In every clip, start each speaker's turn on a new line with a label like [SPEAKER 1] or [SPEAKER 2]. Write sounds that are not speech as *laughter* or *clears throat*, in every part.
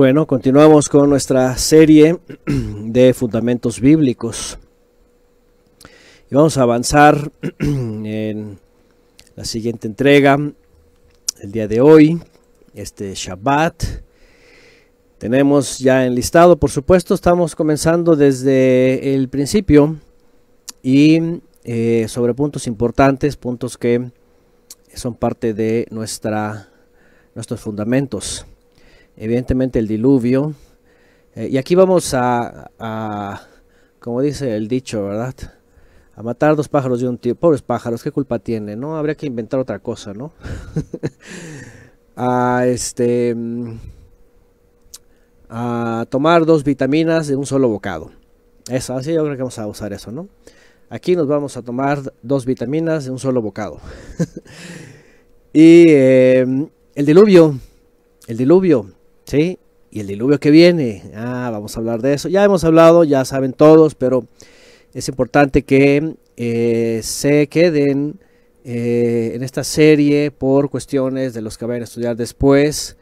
[SPEAKER 1] Bueno, continuamos con nuestra serie *clears throat* de fundamentos bíblicos. Y vamos a avanzar *clears throat* en la siguiente entrega, el día de hoy, este Shabbat. Tenemos ya enlistado, por supuesto, estamos comenzando desde el principio y eh, sobre puntos importantes, puntos que son parte de nuestra, nuestros fundamentos evidentemente el diluvio. Eh, y aquí vamos a, como dice el dicho, ¿verdad? A matar dos pájaros de un tiro. Pobres pájaros, ¿qué culpa tienen? ¿No? Habría que inventar otra cosa, ¿no? *laughs* a este a tomar dos vitaminas de un solo bocado. Eso, así yo creo que vamos a usar eso, ¿no? Aquí nos vamos a tomar dos vitaminas de un solo bocado. *laughs* y eh, el diluvio, el diluvio, ¿sí? Y el diluvio que viene, ah, vamos a hablar de eso. Ya hemos hablado, ya saben todos, pero es importante que eh, se queden eh, en esta serie por cuestiones de los que vayan a estudiar después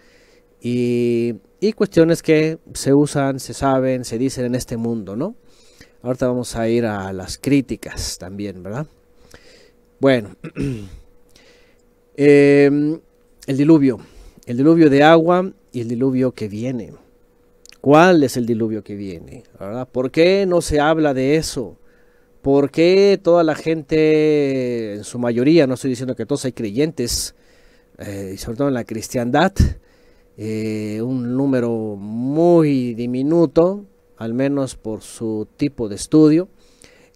[SPEAKER 1] y, y, cuestiones que se usan, se saben, se dicen en este mundo, ¿no? Ahorita vamos a ir a las críticas también, ¿verdad? Bueno, *clears throat* em, el diluvio, el diluvio de agua y el diluvio que viene. ¿Cuál es el diluvio que viene? ¿Por qué no se habla de eso? ¿Por qué toda la gente, en su mayoría, no estoy diciendo que todos hay creyentes, eh, sobre todo en la cristiandad, eh, un número muy diminuto, al menos por su tipo de estudio,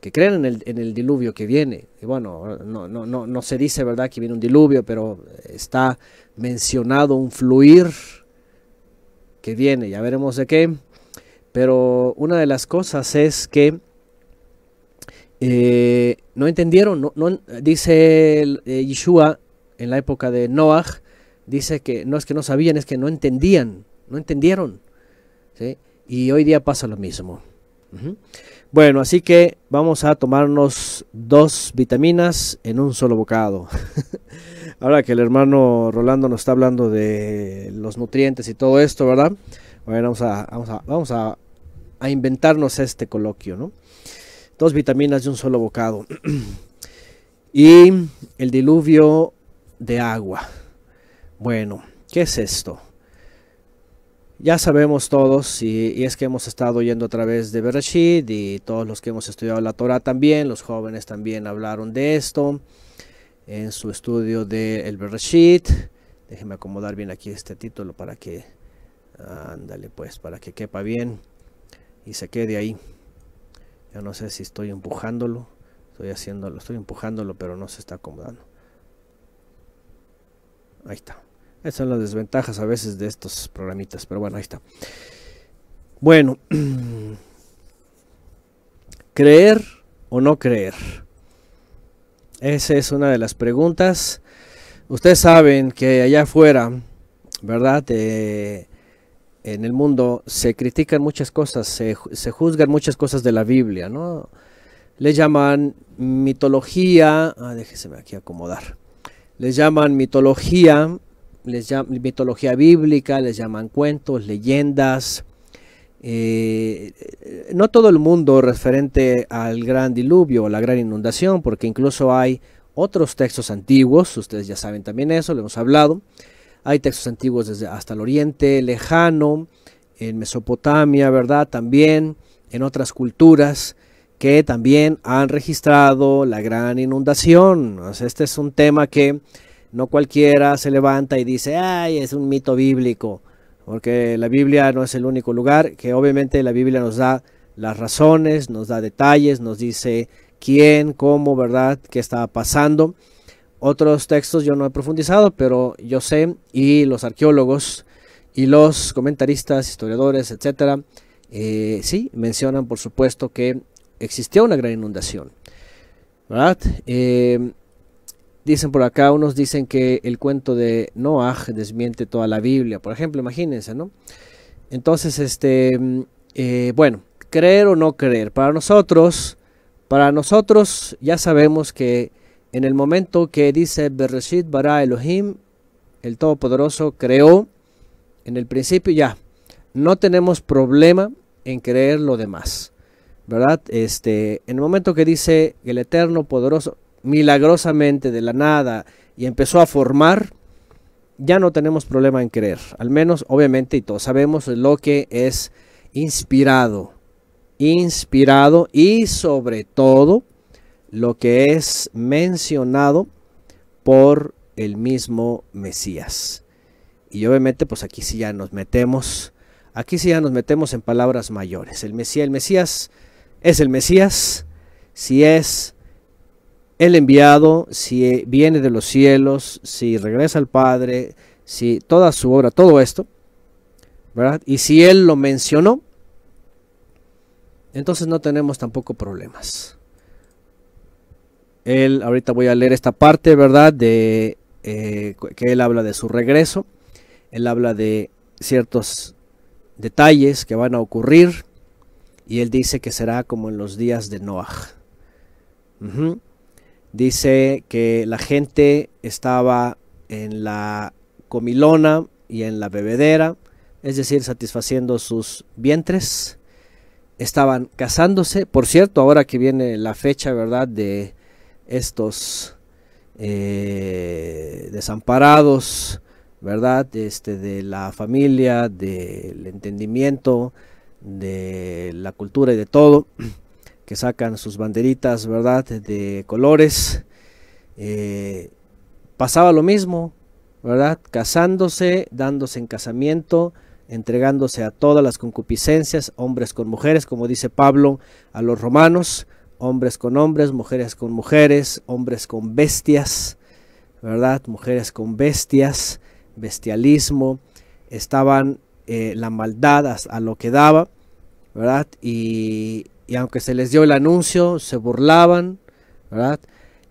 [SPEAKER 1] que creen en el, en el diluvio que viene. Y bueno, no, no, no, no se dice verdad que viene un diluvio, pero está mencionado un fluir que viene, ya veremos de qué. Pero una de las cosas es que eh, no entendieron, no, dice eh, Yeshua en la época de Noah, dice que no es que no sabían, es que no entendían, no entendieron. Y hoy día pasa lo mismo. Bueno, así que vamos a tomarnos dos vitaminas en un solo bocado. *laughs* Ahora que el hermano Rolando nos está hablando de los nutrientes y todo esto, ¿verdad? Bueno, vamos a, vamos a, vamos a, a inventarnos este coloquio, ¿no? Dos vitaminas de un solo bocado. *clears throat* y el diluvio de agua. Bueno, ¿qué es esto? Ya sabemos todos, y, es que hemos estado yendo a través de Bereshit y todos los que hemos estudiado la Torah también, los jóvenes también hablaron de esto en su estudio de El Bereshit. Déjenme acomodar bien aquí este título para que, ándale pues, para que quepa bien y se quede ahí. Ya no sé si estoy empujándolo, estoy haciéndolo, estoy empujándolo, pero no se está acomodando. Ahí está. Esas son las desventajas a veces de estos programitas, pero bueno, ahí está. Bueno, *clears throat* creer o no creer. Esa es una de las preguntas. Ustedes saben que allá afuera, ¿verdad? Eh, en el mundo se critican muchas cosas, se, se, juzgan muchas cosas de la Biblia, ¿no? Le llaman mitología, ah, déjese aquí acomodar. Les llaman mitología les mitología bíblica, les llaman cuentos, leyendas. Eh, no todo el mundo referente al gran diluvio o la gran inundación, porque incluso hay otros textos antiguos, ustedes ya saben también eso, lo hemos hablado. Hay textos antiguos desde hasta el oriente lejano, en Mesopotamia, ¿verdad? También en otras culturas que también han registrado la gran inundación. este es un tema que no cualquiera se levanta y dice, ay, es un mito bíblico, porque la Biblia no es el único lugar, que obviamente la Biblia nos da las razones, nos da detalles, nos dice quién, cómo, ¿verdad?, qué estaba pasando. Otros textos yo no he profundizado, pero yo sé, y los arqueólogos y los comentaristas, historiadores, etcétera, eh, sí, mencionan por supuesto que existió una gran inundación. ¿verdad? Eh, Dicen por acá, unos dicen que el cuento de Noah desmiente toda la Biblia, por ejemplo, imagínense, ¿no? Entonces, este, mm, eh, bueno, creer o no creer. Para nosotros, para nosotros ya sabemos que en el momento que dice Bereshit bara Elohim, el Todopoderoso creó, en el principio ya, no tenemos problema en creer lo demás. ¿Verdad? Este, en el momento que dice el Eterno poderoso milagrosamente de la nada y empezó a formar, ya no tenemos problema en creer. Al menos, obviamente, y todos sabemos lo que es inspirado. Inspirado y sobre todo lo que es mencionado por el mismo Mesías. Y obviamente, pues aquí sí ya nos metemos, aquí sí ya nos metemos en palabras mayores. El Mesías, el Mesías es el Mesías, si es el enviado, si viene de los cielos, si regresa al Padre, si toda su obra, todo esto, ¿verdad? Y si Él lo mencionó, entonces no tenemos tampoco problemas. Él, ahorita voy a leer esta parte, ¿verdad? De eh, que Él habla de su regreso, Él habla de ciertos detalles que van a ocurrir y Él dice que será como en los días de Noah. Dice que la gente estaba en la comilona y en la bebedera, es decir, satisfaciendo sus vientres. Estaban casándose. Por cierto, ahora que viene la fecha, ¿verdad?, de estos eh, desamparados, ¿verdad?, este, de la familia, del entendimiento, de la cultura y de todo que sacan sus banderitas, ¿verdad? De colores. Eh, pasaba lo mismo, ¿verdad? Casándose, dándose en casamiento, entregándose a todas las concupiscencias, hombres con mujeres, como dice Pablo a los romanos, hombres con hombres, mujeres con mujeres, hombres con bestias, ¿verdad? Mujeres con bestias, bestialismo, estaban eh, la maldad a lo que daba, ¿verdad? Y, y aunque se les dio el anuncio, se burlaban, ¿verdad?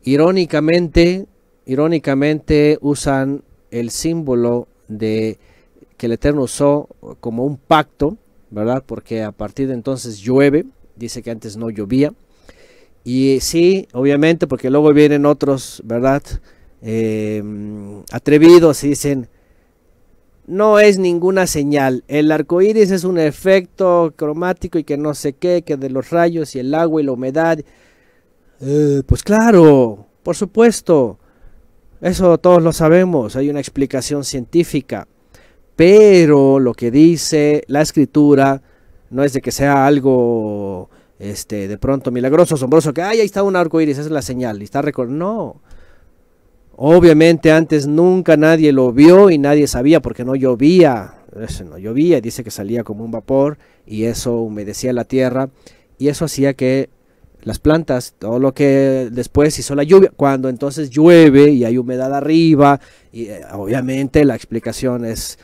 [SPEAKER 1] Irónicamente, irónicamente usan el símbolo de que el Eterno usó como un pacto, ¿verdad? Porque a partir de entonces llueve, dice que antes no llovía. Y sí, obviamente, porque luego vienen otros, ¿verdad? Eh, atrevidos y dicen, no es ninguna señal. El arco iris es un efecto cromático y que no sé qué, que de los rayos y el agua y la humedad. Eh, pues claro, por supuesto. Eso todos lo sabemos, hay una explicación científica. Pero lo que dice la escritura no es de que sea algo este, de pronto milagroso, asombroso, que Ay, ahí está un arco iris, esa es la señal, y está No, Obviamente antes nunca nadie lo vio y nadie sabía porque no llovía. No llovía, dice que salía como un vapor y eso humedecía la tierra y eso hacía que las plantas, todo lo que después hizo la lluvia, cuando entonces llueve y hay humedad arriba, y eh, obviamente la explicación es,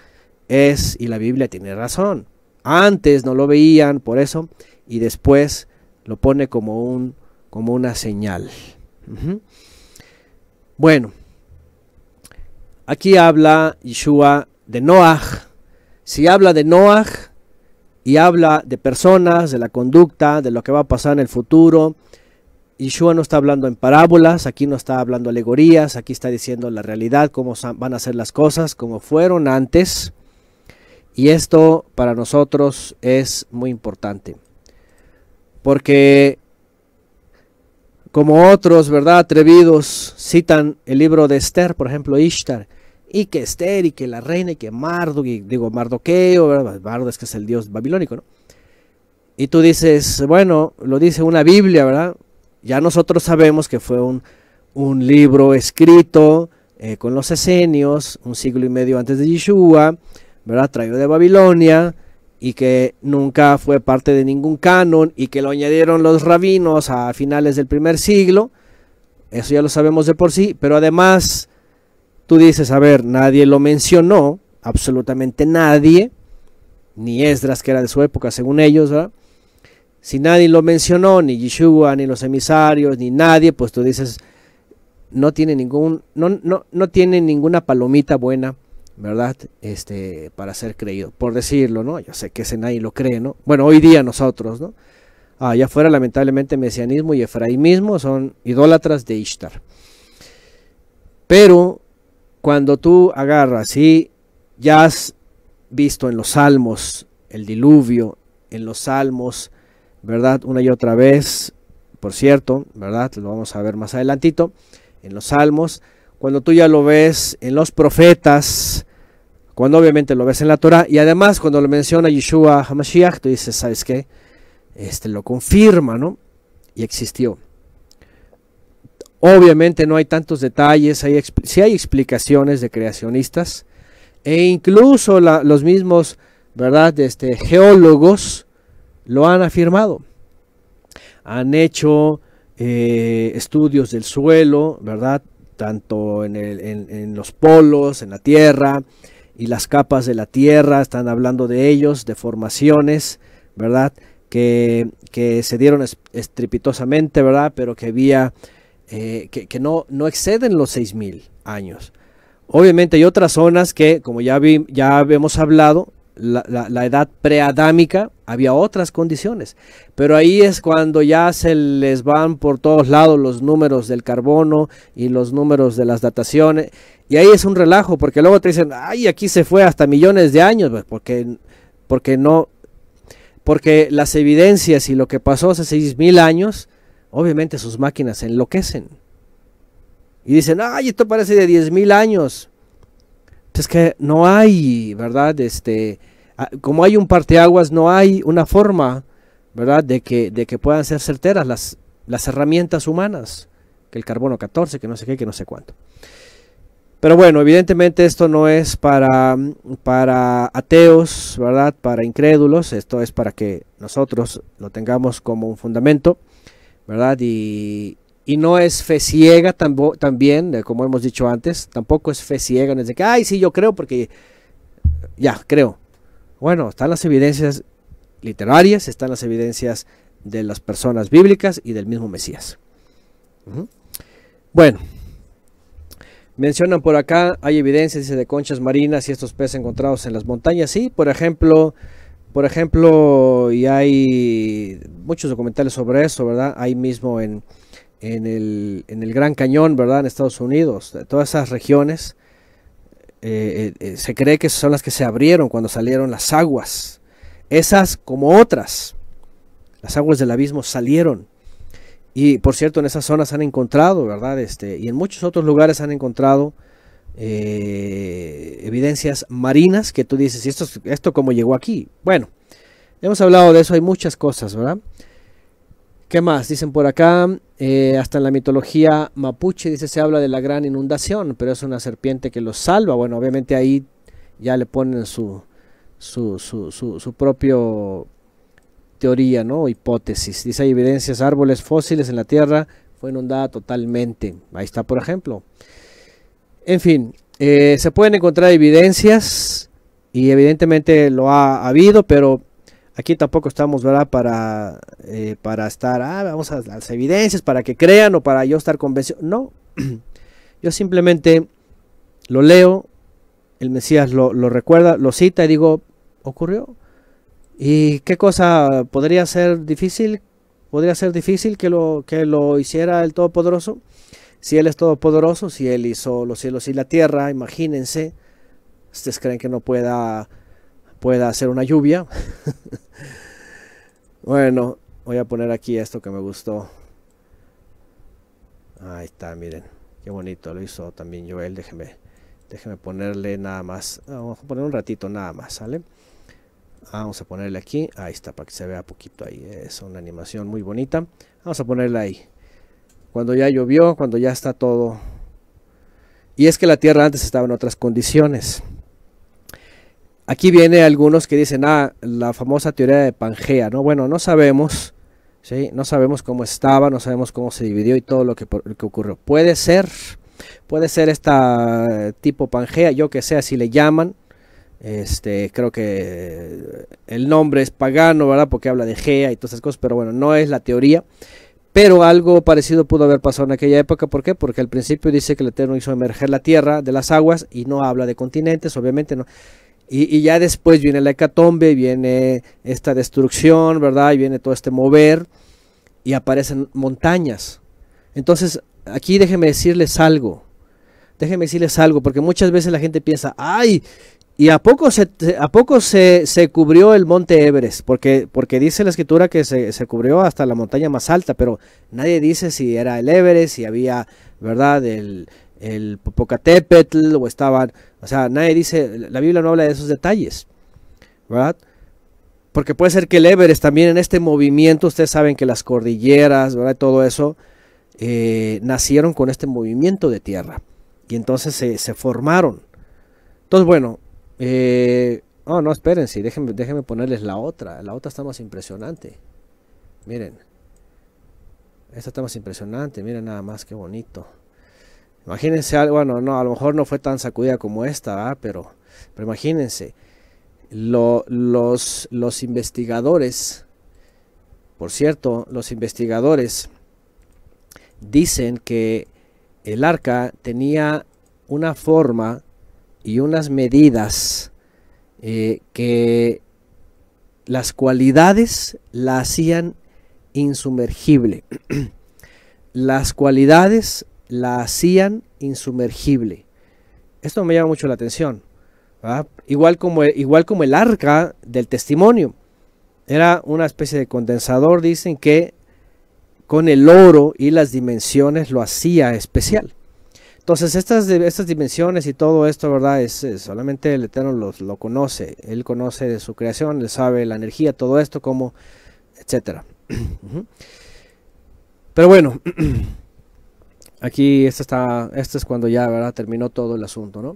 [SPEAKER 1] es, y la Biblia tiene razón. Antes no lo veían por eso y después lo pone como, un, como una señal. Bueno, Aquí habla Yeshua de Noah. Si habla de Noah y habla de personas, de la conducta, de lo que va a pasar en el futuro, Yeshua no está hablando en parábolas, aquí no está hablando alegorías, aquí está diciendo la realidad, cómo van a ser las cosas, como fueron antes. Y esto para nosotros es muy importante. Porque como otros, ¿verdad? Atrevidos citan el libro de Esther, por ejemplo, Ishtar, y que Esther y que la reina y que Marduk, y digo Mardoqueo. Marduk es que es el dios babilónico, ¿no? Y tú dices, bueno, lo dice una Biblia, ¿verdad? Ya nosotros sabemos que fue un, un libro escrito eh, con los esenios, un siglo y medio antes de Yeshua, ¿verdad? Traído de Babilonia y que nunca fue parte de ningún canon y que lo añadieron los rabinos a finales del primer siglo. Eso ya lo sabemos de por sí, pero además Tú dices, a ver, nadie lo mencionó, absolutamente nadie, ni Esdras, que era de su época, según ellos, ¿verdad? Si nadie lo mencionó, ni Yeshua, ni los emisarios, ni nadie, pues tú dices, no tiene ningún, no, no, no tiene ninguna palomita buena, ¿verdad? Este, para ser creído, por decirlo, ¿no? Yo sé que ese nadie lo cree, ¿no? Bueno, hoy día nosotros, ¿no? Allá afuera, lamentablemente, mesianismo y efraímismo son idólatras de Ishtar. Pero cuando tú agarras y ya has visto en los salmos el diluvio, en los salmos, ¿verdad? Una y otra vez, por cierto, ¿verdad? Lo vamos a ver más adelantito, en los salmos, cuando tú ya lo ves en los profetas, cuando obviamente lo ves en la Torah, y además cuando lo menciona Yeshua HaMashiach, tú dices, ¿sabes qué? Este lo confirma, ¿no? Y existió. Obviamente no hay tantos detalles, hay, sí hay explicaciones de creacionistas, e incluso los mismos, ¿verdad? Este, geólogos lo han afirmado. Han hecho eh, estudios del suelo, ¿verdad? Tanto en, los polos, en la tierra, y las capas de la tierra, están hablando de ellos, de formaciones, ¿verdad? Que, que se dieron estrepitosamente, ¿verdad? Pero que había, eh, que, no, no exceden los 6.000 años. Obviamente hay otras zonas que, como ya, ya habíamos hablado, la, la, edad preadámica había otras condiciones, pero ahí es cuando ya se les van por todos lados los números del carbono y los números de las dataciones, y ahí es un relajo, porque luego te dicen, ay, aquí se fue hasta millones de años, pues, porque, porque no, porque las evidencias y lo que pasó hace seis mil años, obviamente sus máquinas enloquecen. Y dicen, ay, esto parece de diez mil años. Pues es que no hay, ¿verdad? Este, como hay un parteaguas, no hay una forma, ¿verdad? De que, de que puedan ser certeras las, las herramientas humanas, que el carbono 14, que no sé qué, que no sé cuánto. Pero bueno, evidentemente esto no es para, para ateos, ¿verdad? Para incrédulos, esto es para que nosotros lo tengamos como un fundamento, ¿verdad? Y, y no es fe ciega también, como hemos dicho antes, tampoco es fe ciega, no es de que, ay, sí, yo creo porque ya, creo. Bueno, están las evidencias literarias, están las evidencias de las personas bíblicas y del mismo Mesías. Bueno, mencionan por acá, hay evidencias dice, de conchas marinas y estos peces encontrados en las montañas. Sí, por ejemplo, por ejemplo, y hay muchos documentales sobre eso, ¿verdad? Hay mismo en en el, en el Gran Cañón, ¿verdad? En Estados Unidos, todas esas regiones, eh, eh, eh, se cree que son las que se abrieron cuando salieron las aguas. Esas como otras, las aguas del abismo salieron. Y por cierto, en esas zonas han encontrado, ¿verdad? Este, y en muchos otros lugares han encontrado evidencias marinas que tú dices, ¿y esto, esto cómo llegó aquí? Bueno, hemos hablado de eso, hay muchas cosas, ¿verdad? ¿Qué más? Dicen por acá, eh, hasta en la mitología mapuche, dice, se habla de la gran inundación, pero es una serpiente que los salva. Bueno, obviamente ahí ya le ponen su, su, su, su, propio teoría, ¿no? Hipótesis. Dice, hay evidencias, árboles fósiles en la Tierra, fue inundada totalmente. Ahí está, por ejemplo. En fin, eh, se pueden encontrar evidencias y evidentemente lo ha habido, pero Aquí tampoco estamos, ¿verdad? Para, eh, para estar, ah, vamos a las evidencias, para que crean o para yo estar convencido. No, *clears throat* yo simplemente lo leo, el Mesías lo, recuerda, lo cita y digo, ocurrió. ¿Y qué cosa podría ser difícil? ¿Podría ser difícil que lo, que lo hiciera el Todopoderoso? Si Él es Todopoderoso, si Él hizo los cielos y la tierra, imagínense. ¿Ustedes creen que no pueda pueda hacer una lluvia. *laughs* bueno, voy a poner aquí esto que me gustó. Ahí está, miren. Qué bonito lo hizo también Joel. Déjeme, déjeme ponerle nada más. Vamos a poner un ratito nada más, ¿sale? Vamos a ponerle aquí. Ahí está, para que se vea poquito ahí. Es una animación muy bonita. Vamos a ponerle ahí. Cuando ya llovió, cuando ya está todo. Y es que la tierra antes estaba en otras condiciones. Aquí viene algunos que dicen, ah, la famosa teoría de Pangea, ¿no? Bueno, no sabemos, ¿sí? No sabemos cómo estaba, no sabemos cómo se dividió y todo lo que, que ocurrió. Puede ser, puede ser esta tipo Pangea, yo que sé, así le llaman. Este, creo que el nombre es pagano, ¿verdad? Porque habla de Gea y todas esas cosas, pero bueno, no es la teoría. Pero algo parecido pudo haber pasado en aquella época. ¿Por qué? Porque al principio dice que el Eterno hizo emerger la tierra de las aguas y no habla de continentes, obviamente no. Y, ya después viene la hecatombe, viene esta destrucción, ¿verdad? Y viene todo este mover y aparecen montañas. Entonces, aquí déjenme decirles algo. Déjenme decirles algo, porque muchas veces la gente piensa, ay, ¿Y a poco se, a poco se, cubrió el monte Everest? Porque, porque dice la escritura que se, se, cubrió hasta la montaña más alta, pero nadie dice si era el Everest, si había, ¿verdad? El, el Popocatépetl o estaban, o sea, nadie dice, la Biblia no habla de esos detalles, ¿verdad? Porque puede ser que el Everest también en este movimiento, ustedes saben que las cordilleras, ¿verdad? Todo eso, eh, nacieron con este movimiento de tierra y entonces se, se formaron. Entonces, bueno, eh, oh, no, espérense, déjenme, déjenme ponerles la otra. La otra está más impresionante. Miren. Esta está más impresionante. Miren nada más, qué bonito. Imagínense algo, bueno, no, a lo mejor no fue tan sacudida como esta, pero, pero imagínense. los, los investigadores, por cierto, los investigadores dicen que el arca tenía una forma y unas medidas eh, que las cualidades la hacían insumergible. *clears throat* las cualidades la hacían insumergible. Esto me llama mucho la atención. Igual, como, igual como el arca del testimonio. Era una especie de condensador, dicen que con el oro y las dimensiones lo hacía especial. Entonces, estas, estas dimensiones y todo esto, ¿verdad? Es, solamente el Eterno lo conoce. Él conoce de su creación, él sabe la energía, todo esto, como, etcétera. *clears throat* Pero bueno, *clears throat* aquí esto está, esto es cuando ya, ¿verdad? Terminó todo el asunto, ¿no?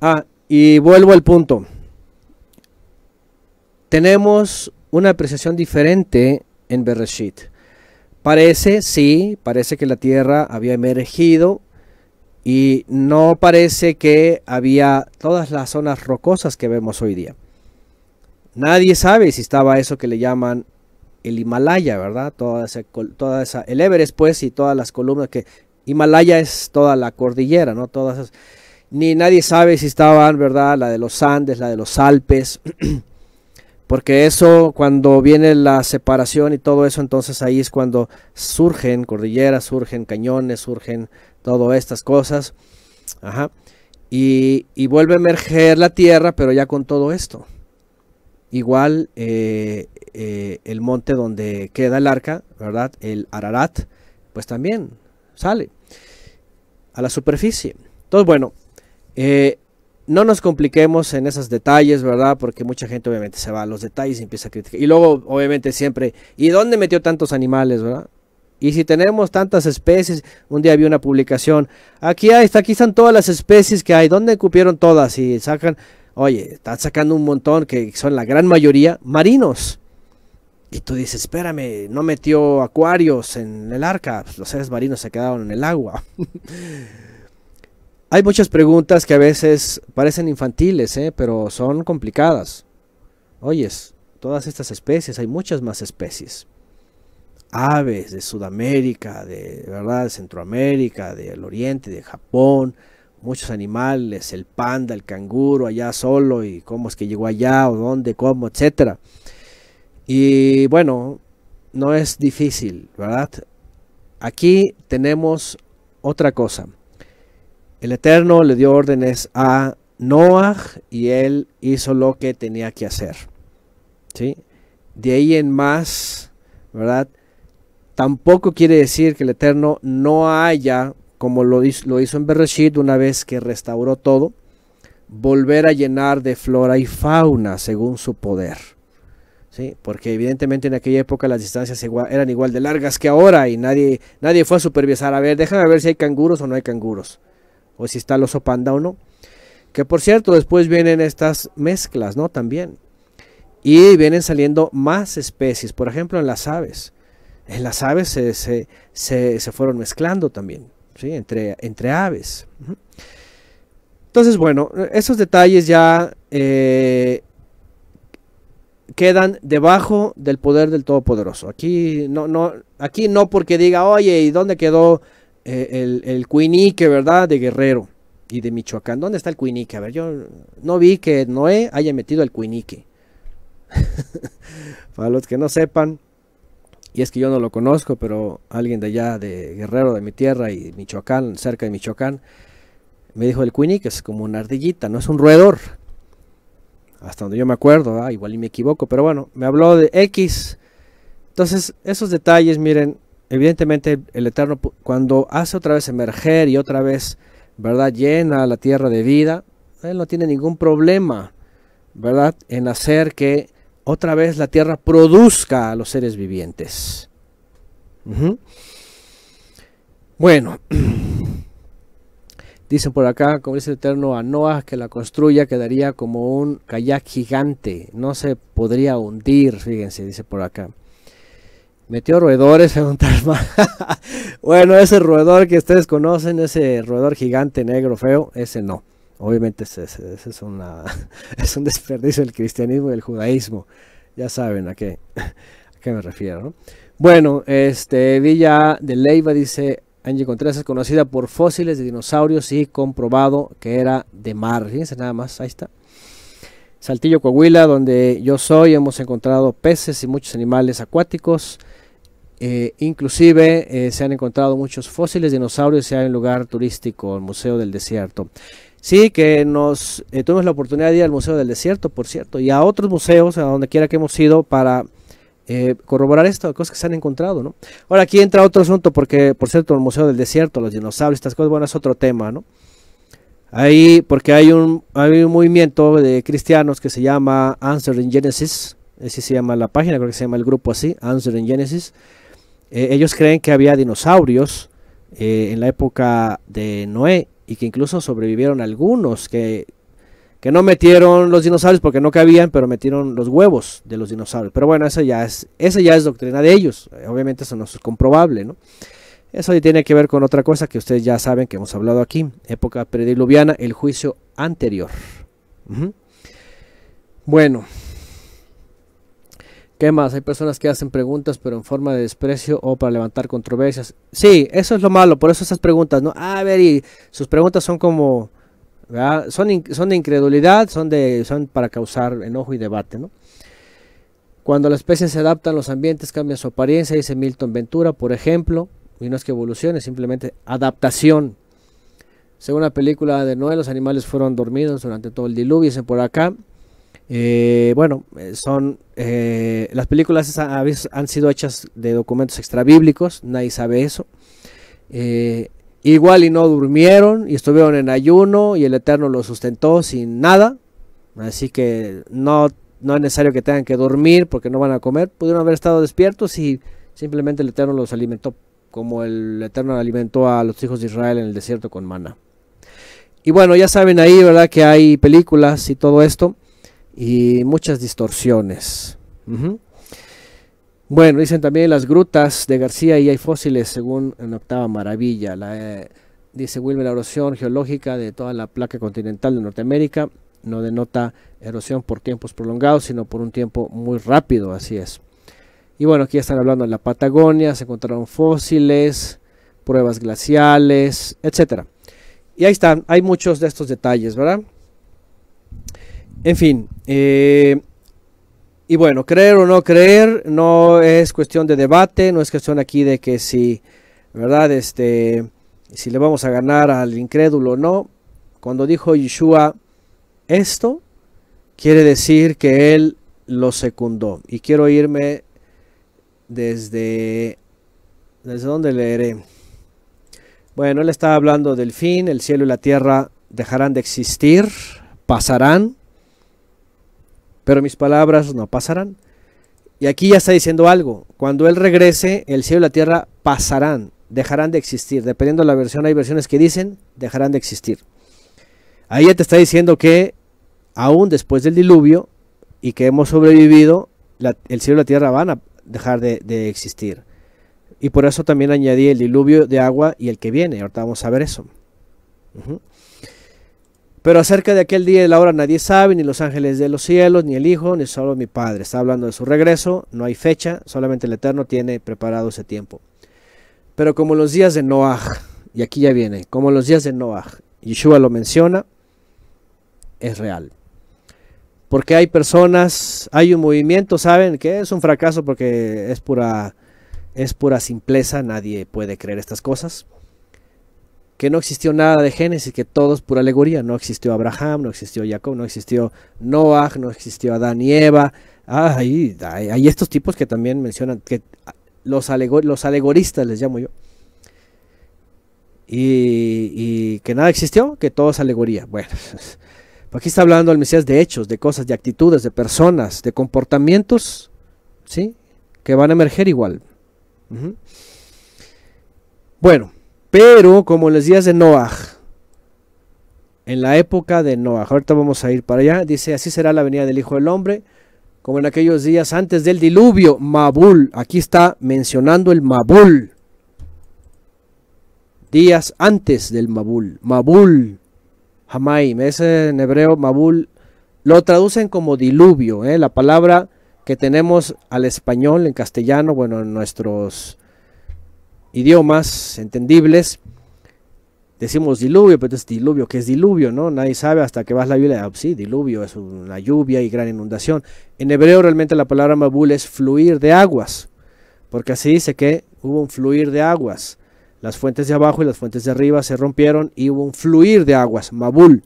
[SPEAKER 1] Ah, y vuelvo al punto. Tenemos una apreciación diferente en Bereshit. Parece, sí, parece que la tierra había emergido y no parece que había todas las zonas rocosas que vemos hoy día. Nadie sabe si estaba eso que le llaman el Himalaya, ¿verdad? Toda esa, toda esa, el Everest, pues, y todas las columnas que Himalaya es toda la cordillera, ¿no? Todas ni nadie sabe si estaban, ¿verdad? La de los Andes, la de los Alpes, *clears throat* porque eso, cuando viene la separación y todo eso, entonces ahí es cuando surgen cordilleras, surgen cañones, surgen todas estas cosas. Ajá. Y, vuelve a emerger la tierra, pero ya con todo esto. Igual eh, eh, el monte donde queda el arca, ¿verdad? El Ararat, pues también sale a la superficie. Entonces, bueno, eh, no nos compliquemos en esos detalles, ¿verdad? Porque mucha gente obviamente se va a los detalles y empieza a criticar. Y luego, obviamente, siempre, ¿y dónde metió tantos animales, verdad? Y si tenemos tantas especies, un día vi una publicación, aquí hay, aquí están todas las especies que hay, ¿dónde cupieron todas? Y sacan, oye, están sacando un montón que son la gran mayoría marinos. Y tú dices, espérame, no metió acuarios en el arca, pues, los seres marinos se quedaron en el agua. *laughs* hay muchas preguntas que a veces parecen infantiles, ¿eh? pero son complicadas. Oyes, todas estas especies, hay muchas más especies aves de Sudamérica, de verdad, Centroamérica, del Oriente, de Japón, muchos animales, el panda, el canguro allá solo y cómo es que llegó allá o dónde, cómo, etcétera. Y bueno, no es difícil, ¿verdad? Aquí tenemos otra cosa. El Eterno le dio órdenes a Noah y él hizo lo que tenía que hacer. ¿Sí? De ahí en más, ¿verdad? Tampoco quiere decir que el Eterno no haya, como lo hizo, lo hizo en Bereshit una vez que restauró todo, volver a llenar de flora y fauna según su poder. ¿Sí? Porque evidentemente en aquella época las distancias eran igual de largas que ahora y nadie, nadie fue a supervisar. A ver, déjame ver si hay canguros o no hay canguros. O si está el oso panda o no. Que por cierto, después vienen estas mezclas, ¿no? También. Y vienen saliendo más especies, por ejemplo en las aves las aves se, se, se, fueron mezclando también, ¿sí? entre, entre aves. Entonces, bueno, esos detalles ya eh, quedan debajo del poder del Todopoderoso. Aquí no, no, aquí no porque diga, oye, ¿y dónde quedó eh, el, el cuinique, verdad, de Guerrero y de Michoacán? ¿Dónde está el cuinique? A ver, yo no vi que Noé haya metido el cuinique. *laughs* Para los que no sepan, y es que yo no lo conozco, pero alguien de allá, de Guerrero, de mi tierra y Michoacán, cerca de Michoacán, me dijo el cuini que es como una ardillita, no es un roedor, hasta donde yo me acuerdo, igual y me equivoco, pero bueno, me habló de X. Entonces, esos detalles, miren, evidentemente el Eterno cuando hace otra vez emerger y otra vez, ¿verdad? Llena la tierra de vida, Él no tiene ningún problema, ¿verdad? En hacer que otra vez la tierra produzca a los seres vivientes. Bueno, *clears throat* dicen por acá, como dice el Eterno, a Noah que la construya quedaría como un kayak gigante, no se podría hundir, fíjense, dice por acá. Metió roedores, *laughs* bueno, ese roedor que ustedes conocen, ese roedor gigante negro feo, ese no. Obviamente ese, *laughs* es, un desperdicio del cristianismo y del judaísmo. Ya saben a qué, *laughs* me refiero. Bueno, este Villa de Leiva dice, Angie Contreras es conocida por fósiles de dinosaurios y comprobado que era de mar. Fíjense nada más, ahí está. Saltillo, Coahuila, donde yo soy, hemos encontrado peces y muchos animales acuáticos. Eh, inclusive eh, se han encontrado muchos fósiles de dinosaurios en un lugar turístico, el Museo del Desierto. Sí, que nos eh, tuvimos la oportunidad de ir al Museo del Desierto, por cierto, y a otros museos, a donde quiera que hemos ido, para corroborar esto, cosas que se han encontrado, ¿no? Ahora aquí entra otro asunto, porque, por cierto, el Museo del Desierto, los dinosaurios, estas cosas, bueno, es otro tema, ¿no? Ahí, porque hay un, hay un movimiento de cristianos que se llama Answer in Genesis, así se llama la página, creo que se llama el grupo así, Answer in Genesis, eh, ellos creen que había dinosaurios eh, en la época de Noé y que incluso sobrevivieron algunos que, que no metieron los dinosaurios porque no cabían, pero metieron los huevos de los dinosaurios. Pero bueno, esa ya es, esa ya es doctrina de ellos. Obviamente eso no es comprobable, ¿no? Eso tiene que ver con otra cosa que ustedes ya saben que hemos hablado aquí, época prediluviana, el juicio anterior. Bueno, ¿Qué más? Hay personas que hacen preguntas pero en forma de desprecio o para levantar controversias. Sí, eso es lo malo, por eso esas preguntas, ¿no? a ver, y sus preguntas son como, Son, de incredulidad, son, de, son para causar enojo y debate, ¿no? Cuando las especies se adaptan, los ambientes cambian su apariencia, dice Milton Ventura, por ejemplo, y no es que evolucione, simplemente adaptación. Según la película de Noé, los animales fueron dormidos durante todo el diluvio, dicen por acá. Eh, bueno, eh, son eh, las películas han sido hechas de documentos extrabíblicos, nadie sabe eso. igual y no durmieron y estuvieron en ayuno y el Eterno los sustentó sin nada. Así que no, no es necesario que tengan que dormir porque no van a comer. Pudieron haber estado despiertos y simplemente el Eterno los alimentó como el Eterno alimentó a los hijos de Israel en el desierto con mana. Y bueno, ya saben ahí, ¿verdad? Que hay películas y todo esto y muchas distorsiones. Bueno, dicen también las grutas de García y hay fósiles según en octava maravilla. La, eh, dice Wilmer, la erosión geológica de toda la placa continental de Norteamérica no denota erosión por tiempos prolongados, sino por un tiempo muy rápido, así es. Y bueno, aquí están hablando de la Patagonia, se encontraron fósiles, pruebas glaciales, etcétera. Y ahí están, hay muchos de estos detalles, ¿verdad? En fin, eh, y bueno, creer o no creer no es cuestión de debate, no es cuestión aquí de que si, ¿verdad? Este, si le vamos a ganar al incrédulo o no. Cuando dijo Yeshua esto, quiere decir que él lo secundó. Y quiero irme desde, ¿desde dónde leeré? Bueno, él estaba hablando del fin, el cielo y la tierra dejarán de existir, pasarán pero mis palabras no pasarán. Y aquí ya está diciendo algo. Cuando Él regrese, el cielo y la tierra pasarán, dejarán de existir. Dependiendo de la versión, hay versiones que dicen dejarán de existir. Ahí ya te está diciendo que aún después del diluvio y que hemos sobrevivido, el cielo y la tierra van a dejar de, existir. Y por eso también añadí el diluvio de agua y el que viene. Ahorita vamos a ver eso. Pero acerca de aquel día y la hora nadie sabe, ni los ángeles de los cielos, ni el Hijo, ni solo mi Padre. Está hablando de su regreso, no hay fecha, solamente el Eterno tiene preparado ese tiempo. Pero como los días de Noah, y aquí ya viene, como los días de Noah, Yeshua lo menciona, es real. Porque hay personas, hay un movimiento, saben que es un fracaso porque es pura, es pura simpleza, nadie puede creer estas cosas que no existió nada de Génesis, que todo es pura alegoría. No existió Abraham, no existió Jacob, no existió Noah, no existió Adán y Eva. Ah, hay, estos tipos que también mencionan, que los, los alegoristas les llamo yo. Y, que nada existió, que todo es alegoría. Bueno, *laughs* aquí está hablando el Mesías de hechos, de cosas, de actitudes, de personas, de comportamientos, ¿sí? Que van a emerger igual. Bueno, pero como en los días de Noah, en la época de Noah, ahorita vamos a ir para allá, dice, así será la venida del Hijo del Hombre, como en aquellos días antes del diluvio, Mabul, aquí está mencionando el Mabul, días antes del Mabul, Mabul, Hamaim, es en hebreo Mabul, lo traducen como diluvio, ¿eh? la palabra que tenemos al español en castellano, bueno, en nuestros idiomas entendibles, decimos diluvio, pero es diluvio, ¿qué es diluvio? ¿no? Nadie sabe hasta que vas a la Biblia, ah, sí, diluvio es una lluvia y gran inundación. En hebreo realmente la palabra mabul es fluir de aguas, porque así dice que hubo un fluir de aguas. Las fuentes de abajo y las fuentes de arriba se rompieron y hubo un fluir de aguas, mabul.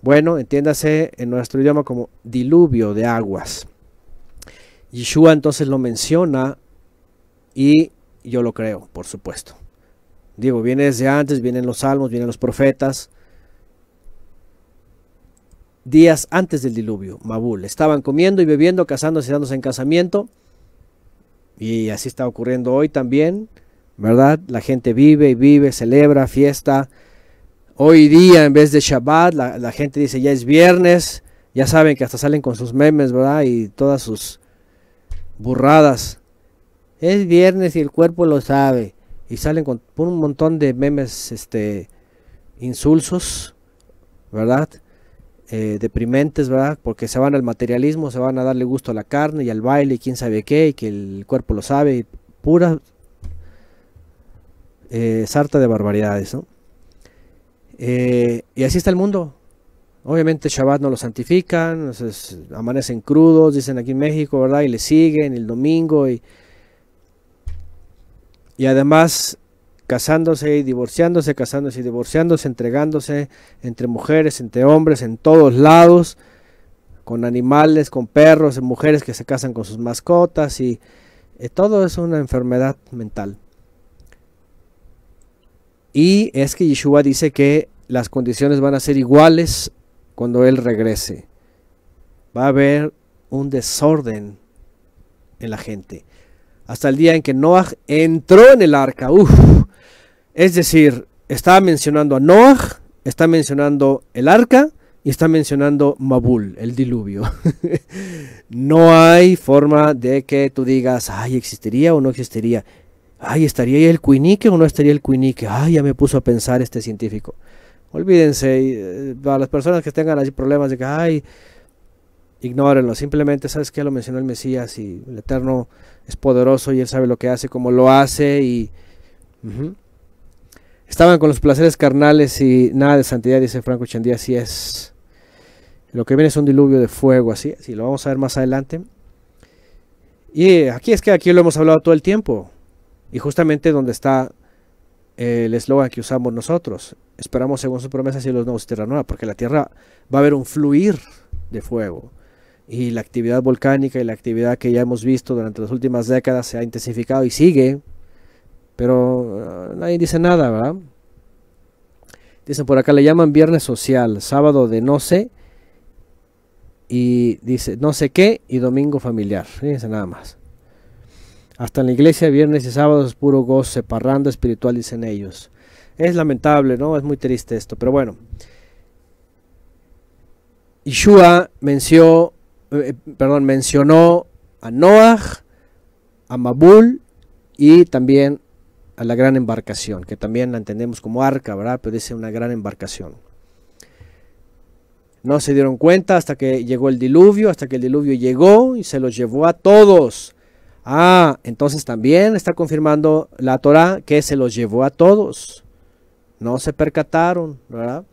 [SPEAKER 1] Bueno, entiéndase en nuestro idioma como diluvio de aguas. Yeshua entonces lo menciona y yo lo creo, por supuesto. Digo, viene desde antes, vienen los salmos, vienen los profetas. Días antes del diluvio, Mabul. Estaban comiendo y bebiendo, casándose y dándose en casamiento. Y así está ocurriendo hoy también, ¿verdad? La gente vive y vive, celebra, fiesta. Hoy día, en vez de Shabbat, la, la gente dice ya es viernes. Ya saben que hasta salen con sus memes, ¿verdad? Y todas sus burradas. Es viernes y el cuerpo lo sabe. Y salen con un montón de memes este, insulsos, ¿verdad? Eh, deprimentes, ¿verdad? Porque se van al materialismo, se van a darle gusto a la carne y al baile y quién sabe qué, y que el cuerpo lo sabe, pura eh, sarta de barbaridades, ¿no? Eh, y así está el mundo. Obviamente Shabbat no lo santifican, amanecen crudos, dicen aquí en México, ¿verdad? Y le siguen el domingo y y además casándose y divorciándose, casándose y divorciándose, entregándose entre mujeres, entre hombres, en todos lados, con animales, con perros, mujeres que se casan con sus mascotas y eh, todo es una enfermedad mental. Y es que Yeshua dice que las condiciones van a ser iguales cuando Él regrese. Va a haber un desorden en la gente hasta el día en que Noah entró en el arca. Es decir, está mencionando a Noah, está mencionando el arca y está mencionando Mabul, el diluvio. *laughs* no hay forma de que tú digas, ay, existiría o no existiría. Ay, ¿estaría el cuinique o no estaría el cuinique? Ay, ya me puso a pensar este científico. Olvídense, eh, a las personas que tengan así problemas de que, ay, ignórenlo. Simplemente, ¿sabes qué? Lo mencionó el Mesías y el Eterno es poderoso y Él sabe lo que hace, cómo lo hace y... Estaban con los placeres carnales y nada de santidad, dice Franco Chandía, así es. Lo que viene es un diluvio de fuego, así, así lo vamos a ver más adelante. Y aquí es que aquí lo hemos hablado todo el tiempo. Y justamente donde está el eslogan que usamos nosotros. Esperamos según su promesa los nuevos tierra nueva, porque la tierra va a haber un fluir de fuego y la actividad volcánica y la actividad que ya hemos visto durante las últimas décadas se ha intensificado y sigue, pero ah, nadie dice nada, ¿verdad? Dicen por acá, le llaman viernes social, sábado de no sé, y dice no sé qué, y domingo familiar, fíjense nada más. Hasta en la iglesia, viernes y sábados es puro goce, parranda espiritual, dicen ellos. Es lamentable, ¿no? Es muy triste esto, pero bueno. Yeshua mencionó eh, perdón, mencionó a Noah, a Mabul y también a la gran embarcación, que también la entendemos como arca, ¿verdad? Pero dice una gran embarcación. No se dieron cuenta hasta que llegó el diluvio, hasta que el diluvio llegó y se los llevó a todos. Ah, entonces también está confirmando la Torah que se los llevó a todos. No se percataron, ¿verdad?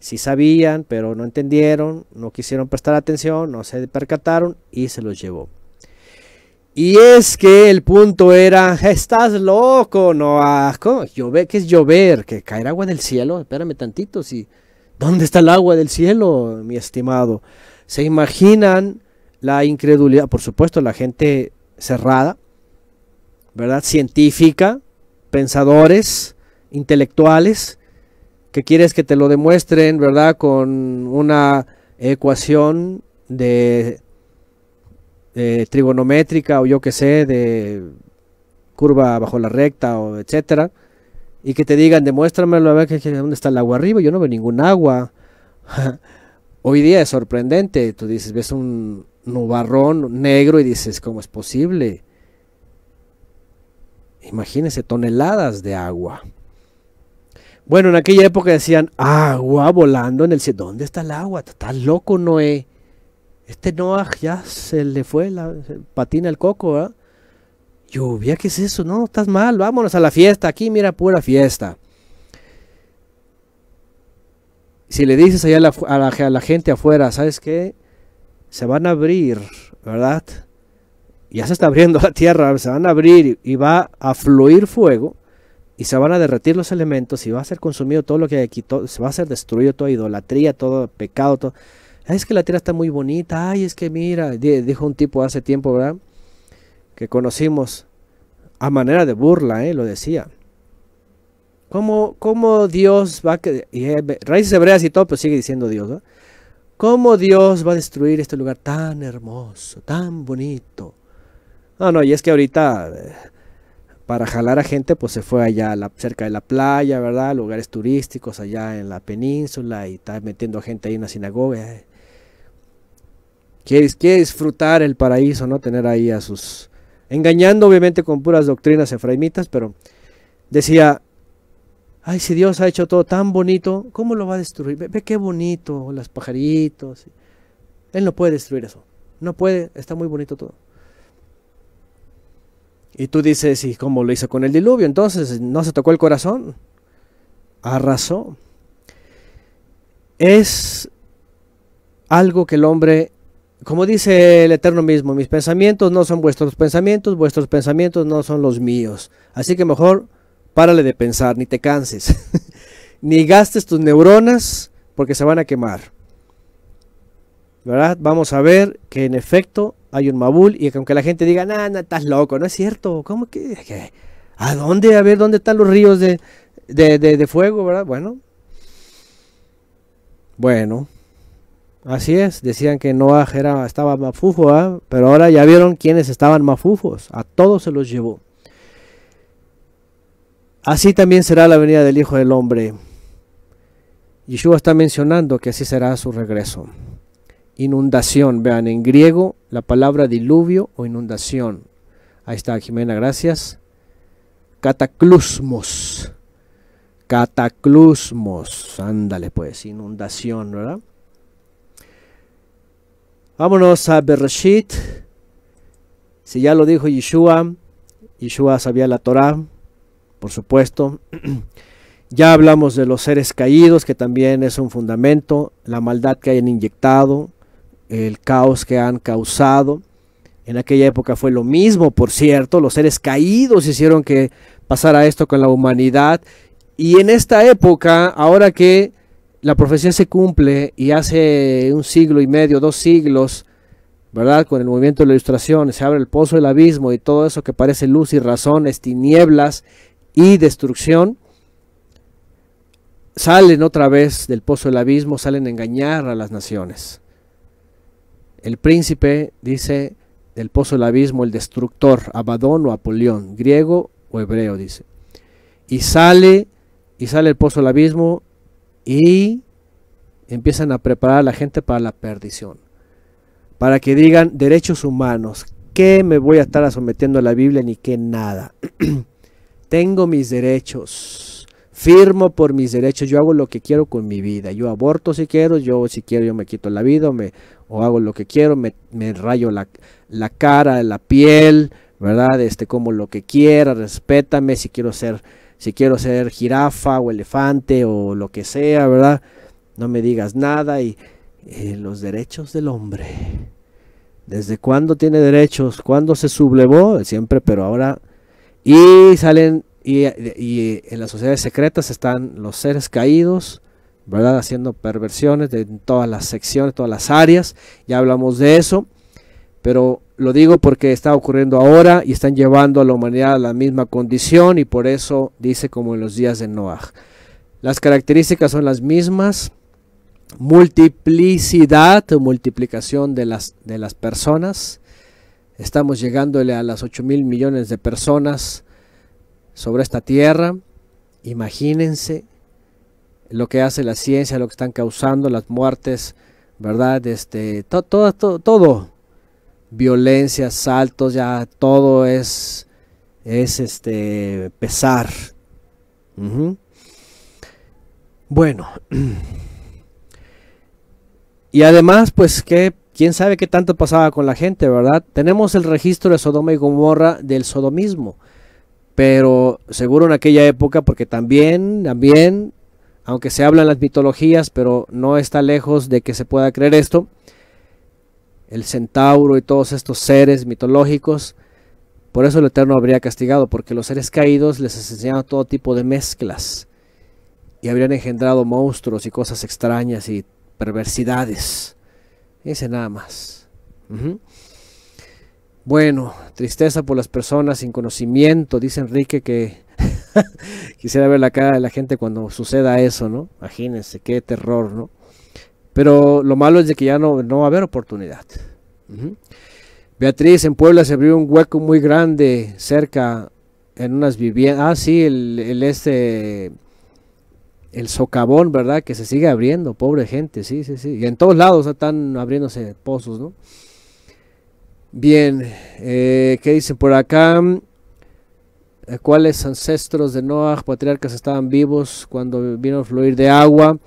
[SPEAKER 1] Sí sabían, pero no entendieron, no quisieron prestar atención, no se percataron y se los llevó. Y es que el punto era, estás loco, Noah. ¿Cómo? Llover, ¿Qué es llover? ¿Que caer agua del cielo? Espérame tantito, si... ¿Dónde está el agua del cielo, mi estimado? ¿Se imaginan la incredulidad? Por supuesto, la gente cerrada, ¿verdad? Científica, pensadores, intelectuales, que quieres que te lo demuestren, ¿verdad? Con una ecuación de, trigonométrica o yo que sé, de curva bajo la recta o etcétera, y que te digan, demuéstramelo a ver que, dónde está el agua arriba, yo no veo ningún agua. *laughs* Hoy día es sorprendente, tú dices, ves un nubarrón negro y dices, ¿cómo es posible? Imagínense toneladas de agua. Bueno, en aquella época decían agua volando en el cielo. ¿Dónde está el agua? Estás loco, Noé. Este Noah ya se le fue la patina el coco, ¿verdad? Lluvia, ¿qué es eso? No, estás mal, vámonos a la fiesta. Aquí, mira, pura fiesta. Si le dices allá a la, a la gente afuera, ¿sabes qué? Se van a abrir, ¿verdad? ya se está abriendo *laughs* la tierra, se van a abrir y va a fluir fuego y se van a derretir los elementos y va a ser consumido todo lo que hay aquí, se va a ser destruido toda idolatría, todo pecado, es que la tierra está muy bonita, ay, es que mira, dijo un tipo hace tiempo, ¿verdad? Que conocimos a manera de burla, ¿eh? lo decía. ¿Cómo, cómo Dios va a... Eh, raíces hebreas y todo, pero sigue diciendo Dios. ¿Cómo Dios va a destruir este lugar tan hermoso, tan bonito? No, no, y es que ahorita eh, para jalar a gente pues se fue allá cerca de la playa, ¿verdad? Lugares turísticos allá en la península y está metiendo gente ahí en la sinagoga. Quiere, disfrutar el paraíso, ¿no? Tener ahí a sus... Engañando obviamente con puras doctrinas efraimitas, pero decía, ay, si Dios ha hecho todo tan bonito, ¿cómo lo va a destruir? Ve qué bonito, los pajaritos. Él no puede destruir eso. No puede, está muy bonito todo. Y tú dices, ¿y cómo lo hizo con el diluvio? Entonces, ¿no se tocó el corazón? Arrasó. Es algo que el hombre, como dice el Eterno mismo, mis pensamientos no son vuestros pensamientos, vuestros pensamientos no son los míos. Así que mejor párale de pensar, ni te canses, *laughs* ni gastes tus neuronas porque se van a quemar. ¿Verdad? Vamos a ver que en efecto hay un Mabul y aunque la gente diga, nah, estás loco, no es cierto, ¿cómo que? ¿A dónde? A ver, ¿dónde están los ríos de, de, fuego, verdad? Bueno. Bueno. Así es, decían que Noah era, estaba mafufo, pero ahora ya vieron quiénes estaban mafufos, a todos se los llevó. Así también será la venida del Hijo del Hombre. Yeshua está mencionando que así será su regreso inundación. Vean, en griego la palabra diluvio o inundación. Ahí está, Jimena, gracias. Cataclusmos. Cataclusmos. Ándale, pues, inundación, ¿verdad? Vámonos a Bereshit. Si ya lo dijo Yeshua, Yeshua sabía la Torah, por supuesto. *clears throat* ya hablamos de los seres caídos, que también es un fundamento, la maldad que hayan inyectado, el caos que han causado. En aquella época fue lo mismo, por cierto, los seres caídos hicieron que pasara esto con la humanidad. Y en esta época, ahora que la profecía se cumple y hace un siglo y medio, dos siglos, ¿verdad? Con el movimiento de la ilustración, se abre el pozo del abismo y todo eso que parece luz y razón es tinieblas y destrucción, salen otra vez del pozo del abismo, salen a engañar a las naciones. El príncipe dice del pozo del abismo, el destructor, Abadón o Apolión, griego o hebreo, dice. Y sale, y sale el pozo del abismo y empiezan a preparar a la gente para la perdición. Para que digan derechos humanos, ¿qué me voy a estar sometiendo a la Biblia ni qué nada? *clears throat* Tengo mis derechos firmo por mis derechos, yo hago lo que quiero con mi vida, yo aborto si quiero, yo si quiero yo me quito la vida o, me, o hago lo que quiero, me, rayo la, la, cara, la piel, ¿verdad? Este, como lo que quiera, respétame si quiero ser, si quiero ser jirafa o elefante o lo que sea, ¿verdad? No me digas nada y los derechos del hombre. ¿Desde cuándo tiene derechos? ¿Cuándo se sublevó? Siempre, pero ahora... Y salen, y, en las sociedades secretas están los seres caídos, ¿verdad? Haciendo perversiones de todas las secciones, todas las áreas. Ya hablamos de eso. Pero lo digo porque está ocurriendo ahora y están llevando a la humanidad a la misma condición y por eso dice como en los días de Noah. Las características son las mismas, multiplicidad o multiplicación de las, de las personas. Estamos llegándole a las 8 mil millones de personas sobre esta tierra. Imagínense lo que hace la ciencia, lo que están causando, las muertes, ¿verdad? Este, todo, todo, todo, violencia, saltos, ya todo es, es este, pesar. Bueno. *clears throat* Y además, pues que quién sabe qué tanto pasaba con la gente, ¿verdad? Tenemos el registro de Sodoma y Gomorra del sodomismo, pero seguro en aquella época, porque también, también, aunque se hablan las mitologías, pero no está lejos de que se pueda creer esto, el centauro y todos estos seres mitológicos, por eso el Eterno habría castigado, porque los seres caídos les enseñaban todo tipo de mezclas y habrían engendrado monstruos y cosas extrañas y perversidades. Dice nada más. Bueno, tristeza por las personas sin conocimiento. Dice Enrique que *laughs* quisiera ver la cara de la gente cuando suceda eso, ¿no? Imagínense, qué terror, ¿no? Pero lo malo es de que ya no, no va a haber oportunidad. Beatriz, en Puebla se abrió un hueco muy grande cerca en unas viviendas. Ah, sí, el, el este el socavón, ¿verdad? Que se sigue abriendo, pobre gente, sí, sí, sí. Y en todos lados están abriéndose pozos, ¿no? Bien, eh, ¿qué dicen por acá? Eh, ¿Cuáles ancestros de Noah, patriarcas, estaban vivos cuando vino a fluir de agua?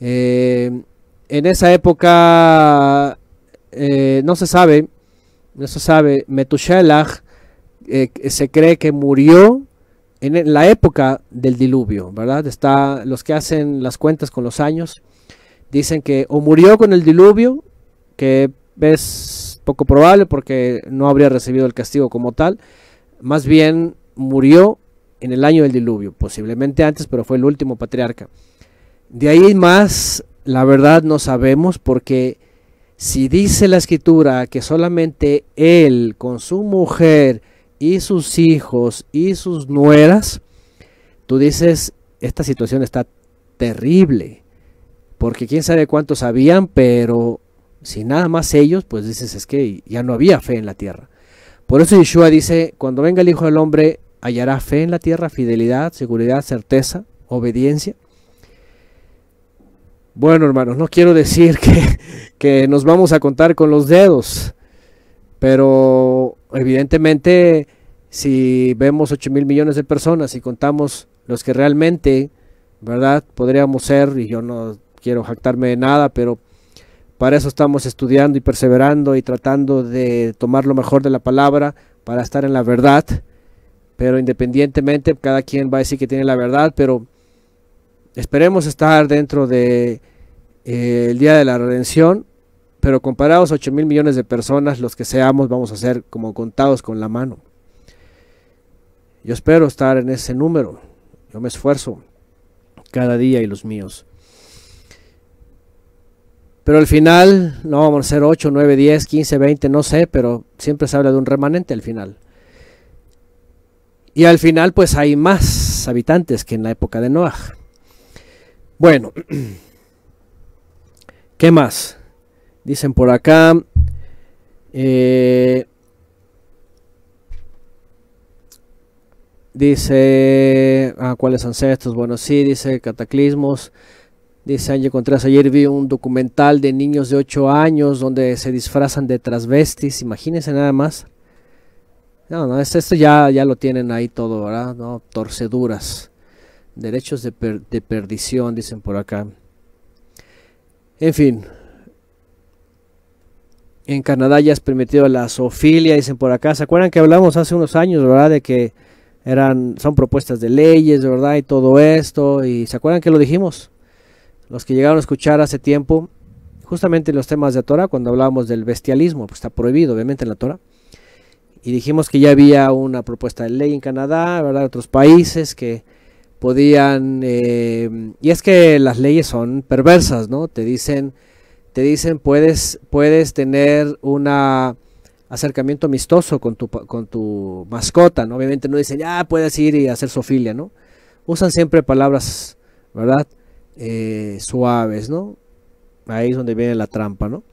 [SPEAKER 1] Eh, en esa época no se sabe, no se sabe, Metushelach se cree que murió en la época del diluvio, ¿verdad? Está los que hacen las cuentas con los años dicen que o murió con el diluvio, que es poco probable porque no habría recibido el castigo como tal, más bien murió en el año del diluvio, posiblemente antes, pero fue el último patriarca. De ahí más, la verdad no sabemos porque si dice la escritura que solamente él con su mujer y sus hijos y sus nueras, tú dices, esta situación está terrible, porque quién sabe cuántos sabían, pero si nada más ellos, pues dices, es que ya no había fe en la tierra. Por eso Yeshua dice, cuando venga el Hijo del Hombre, hallará fe en la tierra, fidelidad, seguridad, certeza, obediencia. Bueno, hermanos, no quiero decir que, *laughs* que nos vamos a contar con los dedos, pero evidentemente, si vemos 8 mil millones de personas y contamos los que realmente, ¿verdad? Podríamos ser, y yo no quiero jactarme de nada, pero para eso estamos estudiando y perseverando y tratando de tomar lo mejor de la palabra para estar en la verdad. Pero independientemente, cada quien va a decir que tiene la verdad, pero esperemos estar dentro de eh, día de la redención pero comparados a 8 mil millones de personas, los que seamos vamos a ser como contados con la mano. Yo espero estar en ese número. Yo me esfuerzo cada día y los míos. Pero al final, no vamos a ser 8, 9, 10, 15, 20, no sé, pero siempre se habla de un remanente al final. Y al final, pues hay más habitantes que en la época de Noah. Bueno, *clears throat* ¿qué más? Dicen por acá. Eh, dice. Ah, ¿Cuáles ancestros? Bueno, sí, dice cataclismos. Dice Ángel Contreras, ayer vi un documental de niños de 8 años donde se disfrazan de transvestis. Imagínense nada más. No, no, esto, ya, ya lo tienen ahí todo, ¿verdad? No, torceduras. Derechos de, de perdición, dicen por acá. En fin, en Canadá ya es permitido la zoofilia, dicen por acá. ¿Se acuerdan que hablamos hace unos años, verdad? De que eran, son propuestas de leyes, ¿verdad? Y todo esto. Y ¿se acuerdan que lo dijimos? Los que llegaron a escuchar hace tiempo, justamente los temas de Torah, cuando hablábamos del bestialismo, pues está prohibido obviamente en la Torah. Y dijimos que ya había una propuesta de ley en Canadá, ¿verdad? Otros países que podían... Eh, y es que las leyes son perversas, ¿no? Te dicen, te dicen puedes, puedes tener una acercamiento amistoso con tu, con tu mascota, ¿no? Obviamente no dicen, ya puedes ir y hacer sofilia, ¿no? Usan siempre palabras, ¿verdad? Eh, suaves, ¿no? Ahí es donde viene la trampa, ¿no?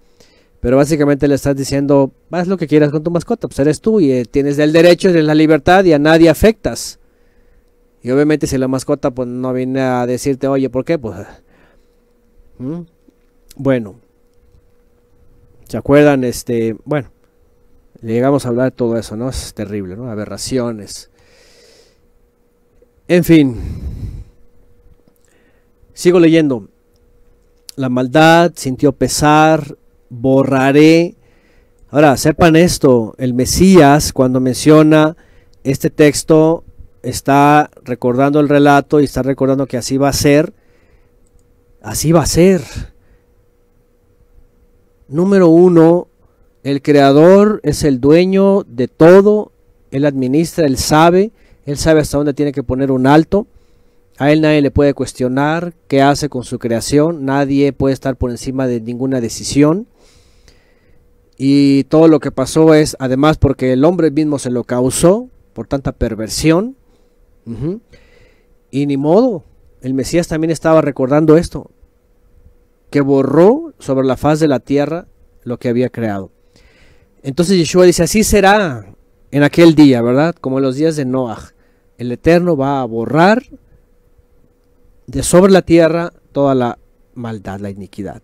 [SPEAKER 1] Pero básicamente le estás diciendo, haz lo que quieras con tu mascota, pues eres tú y eh, tienes el derecho, tienes la libertad y a nadie afectas. Y obviamente si la mascota pues no viene a decirte, oye, ¿por qué? Pues... ¿Mm? Bueno. ¿Se acuerdan? Este, bueno, llegamos a hablar de todo eso, ¿no? Es terrible, ¿no? Aberraciones. En fin. Sigo leyendo. La maldad sintió pesar, borraré. Ahora, sepan esto, el Mesías cuando menciona este texto está recordando el relato y está recordando que así va a ser. Así va a ser. Número uno, el creador es el dueño de todo, él administra, él sabe, él sabe hasta dónde tiene que poner un alto. A él nadie le puede cuestionar qué hace con su creación, nadie puede estar por encima de ninguna decisión. Y todo lo que pasó es, además, porque el hombre mismo se lo causó por tanta perversión. Y ni modo, el Mesías también estaba recordando esto, que borró sobre la faz de la tierra lo que había creado. Entonces Yeshua dice, así será en aquel día, ¿verdad? Como en los días de Noah. El Eterno va a borrar de sobre la tierra toda la maldad, la iniquidad.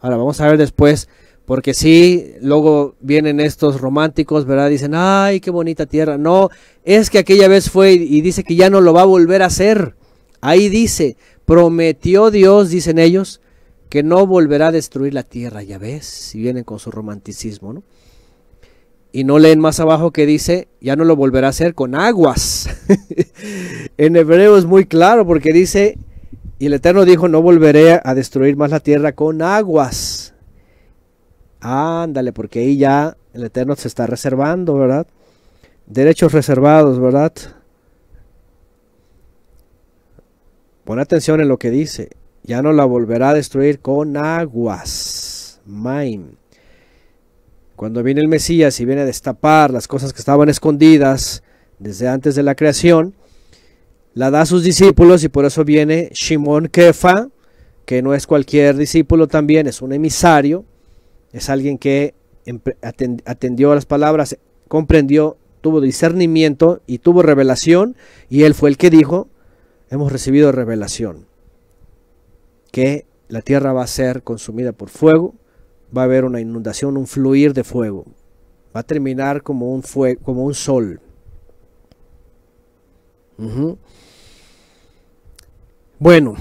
[SPEAKER 1] Ahora vamos a ver después, porque si luego vienen estos románticos, ¿verdad? Dicen, ay, qué bonita tierra. No, es que aquella vez fue y dice que ya no lo va a volver a hacer. Ahí dice, prometió Dios, dicen ellos, que no volverá a destruir la tierra. Ya ves, si vienen con su romanticismo, ¿no? Y no leen más abajo que dice, ya no lo volverá a hacer con aguas. *laughs* en hebreo es muy claro porque dice, y el Eterno dijo, no volveré a destruir más la tierra con aguas. Ándale, porque ahí ya el Eterno se está reservando, ¿verdad? Derechos reservados, ¿verdad? Pon atención en lo que dice. Ya no la volverá a destruir con aguas. Maim. Cuando viene el Mesías y viene a destapar las cosas que estaban escondidas desde antes de la creación, la da a sus discípulos y por eso viene Shimon Kefa, que no es cualquier discípulo también, es un emisario, es alguien que atendió a las palabras, comprendió, tuvo discernimiento y tuvo revelación, y él fue el que dijo, hemos recibido revelación, que la tierra va a ser consumida por fuego, va a haber una inundación, un fluir de fuego. Va a terminar como un, fuego, como un sol. Bueno,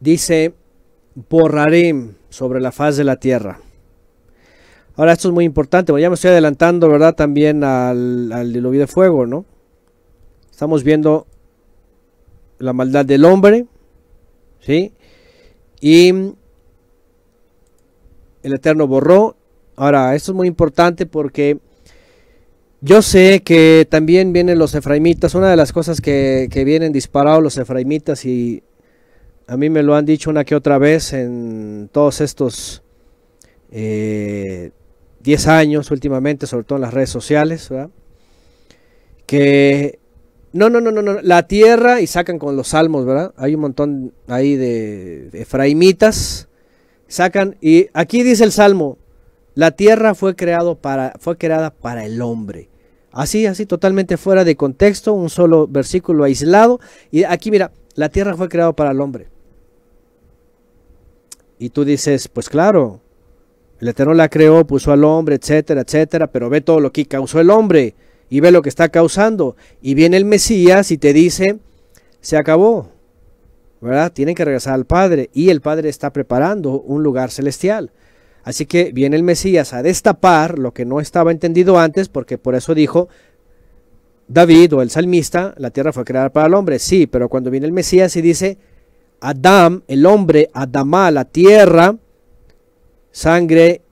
[SPEAKER 1] dice, borraré sobre la faz de la tierra. Ahora esto es muy importante, ya me estoy adelantando, ¿verdad? También al, al diluvio de fuego, ¿no? Estamos viendo la maldad del hombre, ¿sí? Y el Eterno borró. Ahora, esto es muy importante porque yo sé que también vienen los efraimitas. Una de las cosas que, vienen disparados los efraimitas y a mí me lo han dicho una que otra vez en todos estos 10 eh, años últimamente, sobre todo en las redes sociales, que no, no, no, no, no. La tierra, y sacan con los salmos, ¿verdad? Hay un montón ahí de, efraimitas. Sacan, y aquí dice el salmo: La tierra fue, creado para, fue creada para el hombre. Así, así, totalmente fuera de contexto, un solo versículo aislado. Y aquí, mira, la tierra fue creada para el hombre. Y tú dices, pues claro, el Eterno la creó, puso al hombre, etcétera, etcétera, pero ve todo lo que causó el hombre y ve lo que está causando. Y viene el Mesías y te dice, se acabó, ¿verdad? Tienen que regresar al Padre y el Padre está preparando un lugar celestial. Así que viene el Mesías a destapar lo que no estaba entendido antes, porque por eso dijo David o el salmista, la tierra fue creada para el hombre. Sí, pero cuando viene el Mesías y dice, Adam, el hombre, Adamá, la tierra, sangre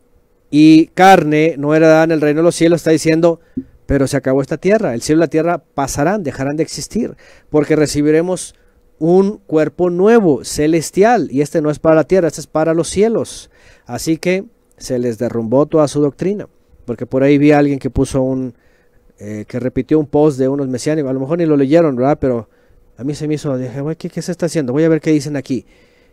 [SPEAKER 1] y carne, no era en el reino de los cielos, está diciendo, pero se acabó esta tierra, el cielo y la tierra pasarán, dejarán de existir, porque recibiremos un cuerpo nuevo, celestial, y este no es para la tierra, este es para los cielos. Así que se les derrumbó toda su doctrina, porque por ahí vi a alguien que puso un, eh, que repitió un post de unos mesiánicos, a lo mejor ni lo leyeron, ¿verdad? Pero a mí se me hizo, dije, ¿qué, ¿qué se está haciendo? Voy a ver qué dicen aquí.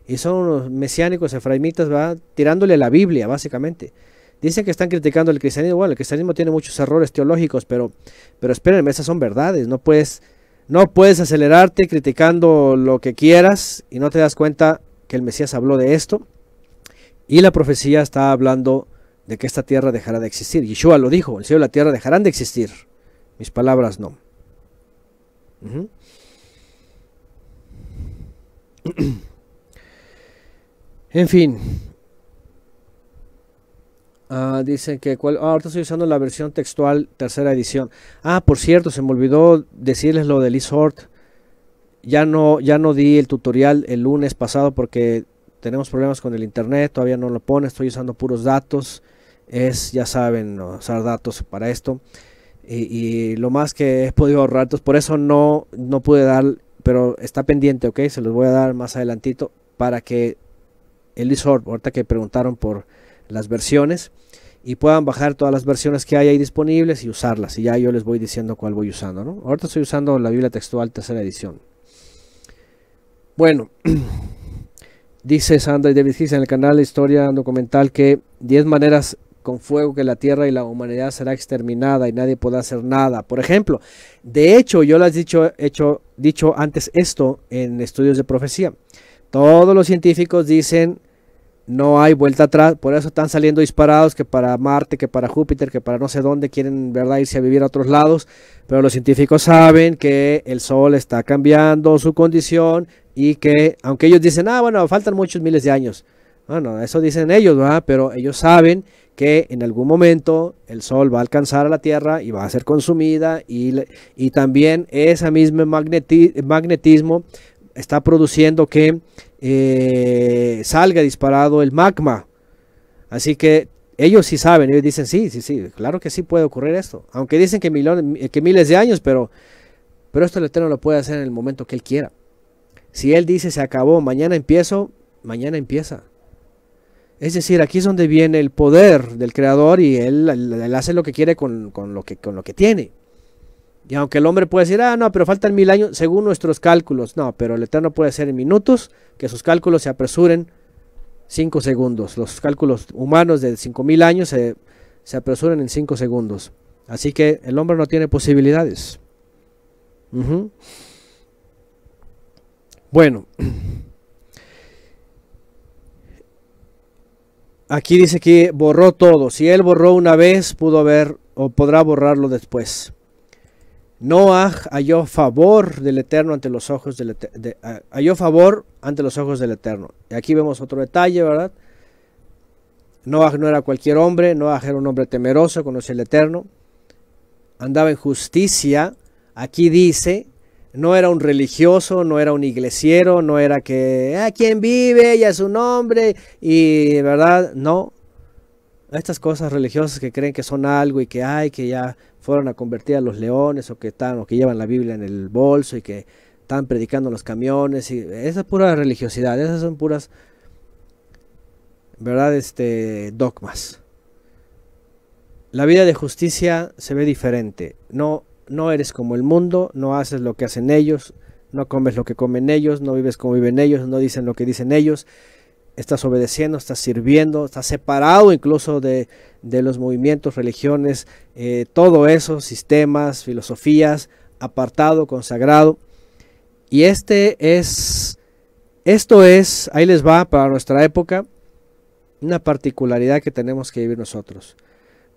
[SPEAKER 1] Y son unos mesiánicos, efraimitas, ¿verdad? Tirándole la Biblia, básicamente. Dicen que están criticando el cristianismo. Bueno, el cristianismo tiene muchos errores teológicos, pero, pero espérenme, esas son verdades. No puedes, no puedes acelerarte criticando lo que quieras y no te das cuenta que el Mesías habló de esto. Y la profecía está hablando de que esta tierra dejará de existir. Yeshua lo dijo, el cielo y la tierra dejarán de existir. Mis palabras no. *clears throat* en fin, Ah, dicen que cuál, ah, estoy usando la versión textual tercera edición. Ah, por cierto, se me olvidó decirles lo de Lizort. Ya no, ya no di el tutorial el lunes pasado porque tenemos problemas con el internet, todavía no lo pone, estoy usando puros datos. Es, ya saben, usar datos para esto. Y, lo más que he podido ahorrar, por eso no, no pude dar, pero está pendiente, ok, se los voy a dar más adelantito para que el Lizort, ahorita que preguntaron por las versiones y puedan bajar todas las versiones que hay ahí disponibles y usarlas. Y ya yo les voy diciendo cuál voy usando. ¿no? Ahorita estoy usando la Biblia textual tercera edición. Bueno, *clears throat* dice Sandra y David Hicks en el canal de Historia Documental que 10 maneras con fuego que la tierra y la humanidad será exterminada y nadie podrá hacer nada. Por ejemplo, de hecho, yo les he dicho, hecho, dicho antes esto en estudios de profecía. Todos los científicos dicen no hay vuelta atrás, por eso están saliendo disparados que para Marte, que para Júpiter, que para no sé dónde quieren ¿verdad? irse a vivir a otros lados, pero los científicos saben que el Sol está cambiando su condición y que, aunque ellos dicen, ah, bueno, faltan muchos miles de años, bueno, eso dicen ellos, ¿verdad? pero ellos saben que en algún momento el Sol va a alcanzar a la Tierra y va a ser consumida y, y también ese mismo magnetismo está produciendo que eh, salga disparado el magma. Así que ellos sí saben, ellos dicen, sí, sí, sí, claro que sí puede ocurrir esto. Aunque dicen que, millones, que miles de años, pero, pero esto el Eterno lo puede hacer en el momento que Él quiera. Si Él dice, se acabó, mañana empiezo, mañana empieza. Es decir, aquí es donde viene el poder del Creador y Él, hace lo que quiere con, lo que, con lo que tiene. Y aunque el hombre puede decir, ah, no, pero faltan mil años, según nuestros cálculos, no, pero el Eterno puede ser en minutos, que sus cálculos se apresuren cinco segundos. Los cálculos humanos de cinco mil años se, se apresuran en cinco segundos. Así que el hombre no tiene posibilidades. Bueno, *clears throat* aquí dice que borró todo. Si él borró una vez, pudo ver o podrá borrarlo después. Noah halló favor del Eterno ante los ojos del de, halló favor ante los ojos del Eterno. Y aquí vemos otro detalle, ¿verdad? Noah no era cualquier hombre, Noah era un hombre temeroso, conocía el Eterno, andaba en justicia. Aquí dice, no era un religioso, no era un iglesiero, no era que, ah, ¿quién vive? Ya es un hombre, y verdad, no. Estas cosas religiosas que creen que son algo y que hay, que ya fueron a convertir a los leones o que están o que llevan la Biblia en el bolso y que están predicando en los camiones y esa es pura religiosidad, esas son puras verdad este dogmas. La vida de justicia se ve diferente. No no eres como el mundo, no haces lo que hacen ellos, no comes lo que comen ellos, no vives como viven ellos, no dicen lo que dicen ellos estás obedeciendo, estás sirviendo, estás separado incluso de, los movimientos, religiones, eh, todo eso, sistemas, filosofías, apartado, consagrado. Y este es, esto es, ahí les va para nuestra época, una particularidad que tenemos que vivir nosotros.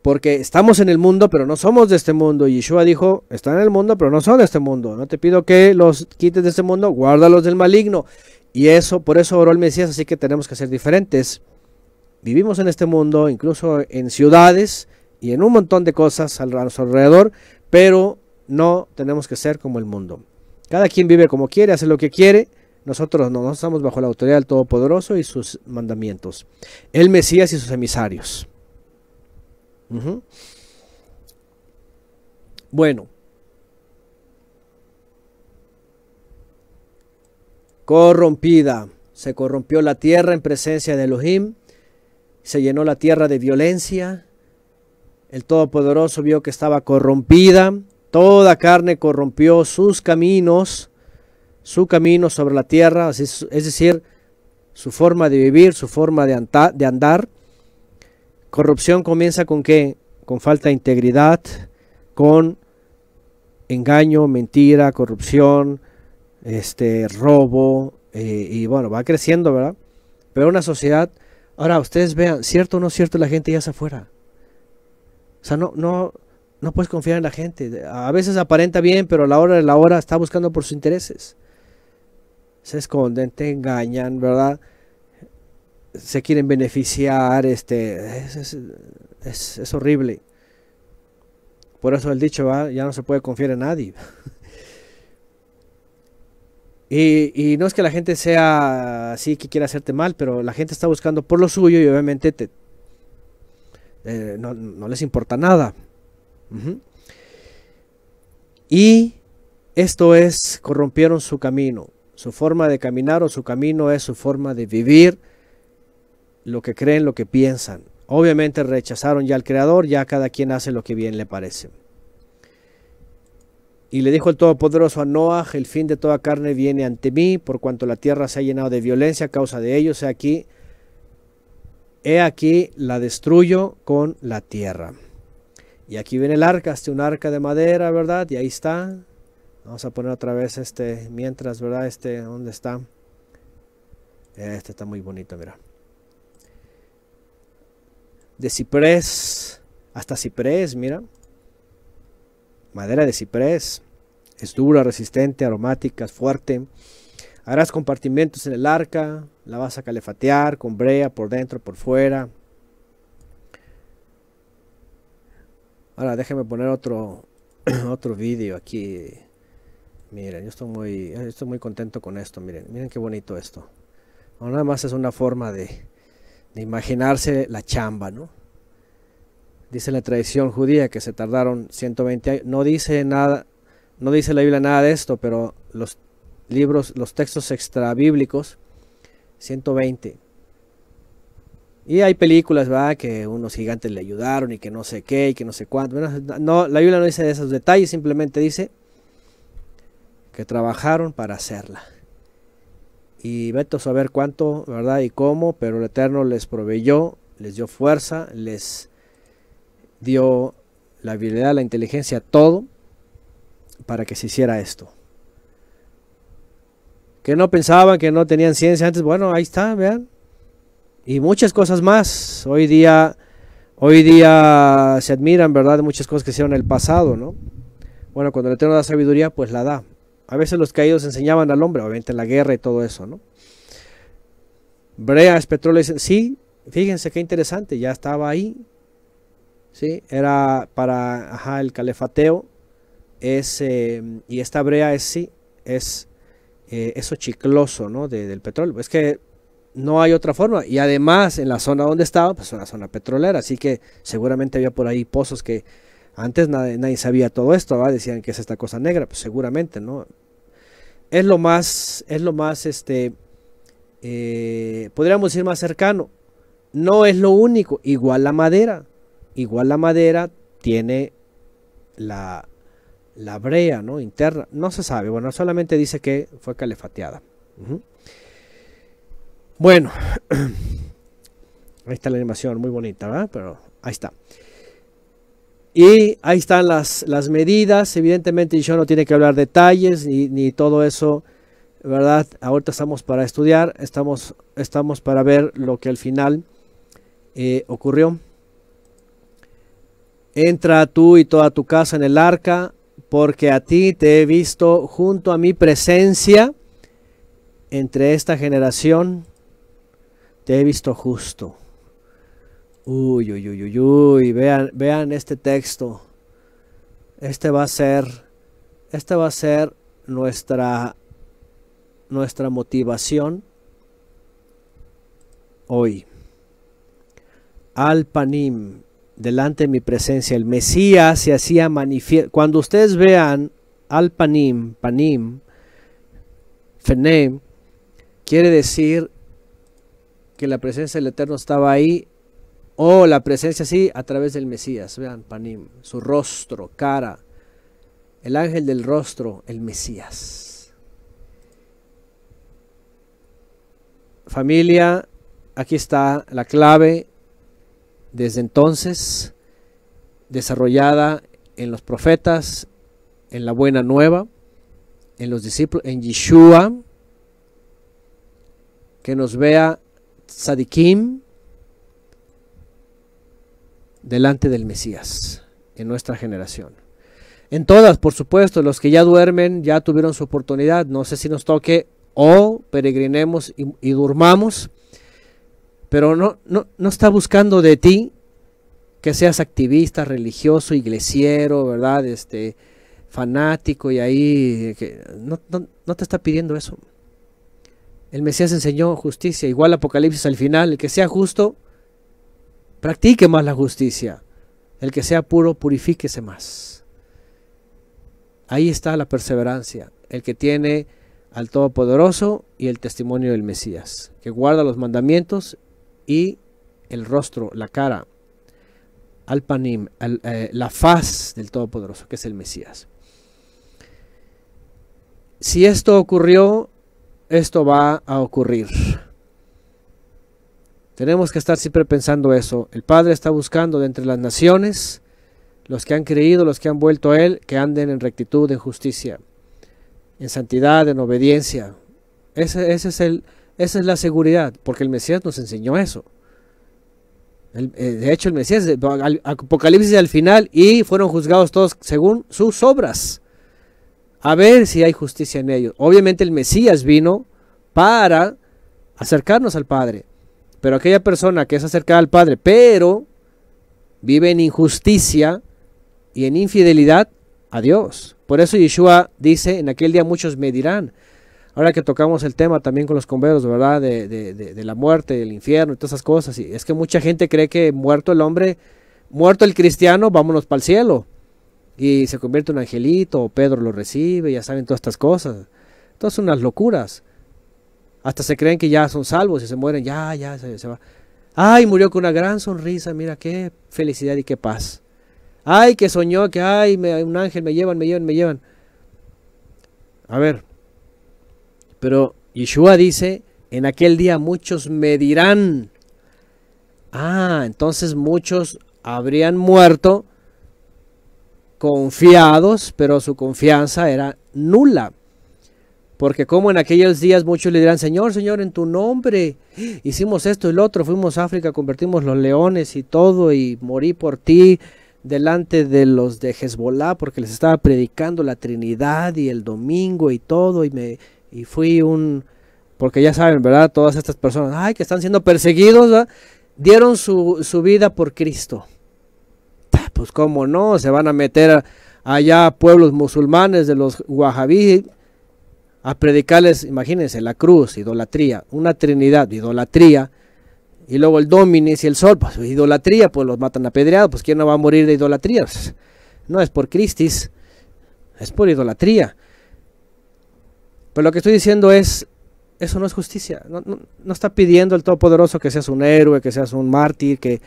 [SPEAKER 1] Porque estamos en el mundo, pero no somos de este mundo. Yeshua dijo, están en el mundo, pero no son de este mundo. No te pido que los quites de este mundo, guárdalos del maligno. Y eso, por eso oró el Mesías, así que tenemos que ser diferentes. Vivimos en este mundo, incluso en ciudades y en un montón de cosas a nuestro alrededor, pero no tenemos que ser como el mundo. Cada quien vive como quiere, hace lo que quiere, Nosotros no, estamos bajo la autoridad del Todopoderoso y sus mandamientos. El Mesías y sus emisarios. Bueno. Corrompida. Se corrompió la tierra en presencia de Elohim. Se llenó la tierra de violencia. El Todopoderoso vio que estaba corrompida. Toda carne corrompió sus caminos su camino sobre la tierra, es decir, su forma de vivir, su forma de, andar. Corrupción comienza con qué? Con falta de integridad, con engaño, mentira, corrupción, este, robo, eh, y bueno, va creciendo, ¿verdad? Pero una sociedad, ahora ustedes vean, cierto o no cierto, la gente ya se afuera. O sea, no, no, no puedes confiar en la gente. A veces aparenta bien, pero a la hora de la hora está buscando por sus intereses se esconden, te engañan, ¿verdad? Se quieren beneficiar, este, es, horrible. Por eso el dicho, ya no se puede confiar en nadie. *laughs* Y, no es que la gente sea así que quiera hacerte mal, pero la gente está buscando por lo suyo y obviamente te, eh, no, les importa nada. Y esto es, corrompieron su camino. Su forma de caminar o su camino es su forma de vivir lo que creen, lo que piensan. Obviamente rechazaron ya al Creador, ya cada quien hace lo que bien le parece. Y le dijo el Todopoderoso a Noah, el fin de toda carne viene ante mí, por cuanto la tierra se ha llenado de violencia a causa de ellos, he aquí, he aquí la destruyo con la tierra. Y aquí viene el arca, este un arca de madera, ¿verdad? Y ahí está, Vamos a poner otra vez este, mientras, ¿verdad? Este, ¿dónde está? Este está muy bonito, mira. De ciprés, hasta ciprés, mira. Madera de ciprés. Es dura, resistente, aromática, fuerte. Harás compartimentos en el arca, la vas a calefatear con brea por dentro, por fuera. Ahora déjeme poner otro, *clears throat* otro vídeo aquí Miren, yo estoy muy, estoy muy contento con esto. Miren, miren qué bonito esto. nada más es una forma de, imaginarse la chamba, ¿no? Dice la tradición judía que se tardaron 120 años. No dice nada, no dice la Biblia nada de esto, pero los libros, los textos extrabíblicos, 120. Y hay películas, ¿verdad? Que unos gigantes le ayudaron y que no sé qué y que no sé cuánto. no, la Biblia no dice de esos detalles, simplemente dice que trabajaron para hacerla. Y vete a saber cuánto, ¿verdad? Y cómo, pero el Eterno les proveyó, les dio fuerza, les dio la habilidad, la inteligencia, todo, para que se hiciera esto. Que no pensaban, que no tenían ciencia antes, bueno, ahí está, vean. Y muchas cosas más. Hoy día, hoy día se admiran, ¿verdad? Muchas cosas que hicieron en el pasado, ¿no? Bueno, cuando el Eterno da sabiduría, pues la da. A veces los caídos enseñaban al hombre, obviamente la guerra y todo eso, ¿no? Brea petróleo. Sí, fíjense qué interesante, ya estaba ahí. Sí, era para el calefateo. Es, eh, y esta brea es sí, es eh, eso chicloso, ¿no? del petróleo. Es que no hay otra forma. Y además, en la zona donde estaba, pues una zona petrolera. Así que seguramente había por ahí pozos que antes nadie, sabía todo esto, decían que es esta cosa negra, pues seguramente, ¿no? Es lo más, es lo más, este, eh, podríamos decir más cercano. No es lo único, igual la madera, igual la madera tiene la, la brea, ¿no? Interna, no se sabe, bueno, solamente dice que fue calefateada. Bueno, *clears throat* ahí está la animación, muy bonita, ¿verdad? Pero ahí está. Y ahí están las, las medidas. Evidentemente yo no tiene que hablar detalles ni, ni, todo eso, ¿verdad? Ahorita estamos para estudiar, estamos, estamos para ver lo que al final eh, ocurrió. Entra tú y toda tu casa en el arca, porque a ti te he visto junto a mi presencia entre esta generación, te he visto justo. Uy, uy, uy, uy, uy, vean, vean este texto. Este va a ser, este va a ser nuestra, nuestra motivación hoy? Al panim, delante de mi presencia, el Mesías se hacía manifiesto. Cuando ustedes vean al panim, panim, fenem, quiere decir que la presencia del Eterno estaba ahí, o la presencia sí, a través del Mesías. Vean, panim, su rostro, cara, el ángel del rostro, el Mesías. Familia, aquí está la clave desde entonces, desarrollada en los profetas, en la buena nueva, en los discípulos, en Yeshua, que nos vea Sadikim delante del Mesías en nuestra generación. En todas, por supuesto, los que ya duermen ya tuvieron su oportunidad. No sé si nos toque o peregrinemos y, y durmamos, pero no, no, no está buscando de ti que seas activista, religioso, iglesiero, ¿verdad? Este, fanático y ahí que no, no, te está pidiendo eso. El Mesías enseñó justicia, igual Apocalipsis al final, el que sea justo, practique más la justicia. El que sea puro, purifíquese más. Ahí está la perseverancia, el que tiene al Todopoderoso y el testimonio del Mesías, que guarda los mandamientos y el rostro, la cara, al panim, eh, la faz del Todopoderoso, que es el Mesías. Si esto ocurrió, esto va a ocurrir. Tenemos que estar siempre pensando eso. El Padre está buscando de entre las naciones, los que han creído, los que han vuelto a Él, que anden en rectitud, en justicia, en santidad, en obediencia. Ese, es el, esa es la seguridad, porque el Mesías nos enseñó eso. Eh, de hecho, el Mesías, Apocalipsis al final, y fueron juzgados todos según sus obras a ver si hay justicia en ellos. Obviamente el Mesías vino para acercarnos al Padre, pero aquella persona que es acercada al Padre, pero vive en injusticia y en infidelidad a Dios. Por eso Yeshua dice, en aquel día muchos me dirán, ahora que tocamos el tema también con los converos, ¿verdad? De, de, de, la muerte, del infierno y todas esas cosas. Y es que mucha gente cree que muerto el hombre, muerto el cristiano, vámonos para el cielo y se convierte en un angelito, o Pedro lo recibe, ya saben todas estas cosas. Todas unas locuras. Hasta se creen que ya son salvos y se mueren, ya, ya, se, va. Ay, murió con una gran sonrisa, mira qué felicidad y qué paz. Ay, que soñó que, ay, un ángel, me llevan, me llevan, me llevan. A ver, pero Yeshua dice, en aquel día muchos me dirán. Ah, entonces muchos habrían muerto confiados, pero su confianza era nula. Porque como en aquellos días muchos le dirán, Señor, Señor, en tu nombre hicimos esto y lo otro, fuimos a África, convertimos los leones y todo, y morí por ti delante de los de Hezbollah, porque les estaba predicando la Trinidad y el domingo y todo, y me y fui un, porque ya saben, ¿verdad? Todas estas personas, ay, que están siendo perseguidos, dieron su, su vida por Cristo pues cómo no, se van a meter allá pueblos musulmanes de los wahhabí a predicarles, imagínense, la cruz, idolatría, una trinidad, idolatría, y luego el Dominis y el Sol, pues idolatría, pues los matan apedreados, pues ¿quién no va a morir de idolatría? No es por Cristis, es por idolatría. Pero lo que estoy diciendo es, eso no es justicia, no, está pidiendo el Todopoderoso que seas un héroe, que seas un mártir, que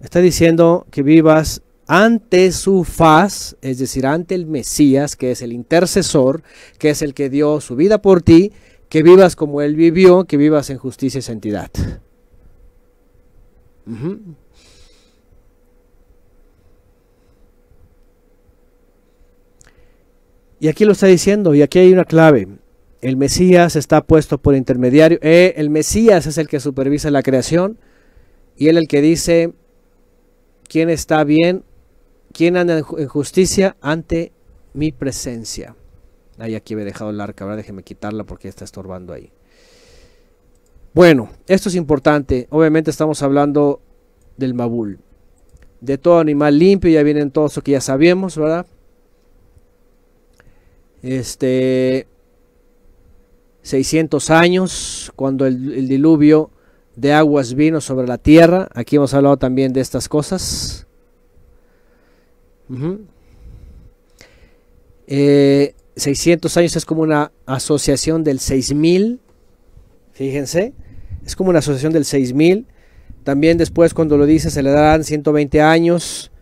[SPEAKER 1] Está diciendo que vivas ante su faz, es decir, ante el Mesías, que es el intercesor, que es el que dio su vida por ti, que vivas como Él vivió, que vivas en justicia y santidad. Y aquí lo está diciendo, y aquí hay una clave. El Mesías está puesto por intermediario. Eh, el Mesías es el que supervisa la creación y él el que dice, quién está bien, quién anda en justicia ante mi presencia. Ahí aquí he dejado el arca, ahora déjeme quitarla porque está estorbando ahí. Bueno, esto es importante. Obviamente estamos hablando del Mabul. De todo animal limpio, ya vienen todos lo que ya sabíamos, ¿verdad? Este, 600 años, cuando el, diluvio de aguas vino sobre la tierra. Aquí hemos hablado también de estas cosas. 600 años es como una asociación del 6000, fíjense, es como una asociación del 6000. También después cuando lo dice se le darán 120 años.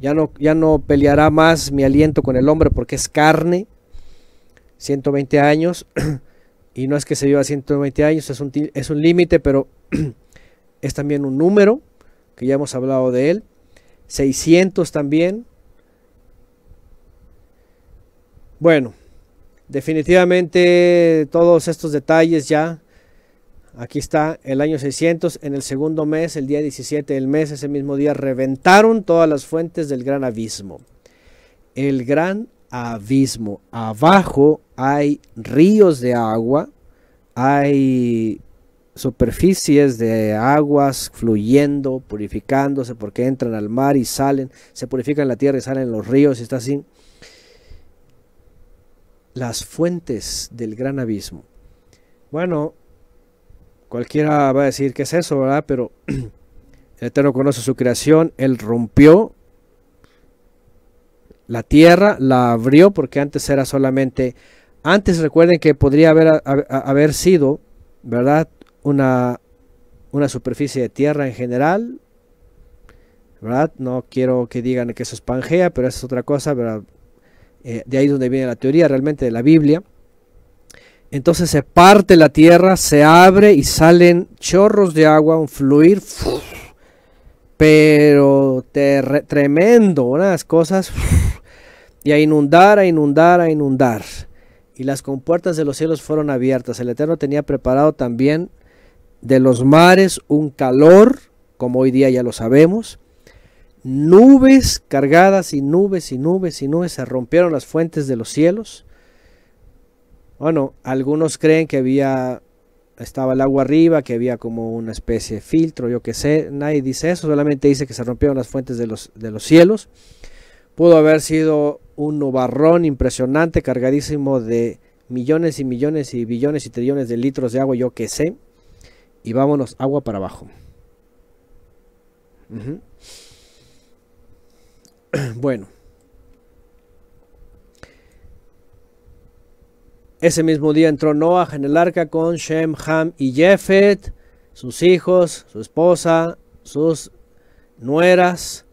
[SPEAKER 1] Ya no, ya no peleará más mi aliento con el hombre porque es carne. 120 años. *clears throat* y no es que se viva 120 años, es un, es un límite, pero *clears throat* es también un número, que ya hemos hablado de él. 600 también. Bueno, definitivamente todos estos detalles ya. Aquí está el año 600, en el segundo mes, el día 17 del mes, ese mismo día, reventaron todas las fuentes del gran abismo. El gran abismo. Abajo hay ríos de agua, hay superficies de aguas fluyendo, purificándose porque entran al mar y salen, se purifican la tierra y salen los ríos y está así las fuentes del gran abismo. Bueno, cualquiera va a decir que es eso, ¿verdad? Pero *clears throat* el Eterno conoce su creación, Él rompió la tierra, la abrió porque antes era solamente, antes recuerden que podría haber, haber sido, ¿verdad? Una, una superficie de tierra en general, ¿verdad? No quiero que digan que eso es Pangea, pero eso es otra cosa, ¿verdad? Eh, de ahí donde viene la teoría realmente de la Biblia. Entonces se parte la tierra, se abre y salen chorros de agua, un fluir, pero tremendo, unas cosas, y a inundar, a inundar, a inundar. Y las compuertas de los cielos fueron abiertas. El Eterno tenía preparado también de los mares un calor, como hoy día ya lo sabemos, nubes cargadas y nubes y nubes y nubes, se rompieron las fuentes de los cielos. Bueno, algunos creen que había, estaba el agua arriba, que había como una especie de filtro, yo que sé, nadie dice eso, solamente dice que se rompieron las fuentes de los, de los cielos. Pudo haber sido un nubarrón impresionante, cargadísimo de millones y millones y billones y trillones de litros de agua, yo que sé. Y vámonos, agua para abajo. *clears throat* bueno. Ese mismo día entró Noah en el arca con Shem, Ham y Jefet, sus hijos, su esposa, sus nueras,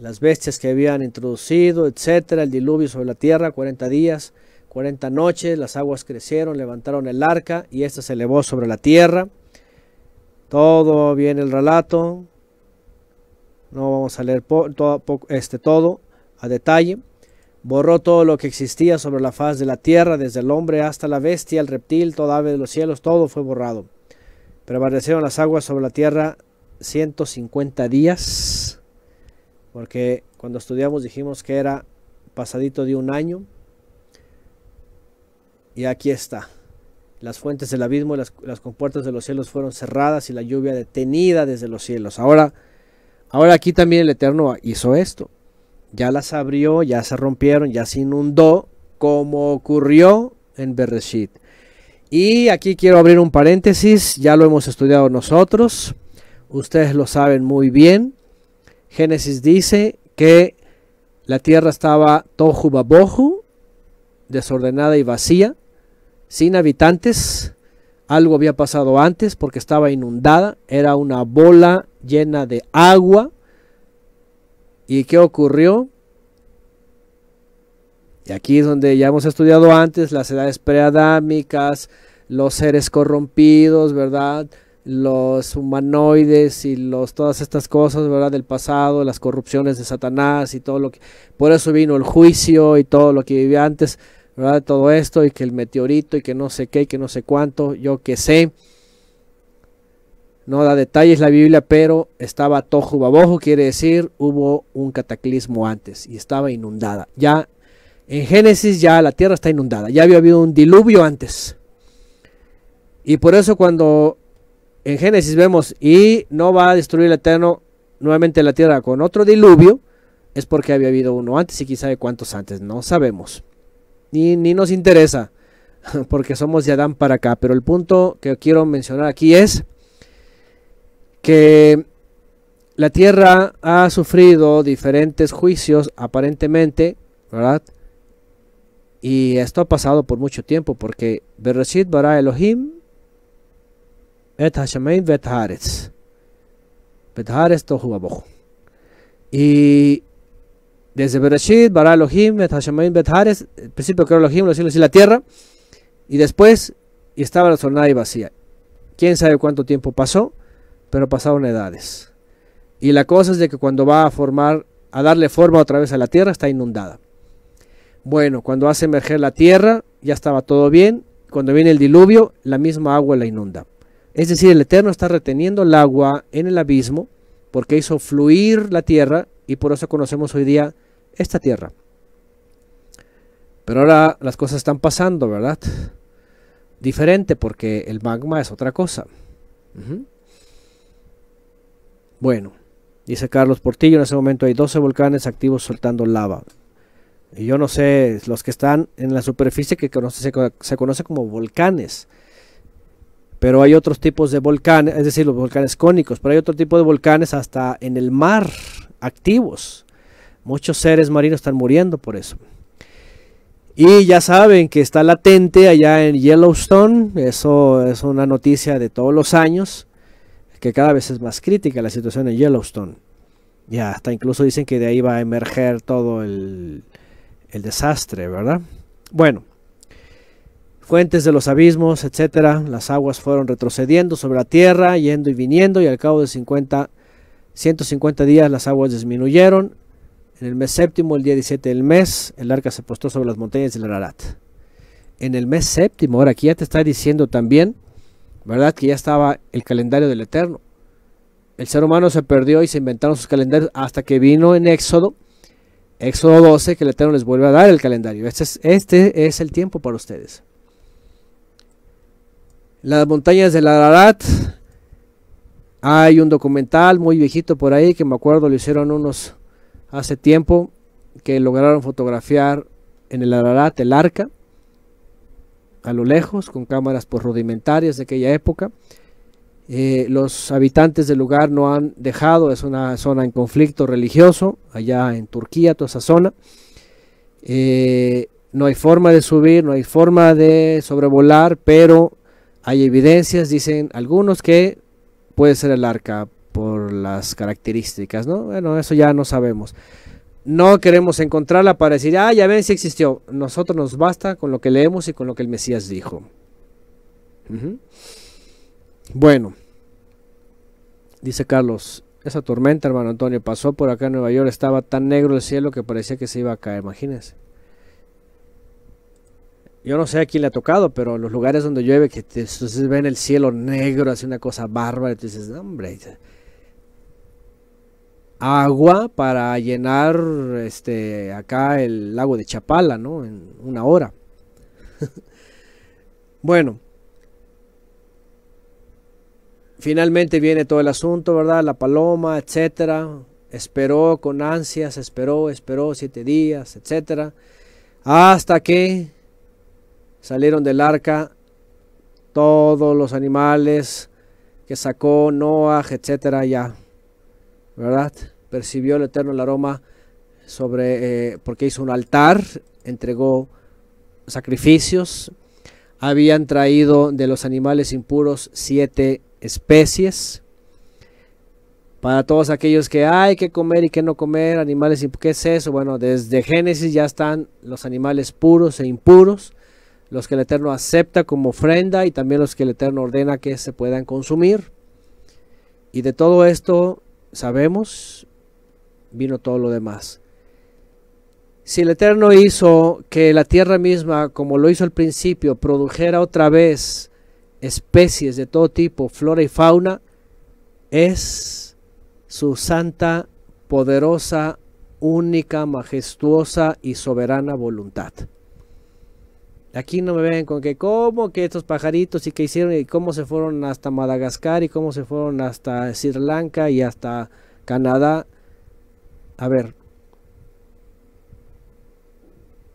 [SPEAKER 1] las bestias que habían introducido, etcétera, el diluvio sobre la tierra, 40 días, 40 noches, las aguas crecieron, levantaron el arca y ésta se elevó sobre la tierra. Todo viene el relato, no vamos a leer todo, este, todo a detalle. Borró todo lo que existía sobre la faz de la tierra, desde el hombre hasta la bestia, el reptil, toda ave de los cielos, todo fue borrado. Prevalecieron las aguas sobre la tierra 150 días, porque cuando estudiamos dijimos que era pasadito de un año. Y aquí está. Las fuentes del abismo y las, las compuertas de los cielos fueron cerradas y la lluvia detenida desde los cielos. Ahora Ahora aquí también el Eterno hizo esto. Ya las abrió, ya se rompieron, ya se inundó, como ocurrió en Bereshit. Y aquí quiero abrir un paréntesis, ya lo hemos estudiado nosotros, ustedes lo saben muy bien. Génesis dice que la tierra estaba tohu babohu, desordenada y vacía, sin habitantes. Algo había pasado antes porque estaba inundada, era una bola llena de agua. ¿Y qué ocurrió? Y aquí es donde ya hemos estudiado antes las edades preadámicas, los seres corrompidos, ¿verdad? Los humanoides y los todas estas cosas, ¿verdad? Del pasado, las corrupciones de Satanás y todo lo que por eso vino el juicio y todo lo que vivía antes, ¿verdad? Todo esto y que el meteorito y que no sé qué y que no sé cuánto, yo que sé. No da detalles la Biblia, pero estaba toju baboju, quiere decir hubo un cataclismo antes y estaba inundada. Ya en Génesis ya la tierra está inundada, ya había habido un diluvio antes. Y por eso cuando en Génesis vemos y no va a destruir el Eterno nuevamente la tierra con otro diluvio, es porque había habido uno antes y quizá de cuántos antes, no sabemos. Ni, ni nos interesa. *laughs* porque somos de Adán para acá. Pero el punto que quiero mencionar aquí es que la tierra ha sufrido diferentes juicios aparentemente, ¿verdad? Y esto ha pasado por mucho tiempo porque Bereshit bara Elohim et Hashemein vet Haaretz. Y desde Bereshit bara Elohim et Hashemein vet Haaretz, el principio creó Elohim los cielos y la tierra, y después y estaba la zona y vacía. Quién sabe cuánto tiempo pasó, pero pasaron edades. Y la cosa es de que cuando va a formar, a darle forma otra vez a la tierra, está inundada. Bueno, cuando hace emerger la tierra, ya estaba todo bien. Cuando viene el diluvio, la misma agua la inunda. Es decir, el Eterno está reteniendo el agua en el abismo porque hizo fluir la tierra y por eso conocemos hoy día esta tierra. Pero ahora las cosas están pasando, ¿verdad? Diferente porque el magma es otra cosa. Bueno, dice Carlos Portillo, en ese momento hay 12 volcanes activos soltando lava. Y yo no sé, los que están en la superficie que se, se conoce como volcanes. Pero hay otros tipos de volcanes, es decir, los volcanes cónicos, pero hay otro tipo de volcanes hasta en el mar activos. Muchos seres marinos están muriendo por eso. Y ya saben que está latente allá en Yellowstone, eso es una noticia de todos los años, que cada vez es más crítica la situación en Yellowstone. Ya hasta incluso dicen que de ahí va a emerger todo el, desastre, ¿verdad? Bueno, fuentes de los abismos, etcétera, las aguas fueron retrocediendo sobre la tierra, yendo y viniendo, y al cabo de 50, 150 días las aguas disminuyeron. En el mes séptimo, el día 17 del mes, el arca se postó sobre las montañas del Ararat. En el mes séptimo, ahora aquí ya te está diciendo también, ¿verdad? Que ya estaba el calendario del Eterno. El ser humano se perdió y se inventaron sus calendarios hasta que vino en Éxodo Éxodo 12, que el Eterno les vuelve a dar el calendario. Este es, este es el tiempo para ustedes. Las montañas del Ararat. Hay un documental muy viejito por ahí que me acuerdo lo hicieron unos hace tiempo que lograron fotografiar en el Ararat el arca a lo lejos con cámaras pues, rudimentarias de aquella época. Eh, los habitantes del lugar no han dejado, es una zona en conflicto religioso, allá en Turquía, toda esa zona. Eh, no hay forma de subir, no hay forma de sobrevolar, pero hay evidencias, dicen algunos, que puede ser el arca por las características, ¿no? Bueno, eso ya no sabemos. No queremos encontrarla para decir, ah, ya ven si existió. Nosotros nos basta con lo que leemos y con lo que el Mesías dijo. Bueno, dice Carlos, esa tormenta, hermano Antonio, pasó por acá en Nueva York, estaba tan negro el cielo que parecía que se iba a caer, imagínense. Yo no sé a quién le ha tocado, pero los lugares donde llueve, que te, ven el cielo negro, hace una cosa bárbara, y tú dices, hombre, agua para llenar este acá el lago de Chapala, ¿no? En una hora. *laughs* bueno, Finalmente viene todo el asunto, ¿verdad? La paloma, etcétera. Esperó con ansias, esperó, esperó siete días, etcétera. Hasta que salieron del arca todos los animales que sacó Noah, etcétera, ya. ¿Verdad? Percibió el Eterno el aroma sobre, eh, porque hizo un altar, entregó sacrificios. Habían traído de los animales impuros siete especies. Para todos aquellos que hay que comer y que no comer, animales, ¿qué es eso? Bueno, desde Génesis ya están los animales puros e impuros, los que el Eterno acepta como ofrenda y también los que el Eterno ordena que se puedan consumir. Y de todo esto sabemos, vino todo lo demás. Si el Eterno hizo que la tierra misma, como lo hizo al principio, produjera otra vez especies de todo tipo, flora y fauna, es su santa, poderosa, única, majestuosa y soberana voluntad. Aquí no me ven con que cómo que estos pajaritos y que hicieron y cómo se fueron hasta Madagascar y cómo se fueron hasta Sri Lanka y hasta Canadá. A ver,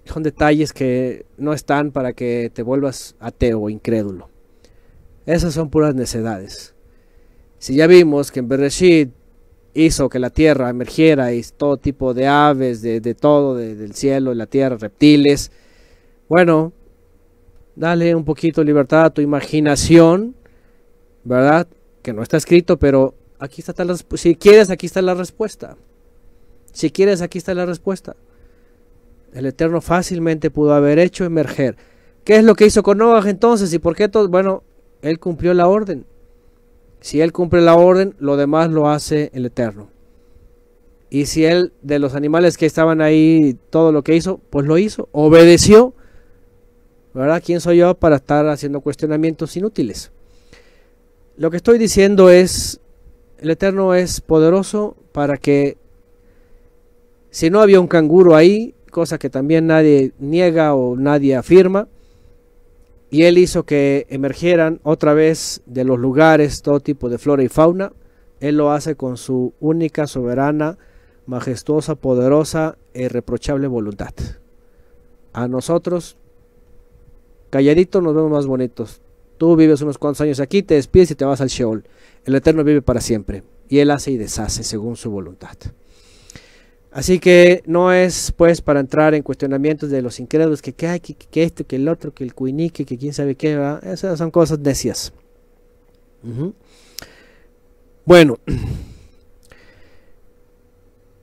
[SPEAKER 1] son detalles que no están para que te vuelvas ateo o incrédulo. Esas son puras necedades. Si ya vimos que en Bereshit hizo que la tierra emergiera y todo tipo de aves, de, todo, del cielo, de la tierra, reptiles, bueno, dale un poquito de libertad a tu imaginación, ¿verdad? Que no está escrito, pero aquí está la Si quieres, aquí está la respuesta. Si quieres, aquí está la respuesta. El Eterno fácilmente pudo haber hecho emerger. ¿Qué es lo que hizo con Noah entonces? ¿Y por qué todo? Bueno, él cumplió la orden. Si él cumple la orden, lo demás lo hace el Eterno. Y si él, de los animales que estaban ahí, todo lo que hizo, pues lo hizo, obedeció. ¿Verdad? ¿Quién soy yo para estar haciendo cuestionamientos inútiles? Lo que estoy diciendo es, el Eterno es poderoso para que, si no había un canguro ahí, cosa que también nadie niega o nadie afirma, y él hizo que emergieran otra vez de los lugares todo tipo de flora y fauna. Él lo hace con su única, soberana, majestuosa, poderosa e irreprochable voluntad. A nosotros, calladito, nos vemos más bonitos. Tú vives unos cuantos años aquí, te despides y te vas al Sheol. El Eterno vive para siempre. Y Él hace y deshace según su voluntad. Así que no es pues para entrar en cuestionamientos de los incrédulos que, que, que, esto, que el otro, que el cuinique, que quién sabe qué, esas son cosas necias. Bueno, *clears throat*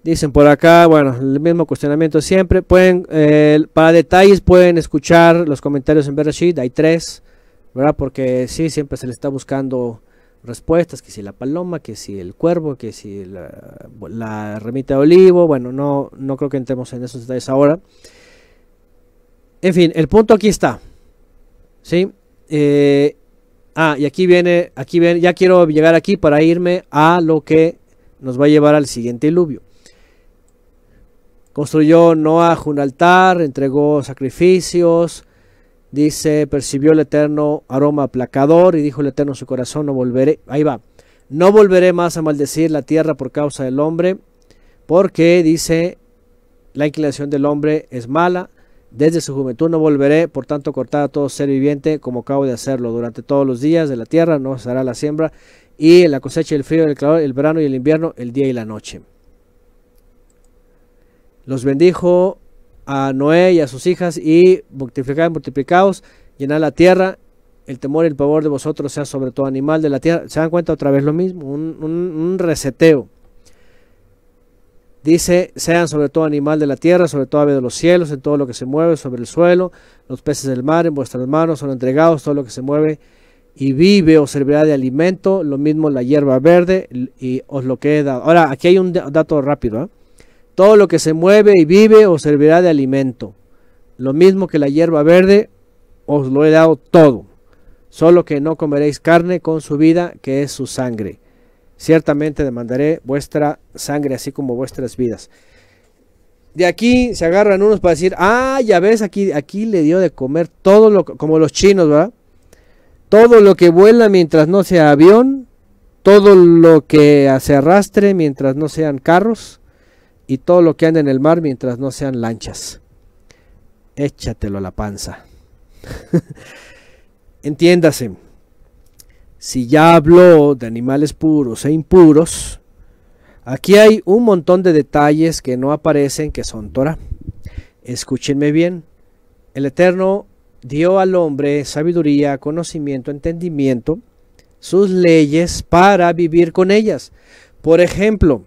[SPEAKER 1] dicen por acá, bueno, el mismo cuestionamiento siempre. Pueden, eh, para detalles pueden escuchar los comentarios en Bereshit, hay tres, ¿verdad? Porque sí, siempre se le está buscando respuestas, que si la paloma, que si el cuervo, que si la, remita de olivo, bueno, no, no creo que entremos en esos detalles ahora. En fin, el punto aquí está. ¿Sí? Eh, ah, y aquí viene, aquí viene, ya quiero llegar aquí para irme a lo que nos va a llevar al siguiente diluvio. Construyó Noah un altar, entregó sacrificios, Dice, percibió el Eterno aroma aplacador y dijo el Eterno en su corazón, no volveré, ahí va, no volveré más a maldecir la tierra por causa del hombre, porque dice, la inclinación del hombre es mala, desde su juventud no volveré, por tanto cortar a todo ser viviente como acabo de hacerlo. Durante todos los días de la tierra no se hará la siembra y la cosecha, el frío, el calor, el verano y el invierno, el día y la noche. Los bendijo a Noé y a sus hijas y multiplicad, multiplicados, llenad la tierra, el temor y el pavor de vosotros sea sobre todo animal de la tierra. ¿Se dan cuenta otra vez lo mismo? Un, reseteo. Dice, sean sobre todo animal de la tierra, sobre todo ave de los cielos, en todo lo que se mueve sobre el suelo, los peces del mar en vuestras manos son entregados, todo lo que se mueve y vive o servirá de alimento, lo mismo la hierba verde y os lo queda. Ahora, aquí hay un dato rápido. ¿eh? Todo lo que se mueve y vive os servirá de alimento. Lo mismo que la hierba verde, os lo he dado todo. Solo que no comeréis carne con su vida, que es su sangre. Ciertamente demandaré vuestra sangre, así como vuestras vidas. De aquí se agarran unos para decir, ah, ya ves, aquí, aquí le dio de comer todo lo, como los chinos, ¿verdad? Todo lo que vuela mientras no sea avión, todo lo que se arrastre mientras no sean carros, y todo lo que anda en el mar mientras no sean lanchas. Échatelo a la panza. *laughs* Entiéndase, si ya habló de animales puros e impuros, aquí hay un montón de detalles que no aparecen que son Torah. Escúchenme bien, el Eterno dio al hombre sabiduría, conocimiento, entendimiento, sus leyes para vivir con ellas. Por ejemplo,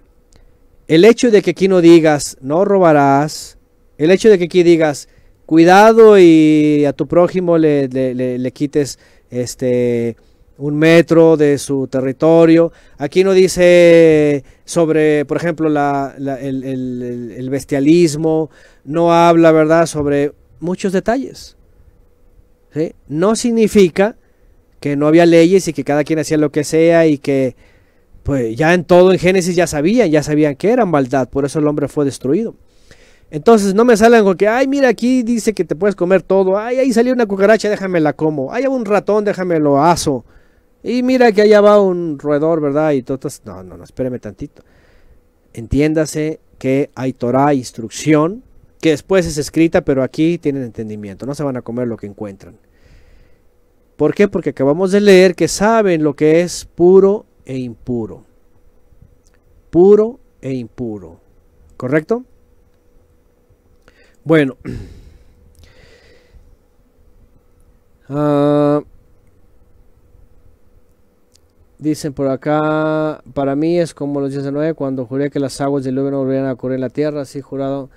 [SPEAKER 1] el hecho de que aquí no digas, no robarás, el hecho de que aquí digas, cuidado y a tu prójimo le, le, quites este un metro de su territorio. Aquí no dice sobre, por ejemplo, la, el, bestialismo, no habla, ¿verdad?, sobre muchos detalles. No significa que no había leyes y que cada quien hacía lo que sea y que pues ya en todo en Génesis ya sabían, ya sabían que era maldad, por eso el hombre fue destruido. Entonces no me salgan con que, ay, mira, aquí dice que te puedes comer todo, ay, ahí salió una cucaracha, déjame la como, hay un ratón, déjame lo aso, y mira que allá va un roedor, ¿verdad? Y todo, no, no, no, espéreme tantito. Entiéndase que hay Torah, instrucción, que después es escrita, pero aquí tienen entendimiento, no se van a comer lo que encuentran. ¿Por qué? Porque acabamos de leer que saben lo que es puro e impuro. Puro e impuro. ¿Correcto? Bueno. Uh, *clears throat* Dicen por acá, para mí es como los 19 cuando juré que las aguas del diluvio no volverían a correr en la tierra, así jurado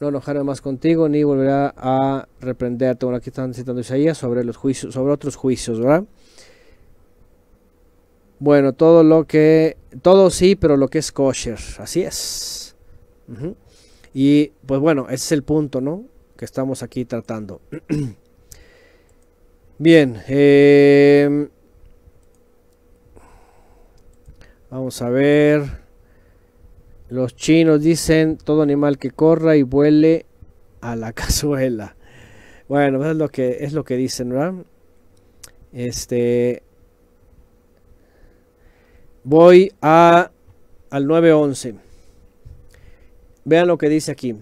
[SPEAKER 1] no enojarme más contigo, ni volverá a reprenderte. Bueno, aquí están citando Isaías sobre los juicios, sobre otros juicios, ¿verdad? Bueno, todo lo que, todo sí, pero lo que es kosher, así es. Y pues bueno, ese es el punto, ¿no? Que estamos aquí tratando. *clears throat* Bien, eh, Vamos a ver. Los chinos dicen todo animal que corra y vuele a la *laughs* cazuela. Bueno, es lo que es lo que dicen, ¿verdad? Este voy a al 911. Vean lo que dice aquí.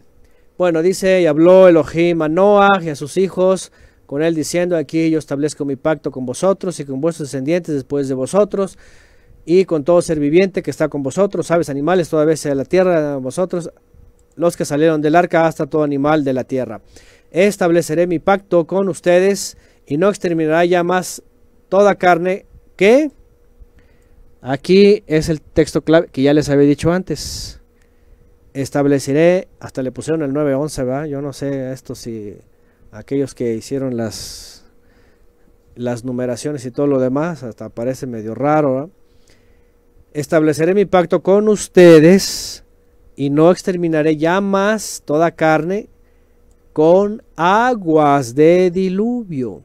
[SPEAKER 1] Bueno, dice, y habló Elohim a Noah y a sus hijos con él diciendo, aquí yo establezco mi pacto con vosotros y con vuestros descendientes después de vosotros y con todo ser viviente que está con vosotros, aves, animales, toda vez de la tierra, vosotros, los que salieron del arca, hasta todo animal de la tierra. Estableceré mi pacto con ustedes y no exterminará ya más toda carne que... Aquí es el texto clave que ya les había dicho antes. Estableceré, hasta le pusieron el 911, ¿va? Yo no sé esto si aquellos que hicieron las las numeraciones y todo lo demás, hasta parece medio raro, estableceré mi pacto con ustedes y no exterminaré ya más toda carne con aguas de diluvio.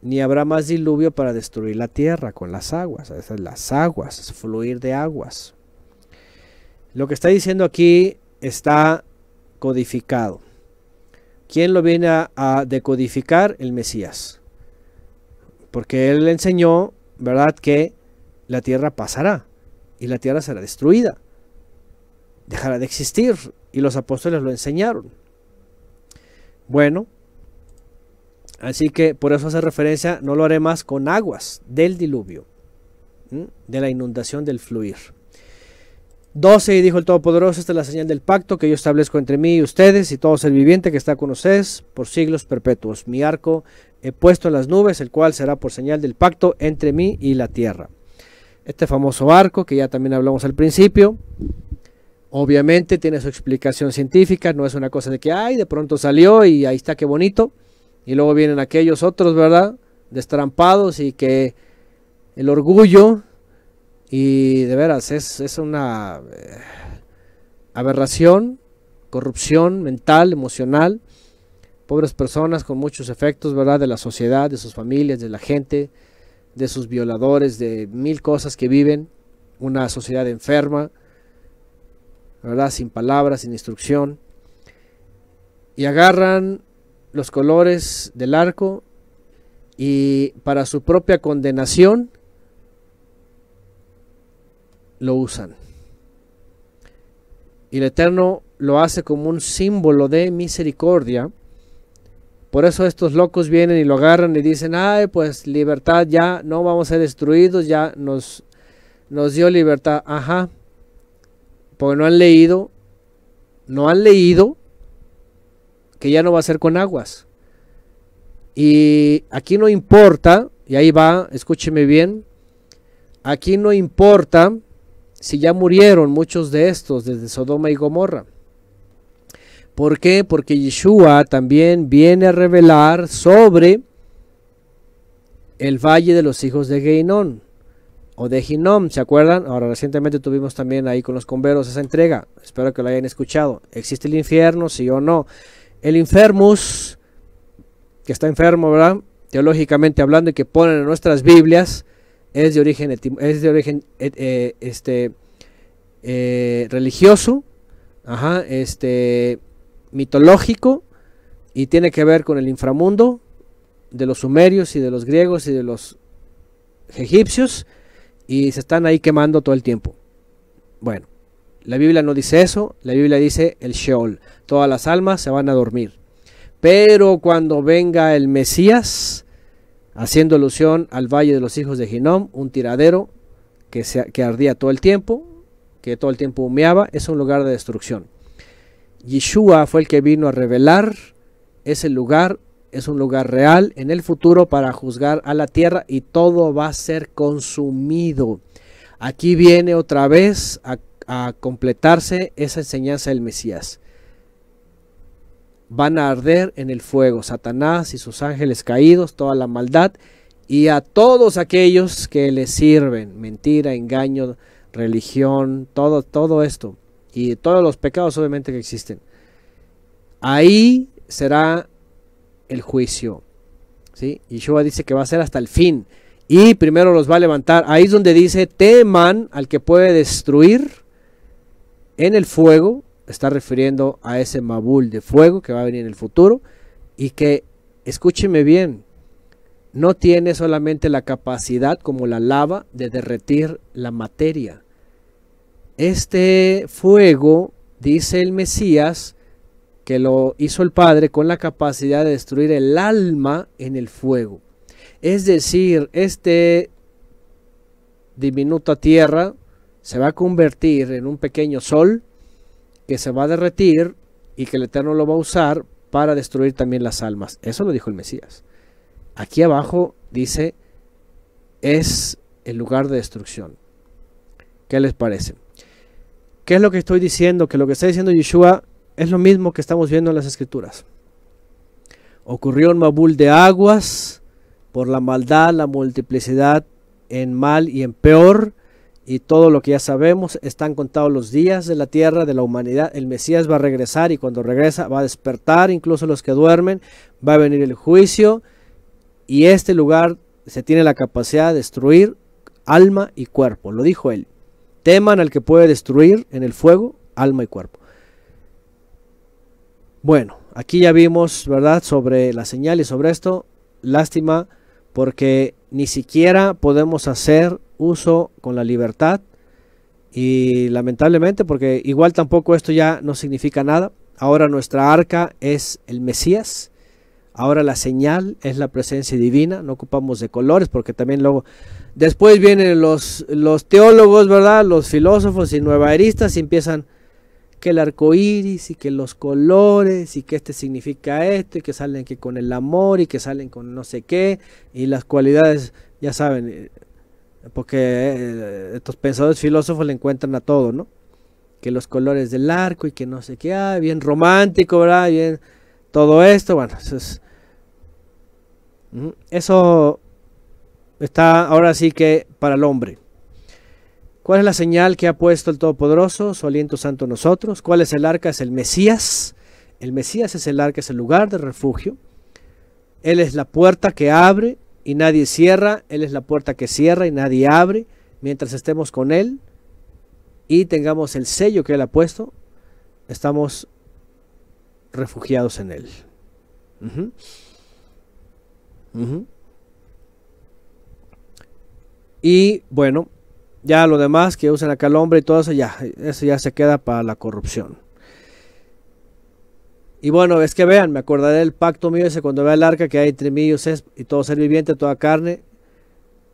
[SPEAKER 1] Ni habrá más diluvio para destruir la tierra con las aguas. Esas las aguas, fluir de aguas. Lo que está diciendo aquí está codificado. ¿Quién lo viene a, decodificar? El Mesías. Porque él enseñó, ¿verdad? Que la tierra pasará y la tierra será destruida. Dejará de existir y los apóstoles lo enseñaron. Bueno, así que por eso hace referencia, no lo haré más con aguas del diluvio, de la inundación del fluir. 12 y dijo el Todopoderoso, esta es la señal del pacto que yo establezco entre mí y ustedes y todo ser viviente que está con ustedes por siglos perpetuos. Mi arco he puesto en las nubes, el cual será por señal del pacto entre mí y la tierra este famoso barco que ya también hablamos al principio. Obviamente tiene su explicación científica, no es una cosa de que, ay, de pronto salió y ahí está, qué bonito. Y luego vienen aquellos otros, ¿verdad? Destrampados y que el orgullo y de veras es, es una eh, aberración, corrupción mental, emocional. Pobres personas con muchos efectos, ¿verdad? De la sociedad, de sus familias, de la gente, de sus violadores, de mil cosas que viven, una sociedad enferma, ¿verdad? Sin palabras, sin instrucción, y agarran los colores del arco y para su propia condenación lo usan. Y el Eterno lo hace como un símbolo de misericordia por eso estos locos vienen y lo agarran y dicen, ay, pues libertad, ya no vamos a ser destruidos, ya nos, nos dio libertad. Ajá. Porque no han leído, no han leído que ya no va a ser con aguas. Y aquí no importa, y ahí va, escúcheme bien, aquí no importa si ya murieron muchos de estos desde Sodoma y Gomorra. ¿Por qué? Porque Yeshua también viene a revelar sobre el valle de los hijos de Geinón o de Ginom, ¿se acuerdan? Ahora recientemente tuvimos también ahí con los converos esa entrega, espero que lo hayan escuchado. ¿Existe el infierno, sí o no? El infermus, que está enfermo, ¿verdad? Teológicamente hablando y que ponen en nuestras Biblias, es de origen, es de origen eh, este, eh, religioso, ajá, este, mitológico y tiene que ver con el inframundo de los sumerios y de los griegos y de los egipcios y se están ahí quemando todo el tiempo. Bueno, La Biblia no dice eso, la Biblia dice el Sheol. Todas las almas se van a dormir. Pero cuando venga el Mesías, haciendo alusión al valle de los hijos de Ginom, un tiradero que, se, que ardía todo el tiempo, que todo el tiempo humeaba, es un lugar de destrucción. Yeshua fue el que vino a revelar ese lugar, es un lugar real en el futuro para juzgar a la tierra y todo va a ser consumido. Aquí viene otra vez a a completarse esa enseñanza del Mesías. Van a arder en el fuego Satanás y sus ángeles caídos, toda la maldad, y a todos aquellos que le sirven, mentira, engaño, religión, todo, todo esto, y todos los pecados obviamente que existen. Ahí será el juicio. ¿sí? Yeshua dice que va a ser hasta el fin. Y primero los va a levantar. Ahí es donde dice, teman al que puede destruir en el fuego, está refiriendo a ese Mabul de fuego que va a venir en el futuro y que, escúcheme bien, no tiene solamente la capacidad como la lava de derretir la materia. Este fuego, dice el Mesías, que lo hizo el Padre con la capacidad de destruir el alma en el fuego. Es decir, este diminuta tierra se va a convertir en un pequeño sol que se va a derretir y que el Eterno lo va a usar para destruir también las almas. Eso lo dijo el Mesías. Aquí abajo dice, es el lugar de destrucción. ¿Qué les parece? ¿Qué es lo que estoy diciendo? Que lo que está diciendo Yeshua es lo mismo que estamos viendo en las escrituras. Ocurrió un Mabul de aguas por la maldad, la multiplicidad en mal y en peor y todo lo que ya sabemos, están contados los días de la tierra, de la humanidad. El Mesías va a regresar y cuando regresa va a despertar incluso los que duermen, va a venir el juicio y este lugar se tiene la capacidad de destruir alma y cuerpo, lo dijo él. Teman al que puede destruir en el fuego alma y cuerpo. Bueno, aquí ya vimos, ¿verdad?, sobre la señal y sobre esto. Lástima porque ni siquiera podemos hacer uso con la libertad y lamentablemente porque igual tampoco esto ya no significa nada. Ahora nuestra arca es el Mesías. Ahora la señal es la presencia divina, no ocupamos de colores porque también luego después vienen los, los teólogos, ¿verdad? Los filósofos y nuevaeristas y empiezan que el arco iris y que los colores y que este significa esto y que salen que con el amor y que salen con no sé qué y las cualidades, ya saben, eh, porque eh, estos pensadores filósofos le encuentran a todo, ¿no? Que los colores del arco y que no sé qué, ah, bien romántico, ¿verdad? Bien, todo esto, bueno, eso es, eso está ahora sí que para el hombre. ¿Cuál es la señal que ha puesto el Todopoderoso, su aliento santo en nosotros? ¿Cuál es el arca? Es el Mesías. El Mesías es el arca, es el lugar de refugio. Él es la puerta que abre y nadie cierra. Él es la puerta que cierra y nadie abre. Mientras estemos con Él y tengamos el sello que Él ha puesto, estamos refugiados en Él. Y bueno, ya lo demás que usan el hombre y todo eso, ya, eso ya se queda para la corrupción. Y bueno, es que vean, me acordaré del pacto mío ese cuando vea el arca que hay entre mí y todo ser viviente, toda carne.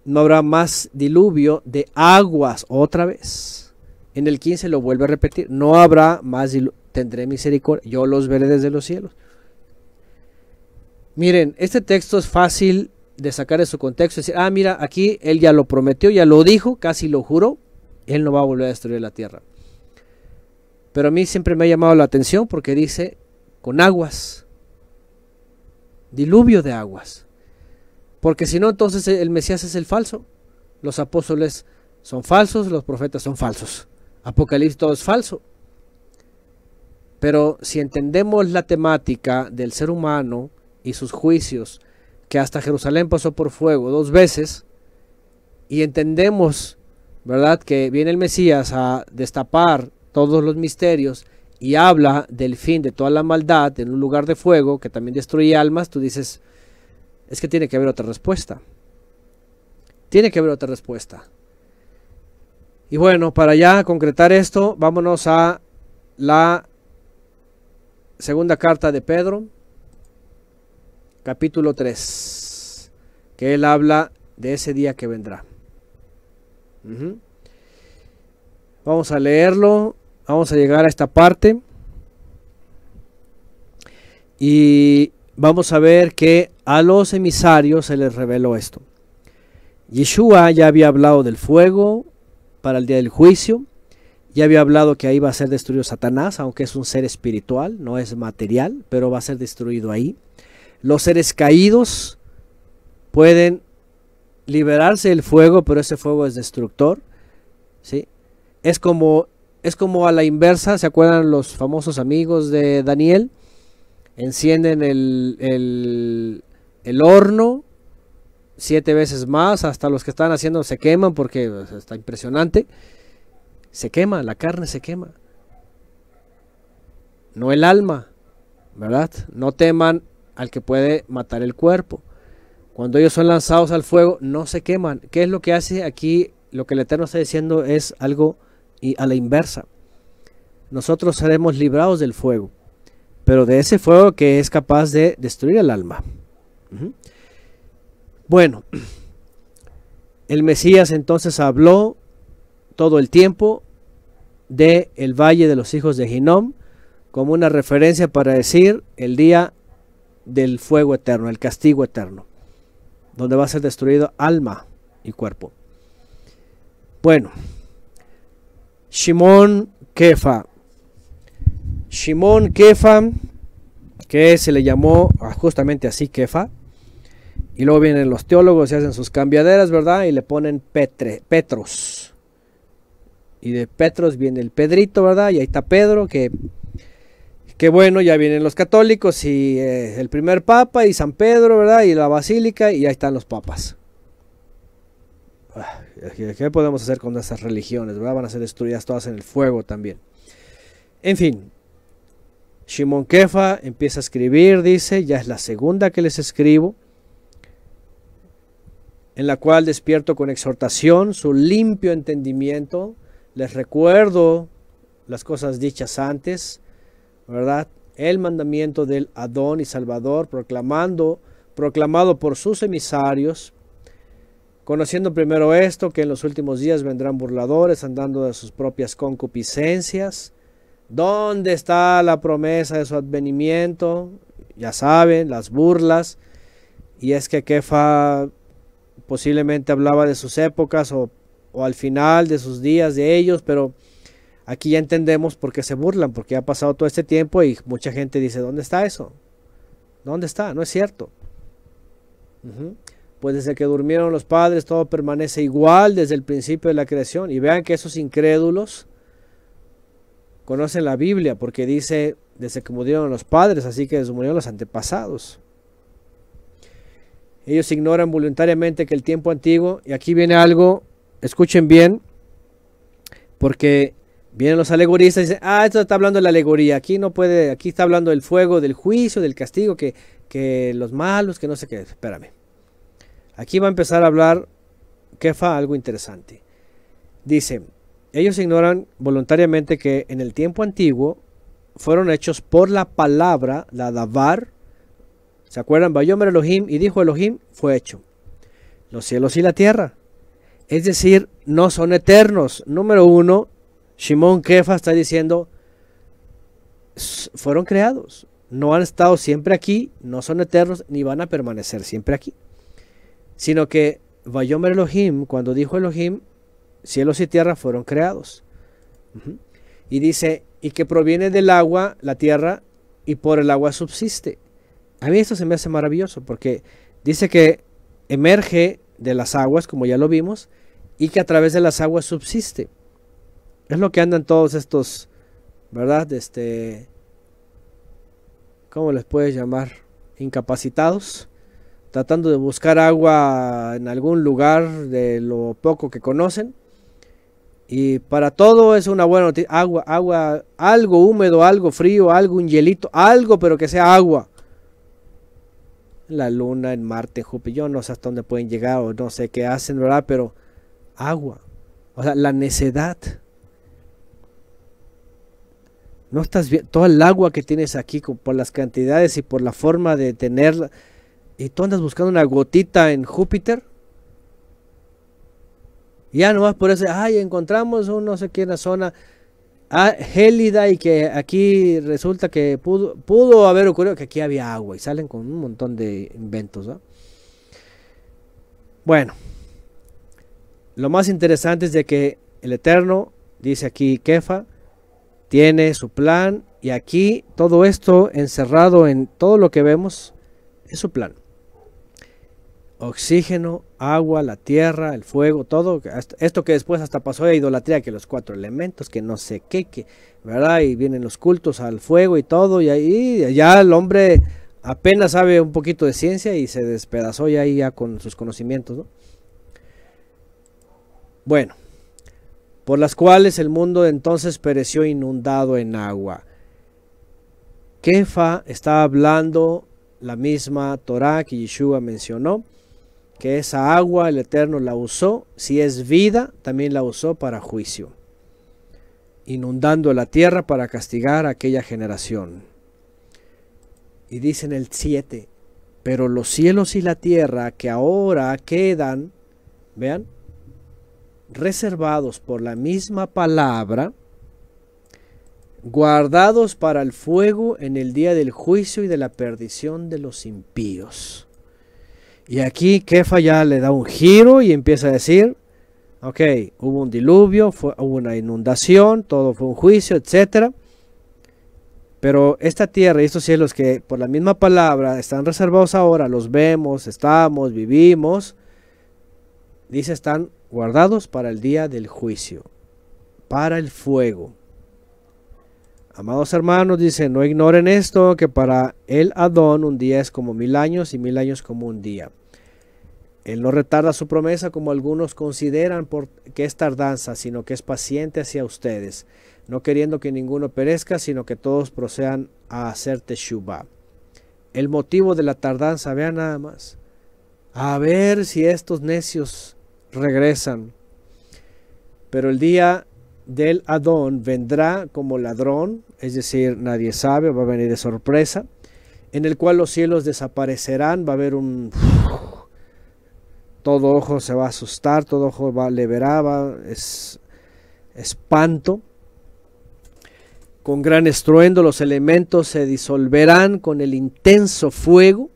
[SPEAKER 1] No habrá más diluvio de aguas otra vez. En el 15 lo vuelve a repetir. No habrá más diluvio. Tendré misericordia. Yo los veré desde los cielos. Miren, este texto es fácil de sacar de su contexto y decir, ah, mira, aquí él ya lo prometió, ya lo dijo, casi lo juró, él no va a volver a destruir la tierra. Pero a mí siempre me ha llamado la atención porque dice, con aguas, diluvio de aguas. Porque si no, entonces el Mesías es el falso. Los apóstoles son falsos, los profetas son falsos. Apocalipsis todo es falso. Pero si entendemos la temática del ser humano y sus juicios, que hasta Jerusalén pasó por fuego dos veces, y entendemos, ¿verdad?, que viene el Mesías a destapar todos los misterios y habla del fin de toda la maldad en un lugar de fuego que también destruye almas, tú dices, es que tiene que haber otra respuesta. Tiene que haber otra respuesta. Y bueno, para ya concretar esto, vámonos a la segunda carta de Pedro, capítulo 3, que él habla de ese día que vendrá. Vamos a leerlo, vamos a llegar a esta parte y vamos a ver que a los emisarios se les reveló esto. Yeshua ya había hablado del fuego para el día del juicio, ya había hablado que ahí va a ser destruido Satanás, aunque es un ser espiritual, no es material, pero va a ser destruido ahí. Los seres caídos pueden liberarse del fuego, pero ese fuego es destructor. ¿sí? Es, como, es como a la inversa, ¿se acuerdan los famosos amigos de Daniel? Encienden el, el, el horno siete veces más, hasta los que están haciendo se queman porque pues, está impresionante. Se quema, la carne se quema. No el alma, ¿verdad? No teman al que puede matar el cuerpo. Cuando ellos son lanzados al fuego, no se queman. ¿Qué es lo que hace aquí? Lo que el Eterno está diciendo es algo y a la inversa. Nosotros seremos librados del fuego, pero de ese fuego que es capaz de destruir el alma. Bueno, *clears throat* el Mesías entonces habló todo el tiempo de el valle de los hijos de Ginom como una referencia para decir el día del fuego eterno, el castigo eterno, donde va a ser destruido alma y cuerpo. Bueno, Shimon Kefa. Shimon Kefa, que se le llamó justamente así Kefa, y luego vienen los teólogos y hacen sus cambiaderas, ¿verdad? Y le ponen Petre, Petros. Y de Petros viene el Pedrito, ¿verdad? Y ahí está Pedro, que, que bueno, ya vienen los católicos y eh, el primer papa y San Pedro, ¿verdad? Y la basílica y ahí están los papas. Ah, ¿Qué podemos hacer con esas religiones, verdad? Van a ser destruidas todas en el fuego también. En fin, Shimon Kefa empieza a escribir, dice, ya es la segunda que les escribo en la cual despierto con exhortación su limpio entendimiento, les recuerdo las cosas dichas antes, ¿verdad? El mandamiento del Adón y Salvador, proclamando, proclamado por sus emisarios, conociendo primero esto, que en los últimos días vendrán burladores andando de sus propias concupiscencias. ¿Dónde está la promesa de su advenimiento? Ya saben, las burlas. Y es que Kefa posiblemente hablaba de sus épocas o, al final de sus días de ellos, pero aquí ya entendemos por qué se burlan, porque ha pasado todo este tiempo y mucha gente dice, ¿dónde está eso? ¿Dónde está? No es cierto. Pues desde que durmieron los padres todo permanece igual desde el principio de la creación. Y vean que esos incrédulos conocen la Biblia porque dice desde que murieron los padres, así que desde murieron los antepasados. Ellos ignoran voluntariamente que el tiempo antiguo, y aquí viene algo, escuchen bien, porque vienen los alegoristas y dicen, ah, esto está hablando de la alegoría, aquí no puede, aquí está hablando del fuego, del juicio, del castigo, que, que los malos, que no sé qué, espérame. Aquí va a empezar a hablar Kefa algo interesante. Dice, ellos ignoran voluntariamente que en el tiempo antiguo fueron hechos por la palabra, la davar, ¿Se acuerdan? Bayomer Elohim y dijo Elohim, fue hecho. Los cielos y la tierra. Es decir, no son eternos. Número uno, Shimon Kefa está diciendo, fueron creados. No han estado siempre aquí, no son eternos, ni van a permanecer siempre aquí. Sino que Bayomer Elohim, cuando dijo Elohim, cielos y tierra fueron creados. Y dice, y que proviene del agua, la tierra, y por el agua subsiste. A mí esto se me hace maravilloso porque dice que emerge de las aguas, como ya lo vimos, y que a través de las aguas subsiste. Es lo que andan todos estos, ¿verdad? Este, ¿cómo les puedes llamar? Incapacitados, tratando de buscar agua en algún lugar de lo poco que conocen. Y para todo es una buena noticia. Agua, agua, algo húmedo, algo frío, algo, un hielito, algo, pero que sea agua la luna, en Marte, Júpiter, yo no sé hasta dónde pueden llegar o no sé qué hacen, ¿verdad? Pero agua. O sea, la necedad. No estás viendo todo el agua que tienes aquí por las cantidades y por la forma de tenerla. Y tú andas buscando una gotita en Júpiter. Ya nomás por eso, ay, encontramos un no sé qué, una zona ah, gélida y que aquí resulta que pudo, haber ocurrido que aquí había agua y salen con un montón de inventos. Bueno, lo más interesante es de que el Eterno, dice aquí Kefa, tiene su plan y aquí todo esto encerrado en todo lo que vemos es su plan. Oxígeno, agua, la tierra, el fuego, todo. Esto que después hasta pasó a idolatría, que los cuatro elementos, que no sé qué, que, ¿verdad? Y vienen los cultos al fuego y todo. Y ahí ya el hombre apenas sabe un poquito de ciencia y se despedazó ya ahí ya con sus conocimientos, Bueno, por las cuales el mundo entonces pereció inundado en agua. Kefa está hablando la misma Torah que Yeshua mencionó, que esa agua el Eterno la usó, si es vida, también la usó para juicio, inundando la tierra para castigar a aquella generación. Y dice en el 7, pero los cielos y la tierra que ahora quedan, vean, reservados por la misma palabra, guardados para el fuego en el día del juicio y de la perdición de los impíos. Y aquí Kefa ya le da un giro y empieza a decir, ok, hubo un diluvio, fue, hubo una inundación, todo fue un juicio, etc. Pero esta tierra y estos cielos que por la misma palabra están reservados ahora, los vemos, estamos, vivimos, dice, están guardados para el día del juicio, para el fuego. Amados hermanos, dice, no ignoren esto, que para el Adón un día es como mil años y mil años como un día. Él no retarda su promesa como algunos consideran por que es tardanza, sino que es paciente hacia ustedes, no queriendo que ninguno perezca, sino que todos procedan a hacer teshuva. El motivo de la tardanza, vean nada más. A ver si estos necios regresan. Pero el día del Adón vendrá como ladrón, es decir, nadie sabe, va a venir de sorpresa, en el cual los cielos desaparecerán, va a haber un... Todo ojo se va a asustar, todo ojo va, le verá, va, es espanto. Con gran estruendo los elementos se disolverán con el intenso fuego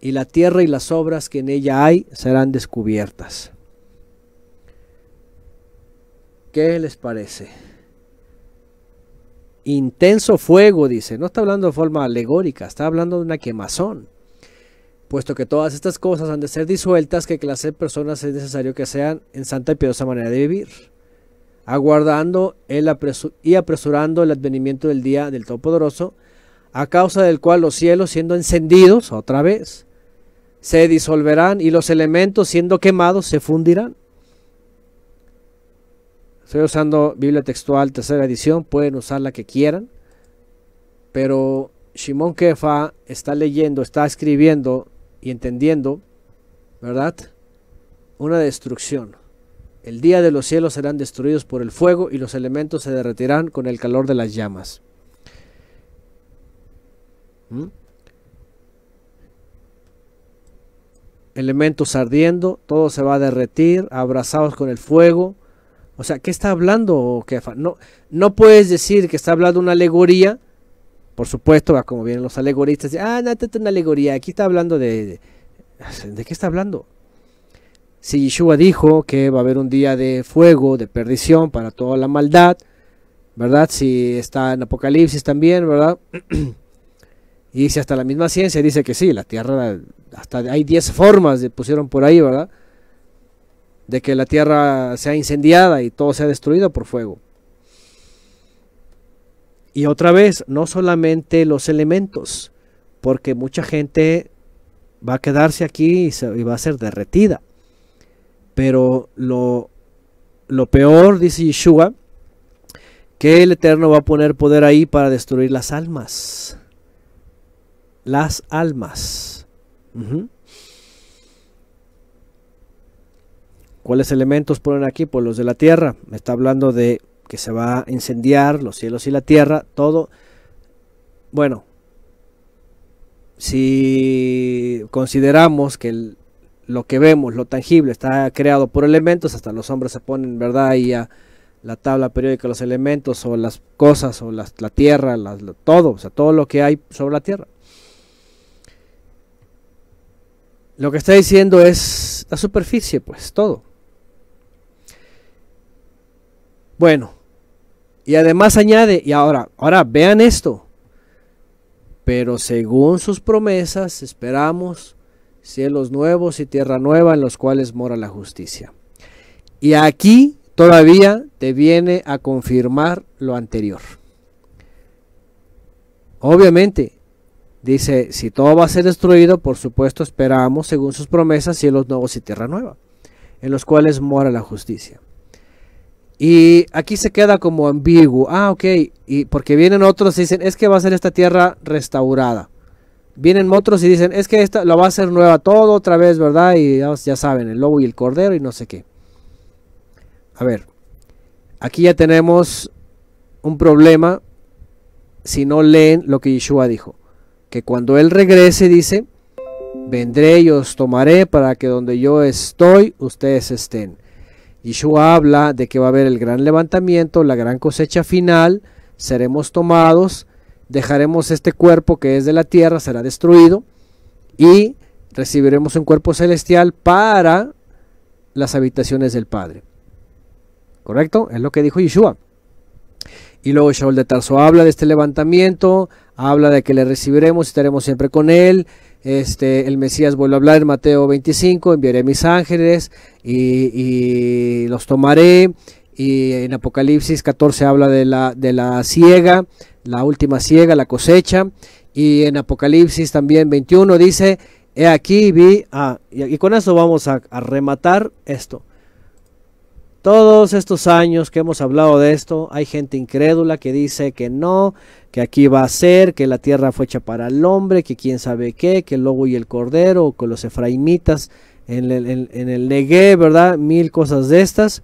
[SPEAKER 1] y la tierra y las obras que en ella hay serán descubiertas. ¿Qué les parece? Intenso fuego, dice. No está hablando de forma alegórica, está hablando de una quemazón. Puesto que todas estas cosas han de ser disueltas, ¿qué clase de personas es necesario que sean en santa y piadosa manera de vivir? Aguardando el y apresurando el advenimiento del día del Todopoderoso, a causa del cual los cielos siendo encendidos otra vez, se disolverán y los elementos siendo quemados se fundirán. Estoy usando Biblia textual, tercera edición, pueden usar la que quieran. Pero Shimon Kefa está leyendo, está escribiendo y entendiendo, ¿verdad? Una destrucción. El día de los cielos serán destruidos por el fuego y los elementos se derretirán con el calor de las llamas. ¿Mm? Elementos ardiendo, todo se va a derretir, abrazados con el fuego o sea, ¿qué está hablando Kefa? No, no puedes decir que está hablando una alegoría. Por supuesto, como vienen los alegoristas, ah, no, es una alegoría. Aquí está hablando de, de. qué está hablando? Si Yeshua dijo que va a haber un día de fuego, de perdición para toda la maldad, ¿verdad? Si está en Apocalipsis también, ¿verdad? *clears throat* y si hasta la misma ciencia dice que sí, la tierra, hasta hay 10 formas, de, pusieron por ahí, ¿verdad? De que la tierra sea incendiada y todo sea destruido por fuego. Y otra vez, no solamente los elementos, porque mucha gente va a quedarse aquí y, va a ser derretida. Pero lo, lo peor, dice Yeshua, que el Eterno va a poner poder ahí para destruir las almas. Las almas. ¿Cuáles elementos ponen aquí? Pues los de la tierra. Me está hablando de que se va a incendiar los cielos y la tierra, todo. Bueno, si consideramos que lo que vemos, lo tangible, está creado por elementos, hasta los hombres se ponen, ¿verdad? Y a la tabla periódica los elementos o las cosas o la tierra, todo, o sea, todo lo que hay sobre la tierra. Lo que está diciendo es la superficie, pues, todo. Bueno, y además añade, y ahora, ahora vean esto, pero según sus promesas esperamos cielos nuevos y tierra nueva en los cuales mora la justicia. Y aquí todavía te viene a confirmar lo anterior. Obviamente, dice, si todo va a ser destruido, por supuesto esperamos, según sus promesas, cielos nuevos y tierra nueva, en los cuales mora la justicia. Y aquí se queda como ambiguo. Ah, ok. Y porque vienen otros y dicen, es que va a ser esta tierra restaurada. Vienen otros y dicen, es que esta la va a hacer nueva todo otra vez, ¿verdad? Y ya, ya saben, el lobo y el cordero y no sé qué. A ver, aquí ya tenemos un problema si no leen lo que Yeshua dijo. Que cuando Él regrese dice, vendré y os tomaré para que donde yo estoy, ustedes estén. Yeshua habla de que va a haber el gran levantamiento, la gran cosecha final, seremos tomados, dejaremos este cuerpo que es de la tierra, será destruido y recibiremos un cuerpo celestial para las habitaciones del Padre. ¿Correcto? Es lo que dijo Yeshua. Y luego Shaul de Tarso habla de este levantamiento, habla de que le recibiremos y estaremos siempre con él, este, el Mesías vuelve a hablar en Mateo 25, enviaré mis ángeles y, los tomaré. Y en Apocalipsis 14 habla de la, de la ciega, la última ciega, la cosecha. Y en Apocalipsis también 21 dice, he aquí vi, ah, y, con eso vamos a rematar esto. Todos estos años que hemos hablado de esto, hay gente incrédula que dice que no, que aquí va a ser, que la tierra fue hecha para el hombre, que quién sabe qué, que el lobo y el cordero, o con los efraimitas en el, en, Negué, ¿verdad? Mil cosas de estas.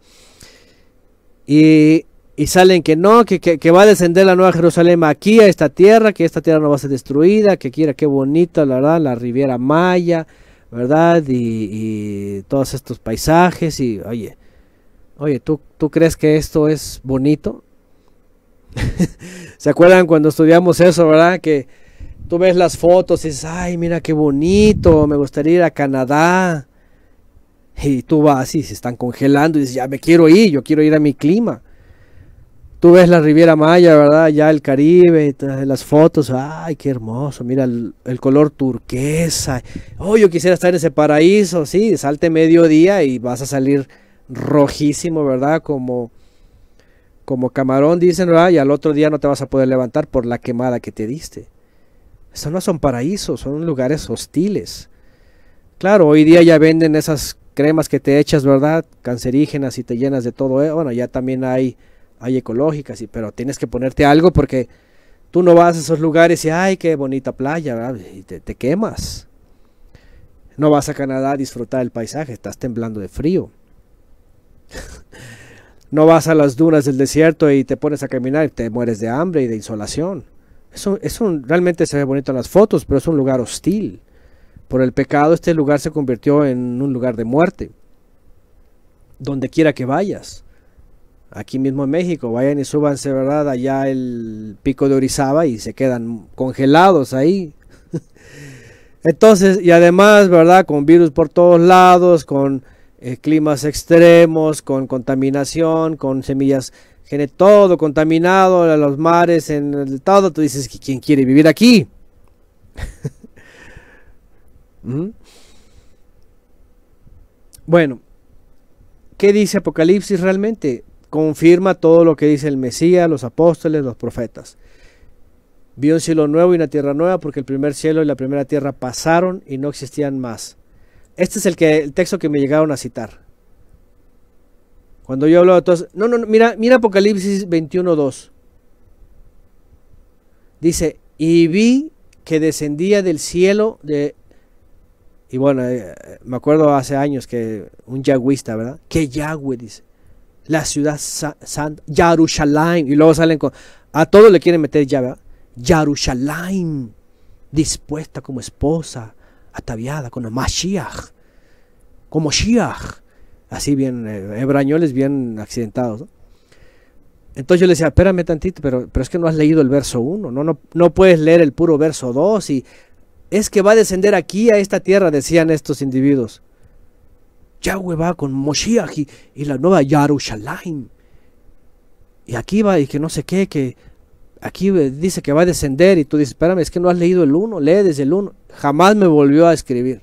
[SPEAKER 1] Y, salen que no, que, que, va a descender la nueva Jerusalén aquí, a esta tierra, que esta tierra no va a ser destruida, que quiera, qué bonita, la verdad, la Riviera Maya, ¿verdad? Y, y todos estos paisajes, y oye Oye, ¿tú, ¿tú crees que esto es bonito? *laughs* ¿Se acuerdan cuando estudiamos eso, verdad? Que tú ves las fotos y dices, ay, mira qué bonito, me gustaría ir a Canadá. Y tú vas y se están congelando y dices, ya me quiero ir, yo quiero ir a mi clima. Tú ves la Riviera Maya, ¿verdad? Ya el Caribe, las fotos, ay, qué hermoso, mira el, el, color turquesa. Oh, yo quisiera estar en ese paraíso, sí, salte mediodía y vas a salir rojísimo, ¿verdad? Como, como camarón, dicen, ¿verdad? Y al otro día no te vas a poder levantar por la quemada que te diste. Estos no son paraísos, son lugares hostiles. Claro, hoy día ya venden esas cremas que te echas, ¿verdad? Cancerígenas y te llenas de todo. ¿eh? Bueno, ya también hay, hay ecológicas, y, pero tienes que ponerte algo porque tú no vas a esos lugares y, ay, qué bonita playa, ¿verdad? Y te, te quemas. No vas a Canadá a disfrutar el paisaje, estás temblando de frío. *laughs* No vas a las dunas del desierto y te pones a caminar y te mueres de hambre y de insolación. Eso, eso realmente se ve bonito en las fotos, pero es un lugar hostil. Por el pecado este lugar se convirtió en un lugar de muerte. Donde quiera que vayas. Aquí mismo en México, vayan y súbanse, ¿verdad? Allá el pico de Orizaba y se quedan congelados ahí. *laughs* Entonces, y además, ¿verdad? Con virus por todos lados, con eh, climas extremos, con contaminación, con semillas, todo contaminado, los mares, en todo, tú dices, ¿quién quiere vivir aquí? *laughs* ¿Mm? Bueno, ¿qué dice Apocalipsis realmente? Confirma todo lo que dice el Mesías, los apóstoles, los profetas. Vio un cielo nuevo y una tierra nueva porque el primer cielo y la primera tierra pasaron y no existían más. Este es el, que, el texto que me llegaron a citar. Cuando yo hablo de todos. No, no, mira, mira Apocalipsis 21.2. Dice, y vi que descendía del cielo de Y bueno, eh, me acuerdo hace años que un yagüista, ¿verdad? ¿Qué Yahweh? Dice. La ciudad santa, Yarushalayim. Y luego salen con... A todos le quieren meter ya, ¿verdad? Dispuesta como esposa, ataviada con Mashiach. Como Shiach. Así bien, eh, hebrañoles bien accidentados. Entonces yo le decía, espérame tantito, pero, pero es que no has leído el verso 1, ¿no? No, no puedes leer el puro verso 2 y es que va a descender aquí a esta tierra, decían estos individuos. Yahweh va con Moshiach y, la nueva Yarushalayim. Y aquí va y que no sé qué, que aquí dice que va a descender y tú dices, espérame, es que no has leído el 1, lee desde el 1. Jamás me volvió a escribir.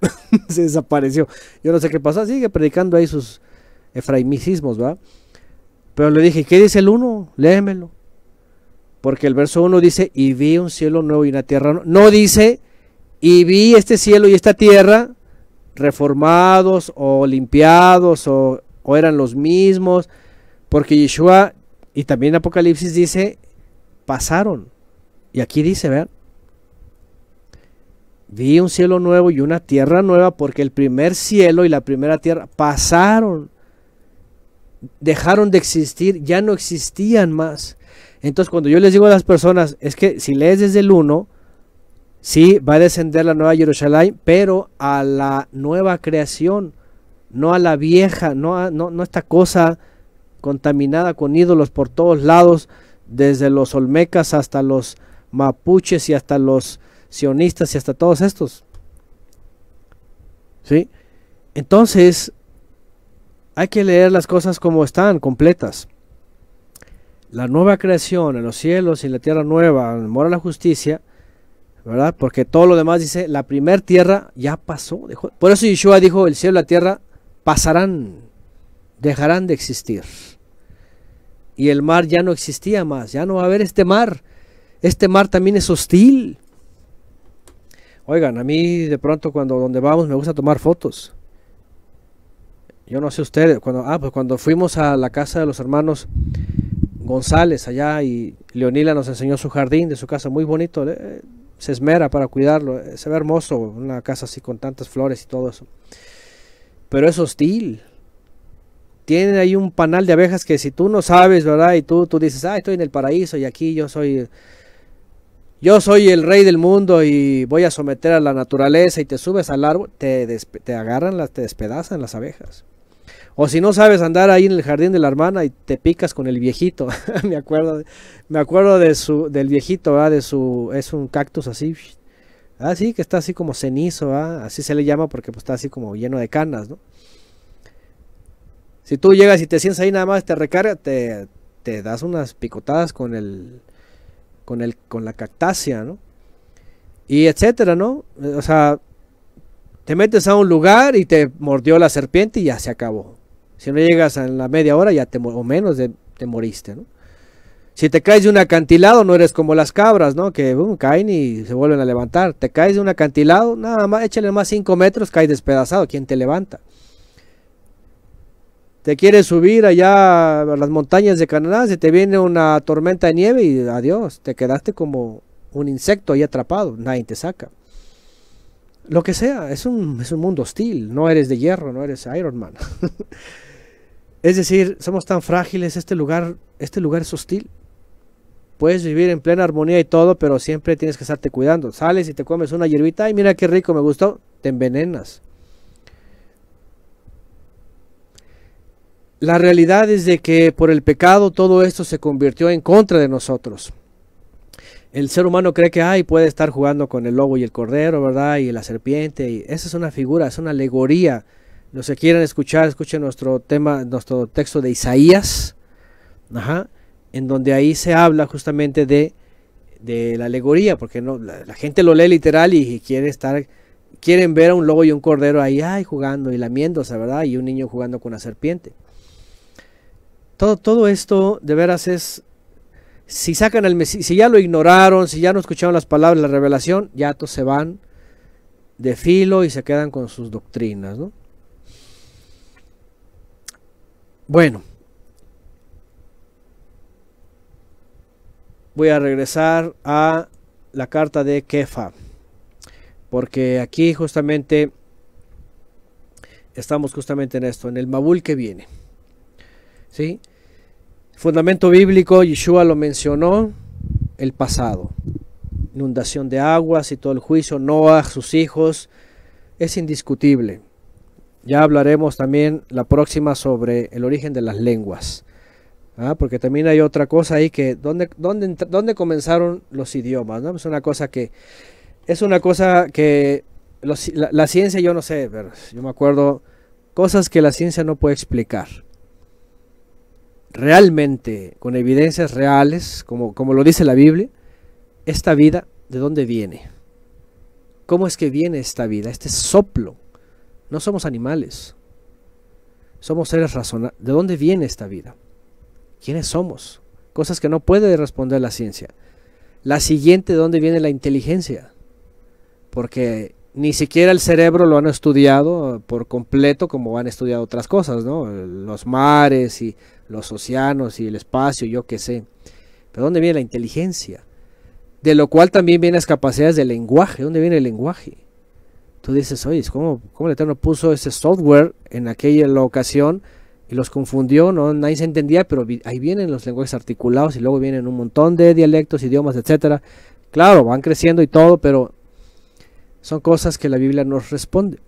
[SPEAKER 1] *laughs* Se desapareció. Yo no sé qué pasa, sigue predicando ahí sus efraimicismos, ¿va? Pero le dije, ¿qué dice el 1? Léemelo. Porque el verso 1 dice, y vi un cielo nuevo y una tierra nueva. No dice, y vi este cielo y esta tierra reformados o limpiados o, eran los mismos. Porque Yeshua y también Apocalipsis dice, pasaron. Y aquí dice, vean, vi un cielo nuevo y una tierra nueva porque el primer cielo y la primera tierra pasaron. Dejaron de existir, ya no existían más. Entonces, cuando yo les digo a las personas, es que si lees desde el 1, sí, va a descender la nueva Jerusalén, pero a la nueva creación, no a la vieja, no a no, no esta cosa contaminada con ídolos por todos lados, desde los olmecas hasta los mapuches y hasta los sionistas y hasta todos estos. ¿Sí? Entonces, hay que leer las cosas como están, completas la nueva creación en los cielos y la tierra nueva, mora la justicia, ¿verdad? Porque todo lo demás dice, la primer tierra ya pasó. por eso Yeshua dijo, el cielo y la tierra pasarán, dejarán de existir. Y el mar ya no existía más, ya no va a haber este mar. Este mar también es hostil. Oigan, a mí de pronto cuando donde vamos me gusta tomar fotos. Yo no sé ustedes, cuando, ah, pues cuando fuimos a la casa de los hermanos González allá y Leonila nos enseñó su jardín de su casa, muy bonito, se esmera para cuidarlo, eh, se ve hermoso, una casa así con tantas flores y todo eso. Pero es hostil. Tienen ahí un panal de abejas que si tú no sabes, ¿verdad? Y tú, tú dices, ah, estoy en el paraíso y aquí yo soy, yo soy el rey del mundo y voy a someter a la naturaleza y te subes al árbol, te, te agarran, las, te despedazan las abejas. O si no sabes andar ahí en el jardín de la hermana y te picas con el viejito. *laughs* me acuerdo, me acuerdo de su, del viejito, de su, es un cactus así, así ah, que está así como cenizo, así se le llama porque pues, está así como lleno de canas, ¿no? Si tú llegas y te sientes ahí nada más, te recarga, te, das unas picotadas con el, con el, con la cactácea, ¿no? Y etcétera, ¿no? O sea, te metes a un lugar y te mordió la serpiente y ya se acabó. Si no llegas en la media hora ya te, o menos te moriste, ¿no? Si te caes de un acantilado no eres como las cabras, ¿no? Que caen y se vuelven a levantar. Te caes de un acantilado, nada más, échale más 5 metros, caes despedazado. ¿Quién te levanta? Te quieres subir allá a las montañas de Canadá, se te viene una tormenta de nieve y adiós, te quedaste como un insecto ahí atrapado, nadie te saca. Lo que sea, es un, es un mundo hostil, no eres de hierro, no eres Iron Man. *laughs* Es decir, somos tan frágiles, este lugar, este lugar es hostil. Puedes vivir en plena armonía y todo, pero siempre tienes que estarte cuidando. Sales y te comes una hierbita, y mira qué rico, me gustó, te envenenas. La realidad es de que por el pecado todo esto se convirtió en contra de nosotros. El ser humano cree que ay, puede estar jugando con el lobo y el cordero, ¿verdad? Y la serpiente. Y esa es una figura, es una alegoría los que quieran escuchar, escuchen nuestro tema, nuestro texto de Isaías, en donde ahí se habla justamente de, de la alegoría, porque no, la, gente lo lee literal y, quiere estar, quieren ver a un lobo y un cordero ahí ay, jugando y lamiéndose, ¿verdad? Y un niño jugando con una serpiente. Todo, todo esto de veras es, si sacan al si ya lo ignoraron, si ya no escucharon las palabras de la revelación, ya todos se van de filo y se quedan con sus doctrinas, ¿no? Bueno, voy a regresar a la carta de Kefa, porque aquí justamente estamos justamente en esto, en el Mabul que viene. ¿Sí? Fundamento bíblico, Yeshua lo mencionó, el pasado. Inundación de aguas y todo el juicio, Noah, sus hijos, es indiscutible. Ya hablaremos también la próxima sobre el origen de las lenguas. ¿ah? Porque también hay otra cosa ahí que, ¿dónde, dónde, dónde comenzaron los idiomas? ¿no? Es una cosa que, es una cosa que la, ciencia yo no sé, pero yo me acuerdo cosas que la ciencia no puede explicar. Realmente, con evidencias reales, como, como lo dice la Biblia, esta vida, ¿de dónde viene? ¿Cómo es que viene esta vida? Este soplo no somos animales. Somos seres razonables. ¿De dónde viene esta vida? ¿Quiénes somos? Cosas que no puede responder la ciencia. La siguiente, ¿de dónde viene la inteligencia? Porque ni siquiera el cerebro lo han estudiado por completo como han estudiado otras cosas, ¿no? Los mares y los océanos y el espacio, yo qué sé. ¿Pero dónde viene la inteligencia? De lo cual también vienen las capacidades del lenguaje. ¿Dónde viene el lenguaje? tú dices, oye, ¿cómo, ¿cómo el Eterno puso ese software en aquella ocasión y los confundió? no Nadie se entendía, pero ahí vienen los lenguajes articulados y luego vienen un montón de dialectos, idiomas, etcétera. Claro, van creciendo y todo, pero son cosas que la Biblia nos responde.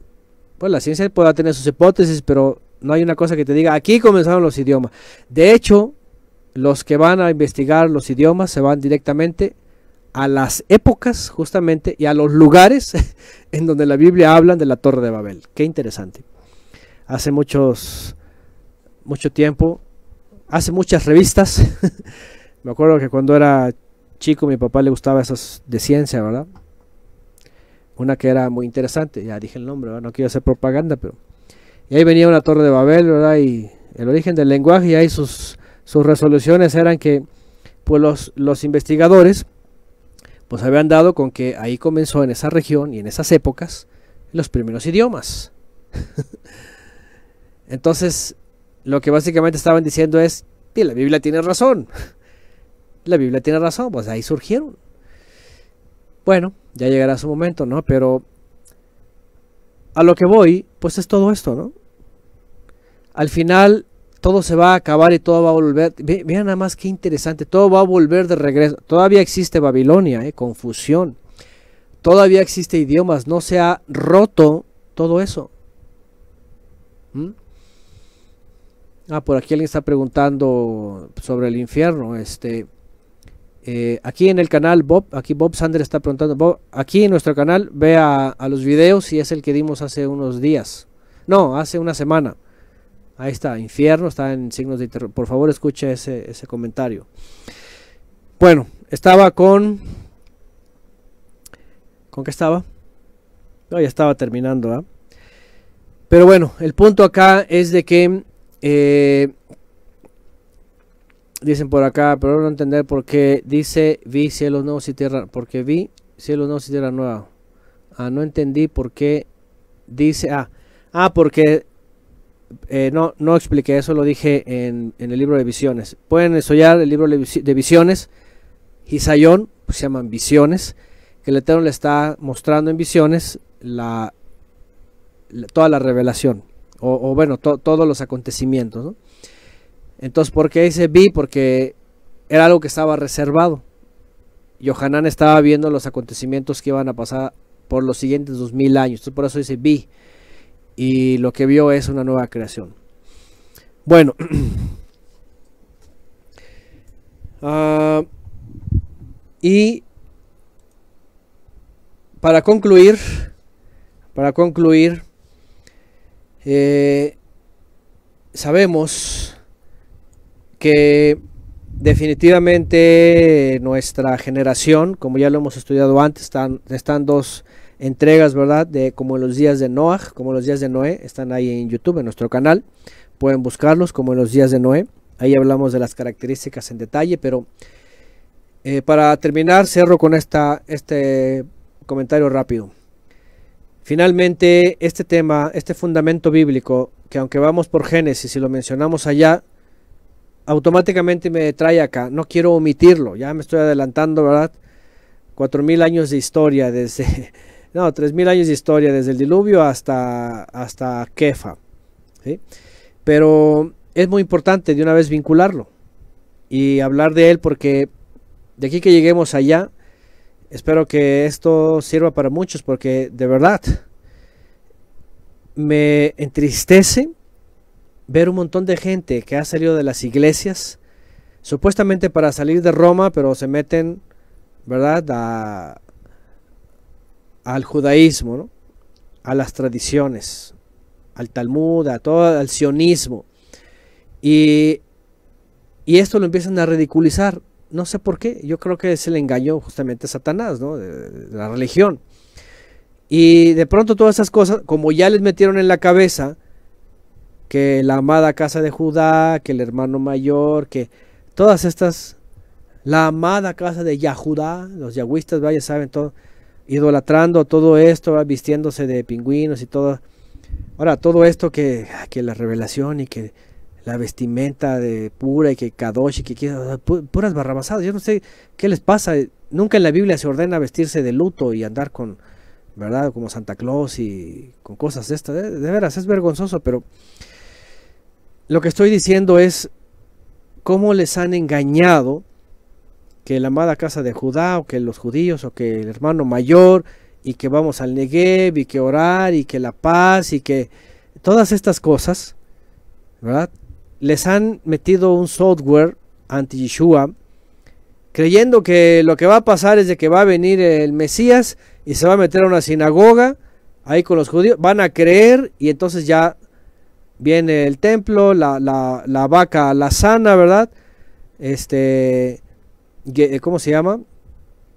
[SPEAKER 1] Pues la ciencia puede tener sus hipótesis, pero no hay una cosa que te diga, aquí comenzaron los idiomas. De hecho, los que van a investigar los idiomas se van directamente a las épocas justamente y a los lugares *laughs* en donde la Biblia habla de la Torre de Babel. Qué interesante. Hace muchos, mucho tiempo, hace muchas revistas. *laughs* Me acuerdo que cuando era chico mi papá le gustaba esas de ciencia, ¿verdad? Una que era muy interesante, ya dije el nombre, no quiero hacer propaganda, pero... Y ahí venía una Torre de Babel, ¿verdad? Y el origen del lenguaje y ahí sus, resoluciones eran que pues los, investigadores pues habían dado con que ahí comenzó en esa región y en esas épocas los primeros idiomas. *laughs* Entonces, lo que básicamente estaban diciendo es, la Biblia tiene razón. *laughs* La Biblia tiene razón, pues ahí surgieron. Bueno, ya llegará su momento, ¿no? Pero a lo que voy, pues es todo esto, ¿no? Al final, todo se va a acabar y todo va a volver. vean nada más qué interesante, todo va a volver de regreso. Todavía existe Babilonia, ¿eh? confusión. Todavía existe idiomas, no se ha roto todo eso. ¿Mm? Ah, por aquí alguien está preguntando sobre el infierno. Este, eh, aquí en el canal Bob, aquí Bob Sander está preguntando. aquí en nuestro canal ve a, los videos y es el que dimos hace unos días. No, hace una semana Ahí está, infierno, está en signos de terror. Por favor, escuche ese, ese comentario. Bueno, estaba con... ¿Con qué estaba? No, ya estaba terminando, ¿ah? Pero bueno, el punto acá es de que... Eh, dicen por acá, pero no entender por qué dice vi cielos nuevos y tierra... Porque vi cielos nuevos y tierra nueva. Ah, no entendí por qué dice... Ah, ah porque eh, no, no expliqué eso, lo dije en, el libro de visiones. Pueden estudiar el libro de visiones, Isayón, pues se llaman visiones, que el Eterno le está mostrando en visiones la, toda la revelación, o, bueno, todos los acontecimientos. Entonces, ¿por qué dice vi? Porque era algo que estaba reservado. Yohanan estaba viendo los acontecimientos que iban a pasar por los siguientes dos mil años. Entonces, por eso dice vi y lo que vio es una nueva creación. Bueno, *clears throat* ah, y para concluir, para concluir, eh, sabemos definitivamente nuestra generación, como ya lo hemos estudiado antes, están, están dos entregas, ¿verdad? De como en los días de Noah, como los días de Noé, están ahí en YouTube, en nuestro canal. Pueden buscarlos como en los días de Noé. Ahí hablamos de las características en detalle, pero eh, para terminar, cerro con esta, este comentario rápido. Finalmente, este tema, este fundamento bíblico, que aunque vamos por Génesis y lo mencionamos allá, automáticamente me trae acá. No quiero omitirlo, ya me estoy adelantando, ¿verdad? Cuatro mil años de historia desde *laughs* No, tres mil años de historia, desde el diluvio hasta, hasta Kefa. Pero es muy importante de una vez vincularlo y hablar de él porque de aquí que lleguemos allá, espero que esto sirva para muchos porque de verdad me entristece ver un montón de gente que ha salido de las iglesias, supuestamente para salir de Roma, pero se meten, ¿verdad?, al judaísmo, a las tradiciones, al Talmud, a todo, al sionismo. Y, y esto lo empiezan a ridiculizar. No sé por qué, yo creo que se le engañó justamente a Satanás, ¿no? de la religión. Y de pronto todas esas cosas, como ya les metieron en la cabeza, que la amada casa de Judá, que el hermano mayor, que todas estas, la amada casa de Yahudá, los yahwistas, vaya, saben todo, idolatrando todo esto, vistiéndose de pingüinos y todo. Ahora, todo esto que, que la revelación y que la vestimenta de pura y que Kadosh y que puras barrabasadas, yo no sé qué les pasa, nunca en la Biblia se ordena vestirse de luto y andar con, ¿verdad? Como Santa Claus y con cosas de estas, de veras, es vergonzoso, pero lo que estoy diciendo es cómo les han engañado que la amada casa de Judá o que los judíos o que el hermano mayor y que vamos al Negev y que orar y que la paz y que todas estas cosas, ¿verdad? Les han metido un software anti-Yeshua creyendo que lo que va a pasar es de que va a venir el Mesías y se va a meter a una sinagoga ahí con los judíos, van a creer y entonces ya viene el templo, la, la, la vaca la sana, ¿verdad? Este, ¿cómo se llama?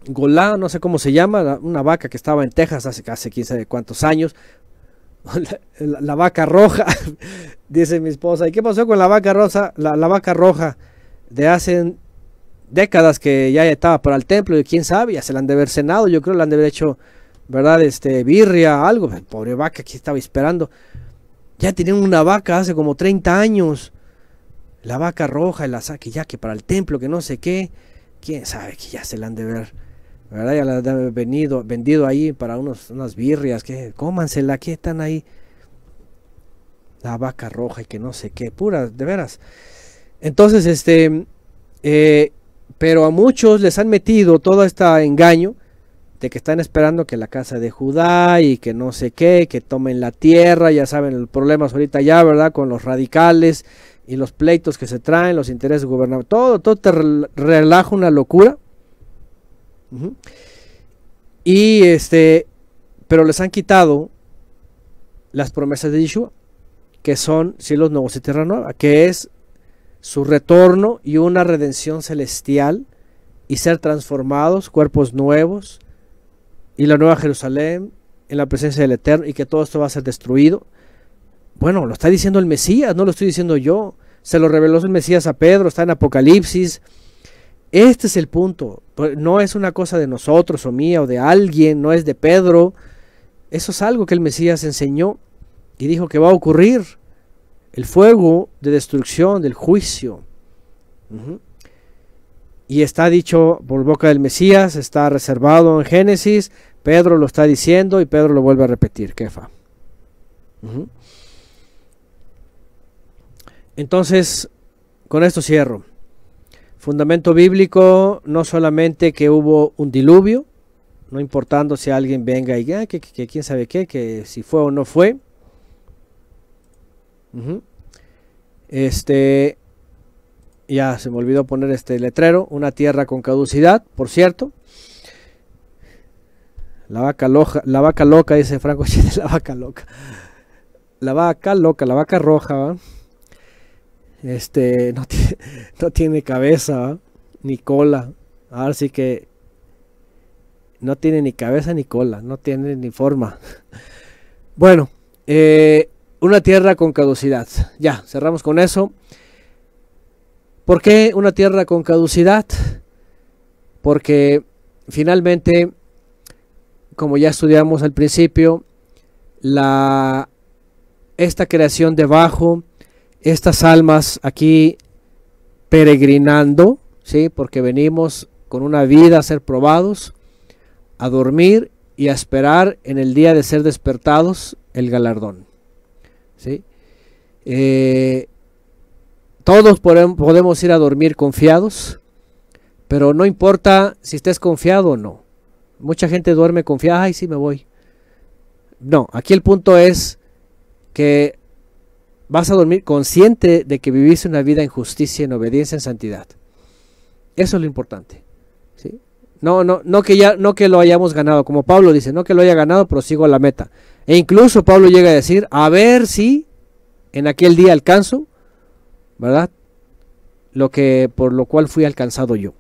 [SPEAKER 1] Golá, no sé cómo se llama, una vaca que estaba en Texas hace, hace quién sabe cuántos años. *laughs* La, vaca roja, *laughs* dice mi esposa. ¿Y qué pasó con la vaca rosa? La, la, vaca roja de hace décadas que ya estaba para el templo y quién sabe, ya se la han de haber cenado, yo creo que la han de haber hecho, ¿verdad? Este, birria, algo. Pobre vaca que estaba esperando. Ya tenían una vaca hace como 30 años. La vaca roja, la saque ya que para el templo, que no sé qué. Quién sabe que ya se la han de ver. ¿Verdad? Ya la han de venido, vendido ahí para unos, unas birrias. que Cómansela, que están ahí. La vaca roja y que no sé qué. Puras, de veras. Entonces, este. Eh, pero a muchos les han metido todo este engaño de que están esperando que la casa de Judá y que no sé qué, que tomen la tierra, ya saben el problema ahorita ya, ¿verdad? Con los radicales y los pleitos que se traen, los intereses gubernamentales, todo, todo te relaja una locura. Y este, pero les han quitado las promesas de Yeshua, que son cielos nuevos y tierra nueva, que es su retorno y una redención celestial y ser transformados, cuerpos nuevos, y la nueva Jerusalén en la presencia del Eterno y que todo esto va a ser destruido. Bueno, lo está diciendo el Mesías, no lo estoy diciendo yo. Se lo reveló el Mesías a Pedro, está en Apocalipsis. Este es el punto. Pues, no es una cosa de nosotros o mía o de alguien, no es de Pedro. Eso es algo que el Mesías enseñó y dijo que va a ocurrir. El fuego de destrucción, del juicio. Y está dicho por boca del Mesías, está reservado en Génesis, Pedro lo está diciendo y Pedro lo vuelve a repetir, Kefa. Entonces, con esto cierro. Fundamento bíblico, no solamente que hubo un diluvio, no importando si alguien venga y que, quién sabe qué, que si fue o no fue. Este, ya se me olvidó poner este letrero, una tierra con caducidad, por cierto. La vaca loca, la vaca loca, dice Franco *laughs* la vaca loca. La vaca loca, la vaca roja, Este, *laughs* no tiene cabeza, ni cola. Ahora sí que no tiene ni cabeza ni cola, no tiene ni forma. *laughs* Bueno, eh, una tierra con caducidad. Ya, cerramos con eso. ¿Por qué una tierra con caducidad? Porque finalmente como ya estudiamos al principio, la, esta creación debajo, estas almas aquí peregrinando, ¿sí? porque venimos con una vida a ser probados, a dormir y a esperar en el día de ser despertados el galardón. ¿Sí? Eh, todos podemos ir a dormir confiados, pero no importa si estés confiado o no. Mucha gente duerme confiada, ay, sí me voy. No, aquí el punto es que vas a dormir consciente de que viviste una vida en justicia, en obediencia, en santidad. Eso es lo importante. ¿sí? No, no, no que ya, no que lo hayamos ganado, como Pablo dice, no que lo haya ganado, pero sigo la meta. E incluso Pablo llega a decir, a ver si en aquel día alcanzo, ¿verdad? Lo que por lo cual fui alcanzado yo.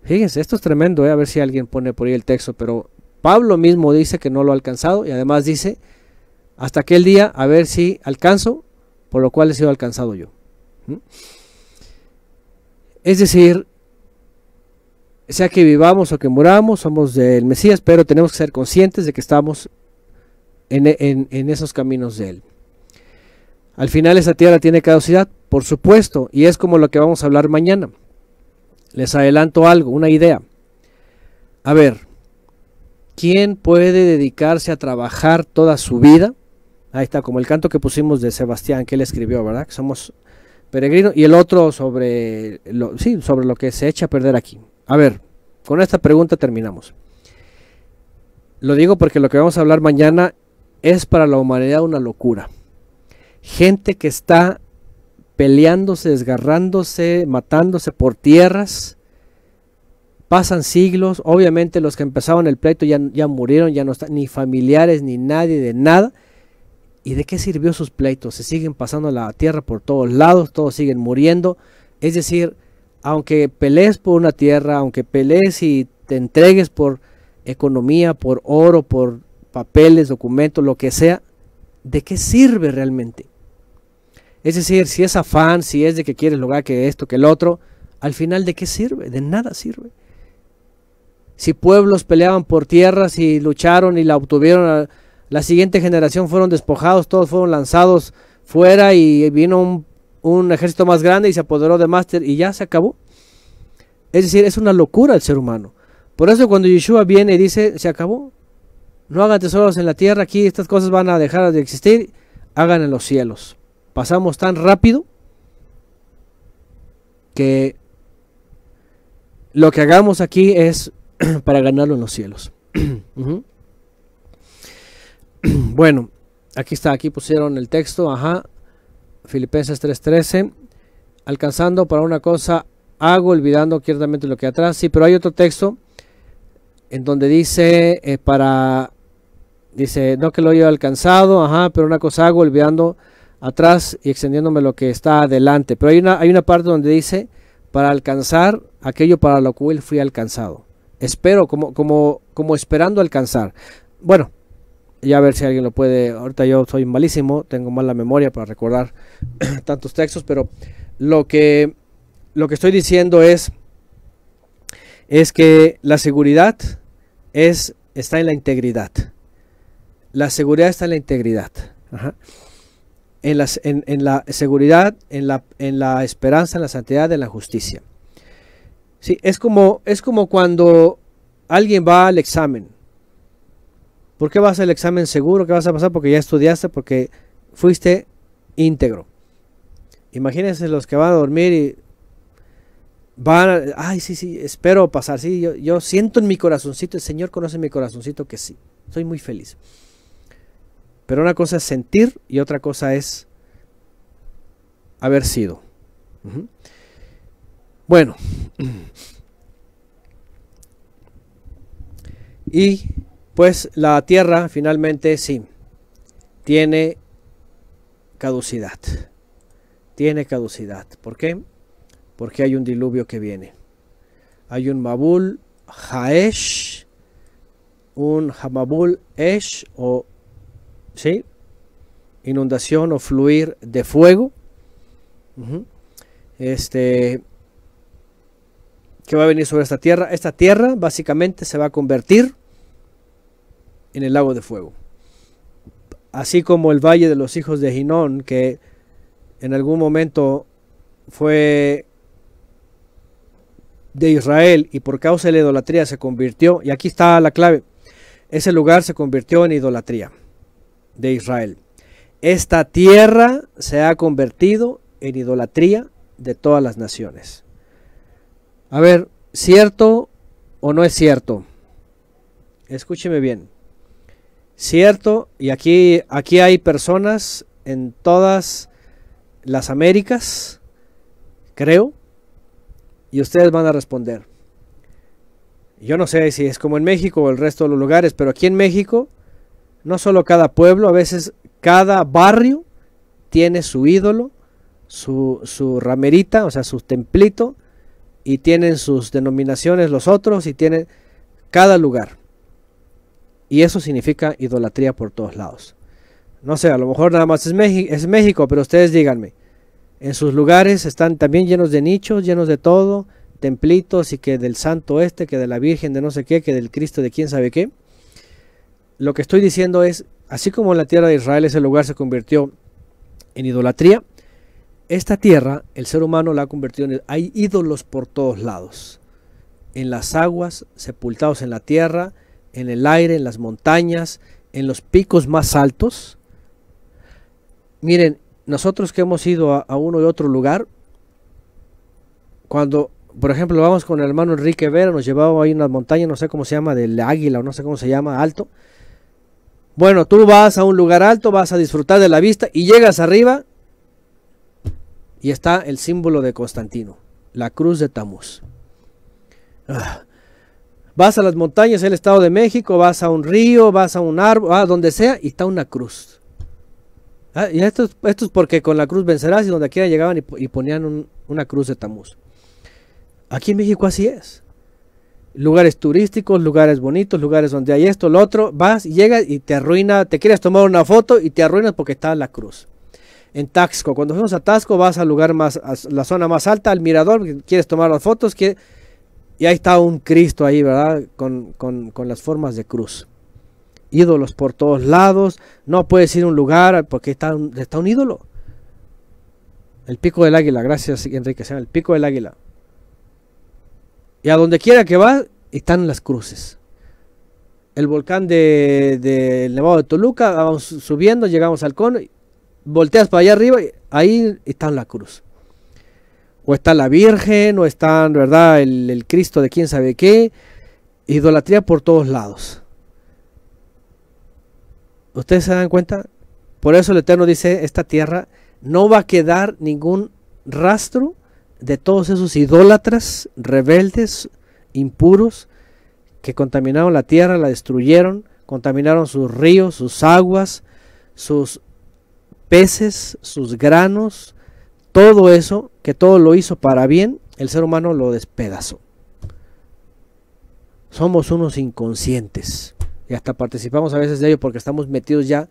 [SPEAKER 1] Fíjense, esto es tremendo, ¿eh? a ver si alguien pone por ahí el texto, pero Pablo mismo dice que no lo ha alcanzado y además dice, hasta aquel día, a ver si alcanzo, por lo cual he sido alcanzado yo. ¿Mm? Es decir, sea que vivamos o que muramos, somos del Mesías, pero tenemos que ser conscientes de que estamos en, esos caminos de Él. Al final esa tierra tiene caducidad, por supuesto, y es como lo que vamos a hablar mañana. Les adelanto algo, una idea. A ver, ¿quién puede dedicarse a trabajar toda su vida? Ahí está, como el canto que pusimos de Sebastián, que él escribió, ¿verdad? Que somos peregrinos. Y el otro sobre lo, sí, sobre lo que se echa a perder aquí. A ver, con esta pregunta terminamos. Lo digo porque lo que vamos a hablar mañana es para la humanidad una locura. Gente que está peleándose, desgarrándose, matándose por tierras. Pasan siglos, obviamente los que empezaron el pleito ya, ya murieron, ya no están ni familiares ni nadie de nada. ¿Y de qué sirvió sus pleitos? Se siguen pasando la tierra por todos lados, todos siguen muriendo. Es decir, aunque pelees por una tierra, aunque pelees y te entregues por economía, por oro, por papeles, documentos, lo que sea, ¿de qué sirve realmente? Es decir, si es afán, si es de que quieres lograr que esto, que el otro, al final ¿de qué sirve? De nada sirve. Si pueblos peleaban por tierras y lucharon y la obtuvieron, la siguiente generación fueron despojados, todos fueron lanzados fuera y vino un, un ejército más grande y se apoderó de Máster y ya se acabó. Es decir, es una locura el ser humano. Por eso cuando Yeshua viene y dice, se acabó, no hagan tesoros en la tierra, aquí estas cosas van a dejar de existir, hagan en los cielos. Pasamos tan rápido que lo que hagamos aquí es *clears throat* para ganarlo en los cielos. *clears throat* *clears throat* bueno, aquí está, aquí pusieron el texto, ajá, Filipenses 3:13, alcanzando para una cosa hago, olvidando ciertamente lo que atrás, sí, pero hay otro texto en donde dice eh, para Dice, no que lo haya alcanzado, ajá, pero una cosa hago olvidando atrás y extendiéndome lo que está adelante. Pero hay una, hay una parte donde dice, para alcanzar aquello para lo cual fui alcanzado. Espero, como, como, como esperando alcanzar. Bueno, ya a ver si alguien lo puede. Ahorita yo soy malísimo, tengo mala memoria para recordar *clears throat* tantos textos, pero lo que, lo que estoy diciendo es, es que la seguridad es, está en la integridad. La seguridad está en la integridad. En, la seguridad, en la, en la esperanza, en la santidad, en la justicia. Sí, es como, es como cuando alguien va al examen. ¿Por qué vas al examen seguro? ¿Qué vas a pasar? Porque ya estudiaste, porque fuiste íntegro. Imagínense los que van a dormir y van, ay, sí, sí, espero pasar. Sí, yo, yo siento en mi corazoncito, el Señor conoce mi corazoncito que sí, soy muy feliz. Pero una cosa es sentir y otra cosa es haber sido. Bueno. Y pues la tierra finalmente sí, tiene caducidad. Tiene caducidad. ¿Por qué? Porque hay un diluvio que viene. Hay un Mabul Haesh, un Hamabul Esh o ¿sí? Inundación o fluir de fuego. Este que va a venir sobre esta tierra. Esta tierra básicamente se va a convertir en el lago de fuego. Así como el valle de los hijos de Ginón, que en algún momento fue de Israel y por causa de la idolatría se convirtió, y aquí está la clave, ese lugar se convirtió en idolatría de Israel. Esta tierra se ha convertido en idolatría de todas las naciones. A ver, ¿cierto o no es cierto? Escúcheme bien. Cierto, y aquí, aquí hay personas en todas las Américas, creo, y ustedes van a responder. Yo no sé si es como en México o el resto de los lugares, pero aquí en México, no solo cada pueblo, a veces cada barrio tiene su ídolo, su, su ramerita, o sea, su templito, y tienen sus denominaciones los otros, y tienen cada lugar. Y eso significa idolatría por todos lados. No sé, a lo mejor nada más es, México, es México, pero ustedes díganme. En sus lugares están también llenos de nichos, llenos de todo, templitos y que del santo este, que de la Virgen de no sé qué, que del Cristo de quién sabe qué. Lo que estoy diciendo es, así como la tierra de Israel ese lugar se convirtió en idolatría, esta tierra el ser humano la ha convertido en... Hay ídolos por todos lados. En las aguas, sepultados en la tierra, en el aire, en las montañas, en los picos más altos. Miren, nosotros que hemos ido a, uno y otro lugar, cuando, por ejemplo, vamos con el hermano Enrique Vera, nos llevaba ahí una montaña, no sé cómo se llama, del águila o no sé cómo se llama, alto. Bueno, tú vas a un lugar alto, vas a disfrutar de la vista y llegas arriba y está el símbolo de Constantino, la cruz de Tamuz. Ah, Vas a las montañas del Estado de México, vas a un río, vas a un árbol, a donde sea, y está una cruz. Ah, y esto es, porque con la cruz vencerás y donde quiera llegaban y, ponían una cruz de Tamuz. Aquí en México así es. Lugares turísticos, lugares bonitos, lugares donde hay esto, lo otro, vas llegas y te arruina, te quieres tomar una foto y te arruinas porque está la cruz. En Taxco, cuando fuimos a Taxco vas al lugar más, a la zona más alta, al mirador, quieres tomar las fotos, que y ahí está un Cristo ahí, ¿verdad? Con, las formas de cruz. Ídolos por todos lados. No puedes ir a un lugar porque está un, está un ídolo. El pico del águila, gracias Enrique, el pico del águila. Y a donde quiera que va, están las cruces. El volcán del de, Nevado de Toluca, vamos subiendo, llegamos al cono, volteas para allá arriba, ahí está la cruz o está la Virgen, o está, ¿verdad?, el, Cristo de quién sabe qué, idolatría por todos lados. ¿Ustedes se dan cuenta? Por eso el Eterno dice, esta tierra no va a quedar ningún rastro de todos esos idólatras, rebeldes, impuros, que contaminaron la tierra, la destruyeron, contaminaron sus ríos, sus aguas, sus peces, sus granos, todo eso, que todo lo hizo para bien, el ser humano lo despedazó. Somos unos inconscientes y hasta participamos a veces de ello porque estamos metidos ya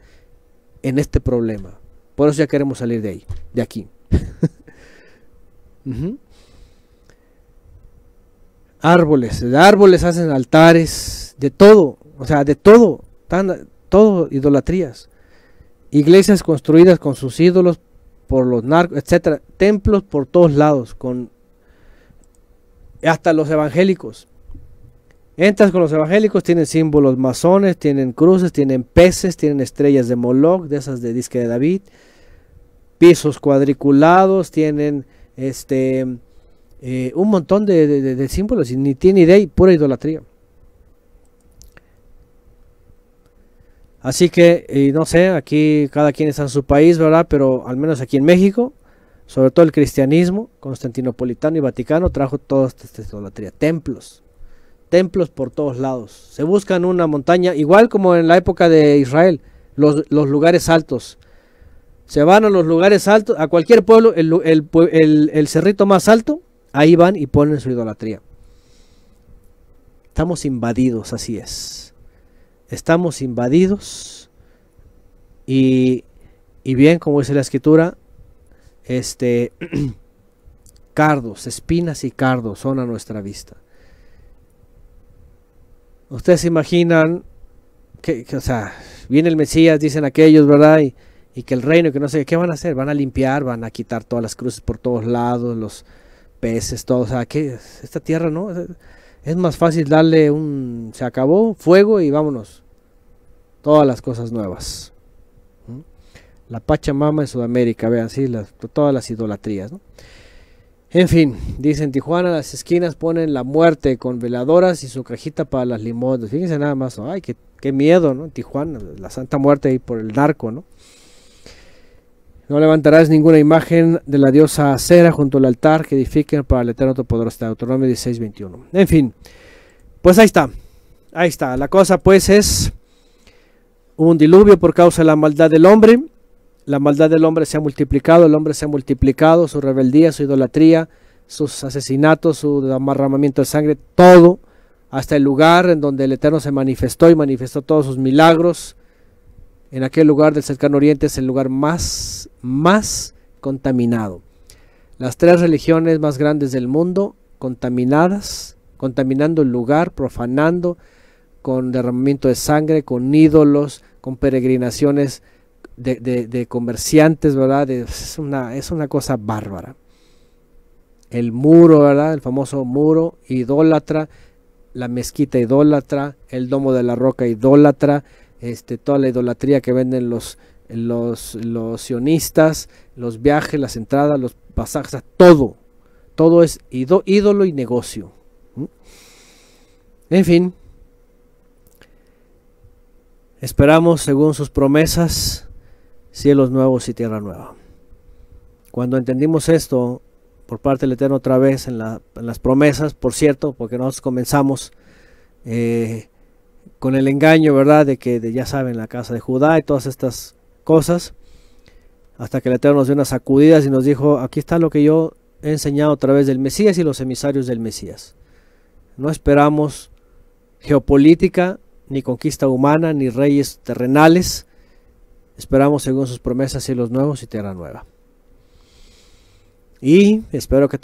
[SPEAKER 1] en este problema. Por eso ya queremos salir de ahí, de aquí. *laughs* Árboles, de árboles hacen altares, de todo, o sea, de todo, todo idolatrías. Iglesias construidas con sus ídolos por los narcos, etcétera, templos por todos lados, con hasta los evangélicos. Entras con los evangélicos, tienen símbolos masones, tienen cruces, tienen peces, tienen estrellas de Moloch, de esas de disque de David, pisos cuadriculados, tienen este eh, un montón de, símbolos y ni tiene idea y pura idolatría. Así que, no sé, aquí cada quien está en su país, ¿verdad? Pero al menos aquí en México, sobre todo el cristianismo, constantinopolitano y vaticano, trajo toda esta idolatría. Templos, templos por todos lados. Se buscan una montaña, igual como en la época de Israel, los, lugares altos. Se van a los lugares altos, a cualquier pueblo, el, cerrito más alto, ahí van y ponen su idolatría. Estamos invadidos, así es estamos invadidos y, bien, como dice la escritura, este, *clears throat* cardos, espinas y cardos son a nuestra vista. Ustedes se imaginan que, o sea, viene el Mesías, dicen aquellos, ¿verdad? Y, y, que el reino, que no sé qué van a hacer, van a limpiar, van a quitar todas las cruces por todos lados, los peces, todo, o sea, que esta tierra, ¿no? Es más fácil darle un, se acabó, fuego y vámonos todas las cosas nuevas. La Pachamama en Sudamérica, vean, sí, las, todas las idolatrías. ¿no? En fin, dicen Tijuana, las esquinas ponen la muerte con veladoras y su cajita para las limones. Fíjense nada más, ay, qué, qué miedo, ¿no? Tijuana, la Santa Muerte ahí por el narco, ¿no? No levantarás ninguna imagen de la diosa Acera junto al altar que edifiquen para el Eterno Todopoderoso. Deuteronomio 16, 21. En fin, pues ahí está. Ahí está. La cosa pues es un diluvio por causa de la maldad del hombre la maldad del hombre se ha multiplicado, el hombre se ha multiplicado, su rebeldía, su idolatría, sus asesinatos, su amarramamiento de sangre, todo, hasta el lugar en donde el Eterno se manifestó y manifestó todos sus milagros. En aquel lugar del cercano oriente es el lugar más, más contaminado. Las tres religiones más grandes del mundo contaminadas, contaminando el lugar, profanando, con derramamiento de sangre, con ídolos, con peregrinaciones de, comerciantes, ¿verdad? Es una, es una cosa bárbara. El muro, ¿verdad? El famoso muro idólatra, la mezquita idólatra, el domo de la roca idólatra, este, toda la idolatría que venden los, los, los sionistas, los viajes, las entradas, los pasajes, todo. Todo es ídolo y negocio. En fin, esperamos según sus promesas cielos nuevos y tierra nueva. Cuando entendimos esto por parte del Eterno otra vez en, las promesas, por cierto, porque nosotros comenzamos eh, con el engaño, ¿verdad? De que ya saben, la casa de Judá y todas estas cosas, hasta que el Eterno nos dio unas sacudidas y nos dijo, aquí está lo que yo he enseñado a través del Mesías y los emisarios del Mesías. No esperamos geopolítica, ni conquista humana, ni reyes terrenales, Esperamos según sus promesas cielos nuevos y tierra nueva. Y espero que